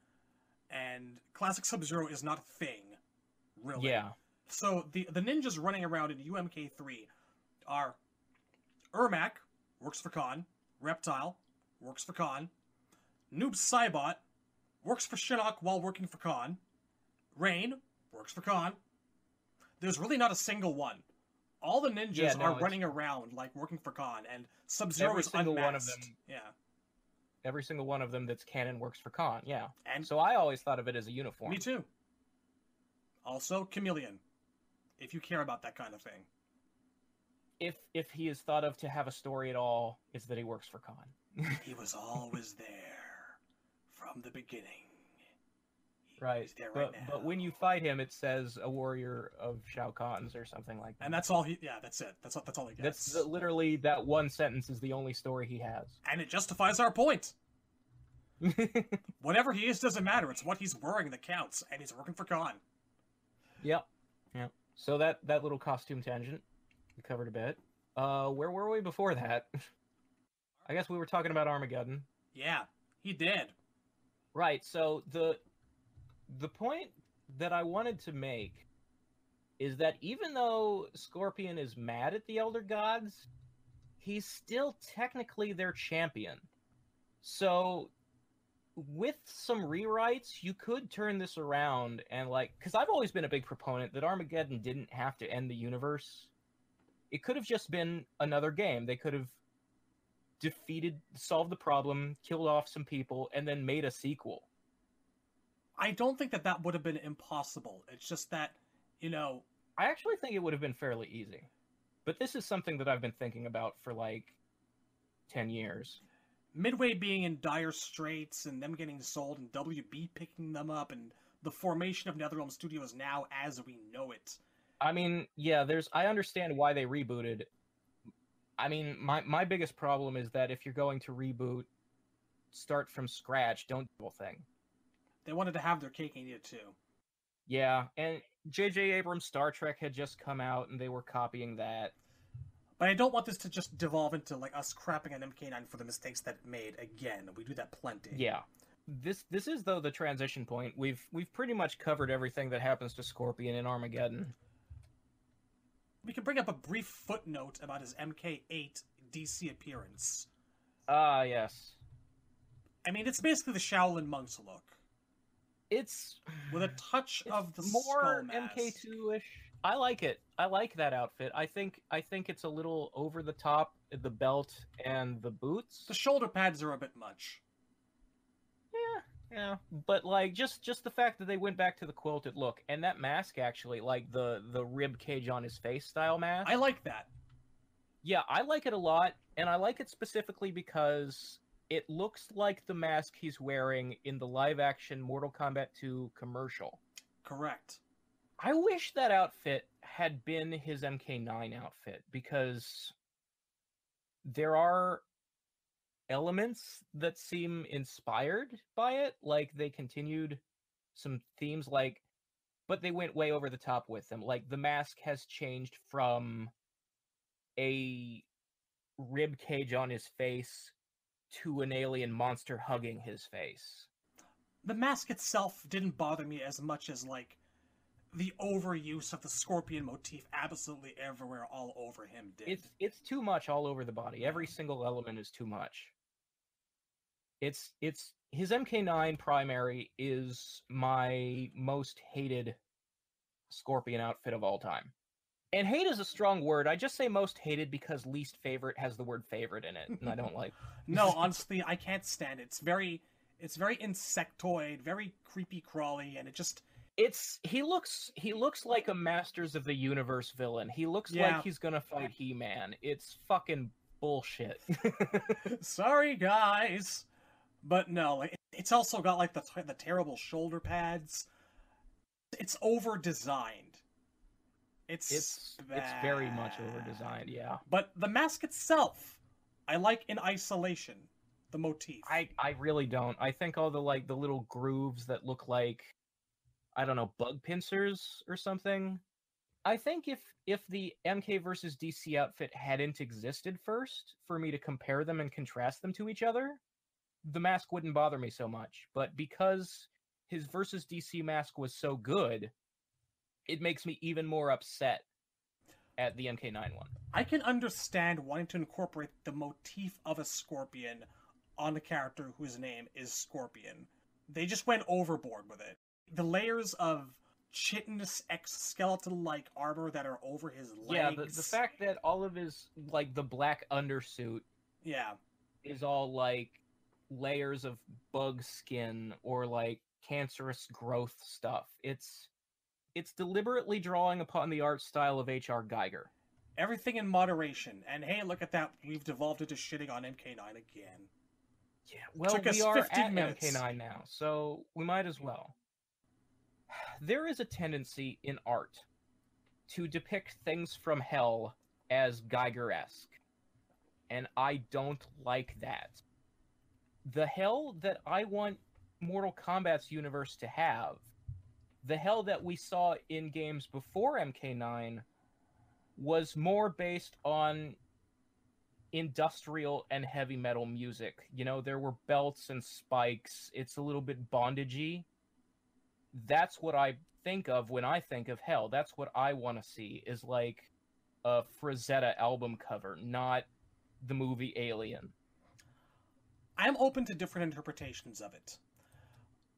Speaker 1: and classic Sub Zero is not a thing. Really.
Speaker 2: Yeah.
Speaker 1: So the the ninjas running around in UMK3 are Ermac, works for Kahn, Reptile, works for Kahn, Noob Saibot, works for Shinnok while working for Kahn, Rain, works for Kahn. There's really not a single one. All the ninjas
Speaker 2: Yeah, no,
Speaker 1: are
Speaker 2: it's-
Speaker 1: running around like working for Kahn, and Sub Zero is
Speaker 2: single
Speaker 1: unmasked.
Speaker 2: one of them.
Speaker 1: Yeah,
Speaker 2: Every single one of them that's canon works for Kahn. Yeah.
Speaker 1: and
Speaker 2: So I always thought of it as a uniform.
Speaker 1: me too. Also, Chameleon, if you care about that kind of thing.
Speaker 2: If if he is thought of to have a story at all, it's that he works for Khan.
Speaker 1: He was always there from the beginning.
Speaker 2: Right.
Speaker 1: there right
Speaker 2: But
Speaker 1: now.
Speaker 2: but when you fight him, it says a warrior of Shao Kahn's or something like that.
Speaker 1: and that's all he. Yeah, that's it. That's all. That's all he gets.
Speaker 2: That's literally that one sentence is the only story he has.
Speaker 1: and it justifies our point. Whatever he is doesn't matter. It's what he's wearing that counts, and he's working for Kahn.
Speaker 2: Yep. Yep. So that that little costume tangent we covered a bit. Uh where were we before that? I guess we were talking about Armageddon.
Speaker 1: Yeah, he did.
Speaker 2: Right. So the the point that I wanted to make is that even though Scorpion is mad at the Elder Gods, he's still technically their champion. So with some rewrites, you could turn this around and like cuz I've always been a big proponent that Armageddon didn't have to end the universe. It could have just been another game. They could have defeated solved the problem, killed off some people and then made a sequel.
Speaker 1: I don't think that that would have been impossible. It's just that, you know,
Speaker 2: I actually think it would have been fairly easy. But this is something that I've been thinking about for like 10 years.
Speaker 1: Midway being in dire straits and them getting sold and WB picking them up and the formation of NetherRealm Studios now as we know it.
Speaker 2: I mean, yeah, there's I understand why they rebooted. I mean, my my biggest problem is that if you're going to reboot start from scratch, don't do the whole thing.
Speaker 1: They wanted to have their cake and eat it too.
Speaker 2: Yeah, and J.J. Abrams' Star Trek had just come out, and they were copying that.
Speaker 1: But I don't want this to just devolve into like us crapping on MK9 for the mistakes that it made again. We do that plenty.
Speaker 2: Yeah, this this is though the transition point. We've we've pretty much covered everything that happens to Scorpion in Armageddon.
Speaker 1: We can bring up a brief footnote about his MK8 DC appearance.
Speaker 2: Ah, yes,
Speaker 1: I mean, it's basically the Shaolin monks look
Speaker 2: it's
Speaker 1: with a touch
Speaker 2: it's
Speaker 1: of the
Speaker 2: more. MK2 ish. I like it. I like that outfit. I think I think it's a little over the top. The belt and the boots.
Speaker 1: The shoulder pads are a bit much.
Speaker 2: Yeah, yeah. But like just just the fact that they went back to the quilted look and that mask actually, like the the rib cage on his face style mask.
Speaker 1: I like that.
Speaker 2: Yeah, I like it a lot, and I like it specifically because it looks like the mask he's wearing in the live action Mortal Kombat 2 commercial.
Speaker 1: Correct.
Speaker 2: I wish that outfit had been his MK9 outfit because there are elements that seem inspired by it. Like they continued some themes, like, but they went way over the top with them. Like the mask has changed from a rib cage on his face to an alien monster hugging his face.
Speaker 1: The mask itself didn't bother me as much as like the overuse of the scorpion motif absolutely everywhere all over him did.
Speaker 2: it's it's too much all over the body. Every single element is too much. It's it's his MK9 primary is my most hated Scorpion outfit of all time. And hate is a strong word. I just say most hated because least favorite has the word favorite in it, and I don't like.
Speaker 1: no, honestly, I can't stand it. It's very it's very insectoid, very creepy crawly, and it just
Speaker 2: It's he looks he looks like a Masters of the Universe villain. He looks
Speaker 1: Yeah.
Speaker 2: like he's gonna fight He Man. It's fucking bullshit.
Speaker 1: sorry guys. But no, like, it's also got like the the terrible shoulder pads. It's over designed. It's
Speaker 2: it's it's very much over designed. Yeah.
Speaker 1: But the mask itself, I like in isolation. The motif.
Speaker 2: I I really don't. I think all the like the little grooves that look like I don't know bug pincers or something. I think if if the MK versus DC outfit hadn't existed first for me to compare them and contrast them to each other, the mask wouldn't bother me so much. But because his versus DC mask was so good, it makes me even more upset at the MK9 one.
Speaker 1: I can understand wanting to incorporate the motif of a scorpion on a character whose name is Scorpion. They just went overboard with it. The layers of chitinous exoskeleton like armor that are over his legs.
Speaker 2: Yeah, the, the fact that all of his like the black undersuit
Speaker 1: Yeah.
Speaker 2: is all like layers of bug skin or like cancerous growth stuff. It's it's deliberately drawing upon the art style of H.R. Giger.
Speaker 1: Everything in moderation. And hey, look at that. We've devolved into shitting on MK9 again.
Speaker 2: Yeah, well, we are
Speaker 1: 15
Speaker 2: at
Speaker 1: minutes.
Speaker 2: MK9 now, so we might as well. There is a tendency in art to depict things from hell as Giger-esque, and I don't like that. The hell that I want Mortal Kombat's universe to have, the hell that we saw in games before MK9, was more based on industrial and heavy metal music. You know, there were belts and spikes. It's a little bit bondagey. That's what I think of when I think of hell. That's what I want to see is like a Frazetta album cover, not the movie Alien.
Speaker 1: I'm open to different interpretations of it.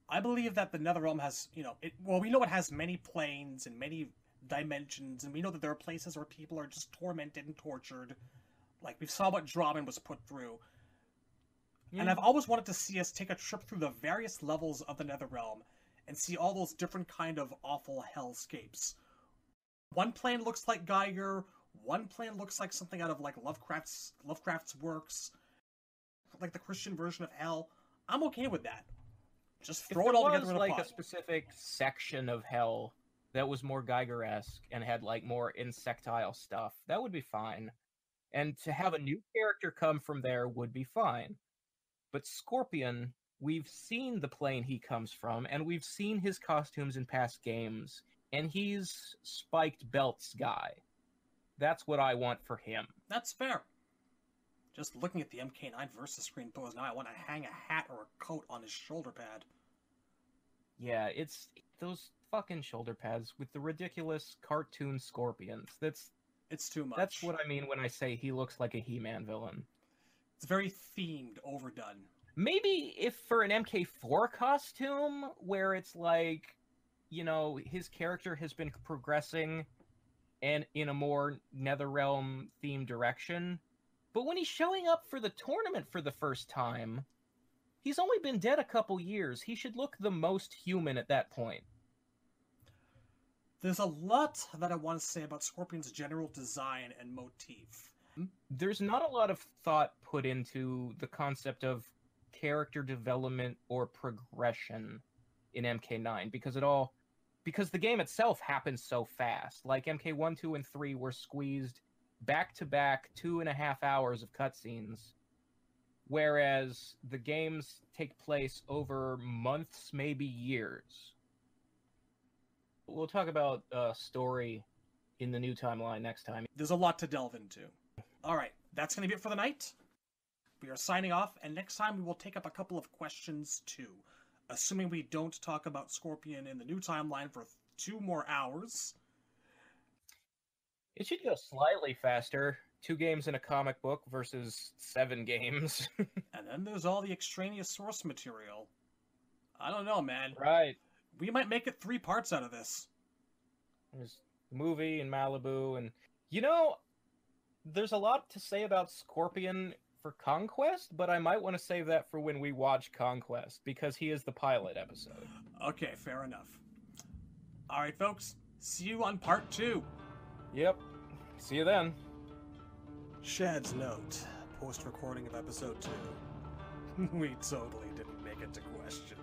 Speaker 1: I believe that the Netherrealm has, you know, it, well, we know it has many planes and many dimensions, and we know that there are places where people are just tormented and tortured. Like we saw what Drahmin was put through. And I've always wanted to see us take a trip through the various levels of the Netherrealm and see all those different kind of awful hellscapes. One plane looks like Giger, one plane looks like something out of like Lovecraft's Lovecraft's works, like the Christian version of hell. I'm okay with that. Just throw it all together in a
Speaker 2: like
Speaker 1: pot.
Speaker 2: a specific section of hell that was more Giger-esque and had like more insectile stuff, that would be fine. And to have a new character come from there would be fine. But Scorpion, we've seen the plane he comes from, and we've seen his costumes in past games, and he's spiked belts guy. That's what I want for him.
Speaker 1: That's fair. Just looking at the MK9 versus screen pose now, I want to hang a hat or a coat on his shoulder pad.
Speaker 2: Yeah, it's those fucking shoulder pads with the ridiculous cartoon scorpions. That's
Speaker 1: It's too much.
Speaker 2: That's what I mean when I say he looks like a He-Man villain.
Speaker 1: It's very themed, overdone.
Speaker 2: Maybe if for an MK4 costume where it's like, you know, his character has been progressing and in a more Netherrealm themed direction, but when he's showing up for the tournament for the first time, he's only been dead a couple years. He should look the most human at that point.
Speaker 1: There's a lot that I want to say about Scorpion's general design and motif. Mm-hmm.
Speaker 2: there's not a lot of thought put into the concept of character development or progression in MK9 because it all because the game itself happens so fast. Like MK1, 2, and 3 were squeezed back to back two and a half hours of cutscenes. Whereas the games take place over months, maybe years. We'll talk about uh, story in the new timeline next time.
Speaker 1: There's a lot to delve into. All right, that's going to be it for the night. We are signing off, and next time we will take up a couple of questions too. Assuming we don't talk about Scorpion in the new timeline for two more hours.
Speaker 2: It should go slightly faster. Two games in a comic book versus seven games.
Speaker 1: And then there's all the extraneous source material. I don't know, man.
Speaker 2: right.
Speaker 1: We might make it three parts out of this.
Speaker 2: There's the movie in Malibu, and you know, there's a lot to say about Scorpion for Conquest, but I might want to save that for when we watch Conquest because he is the pilot episode.
Speaker 1: Okay, fair enough. All right, folks. See you on part two.
Speaker 2: Yep. See you then.
Speaker 1: Shad's note post recording of episode two. we totally didn't make it to questions.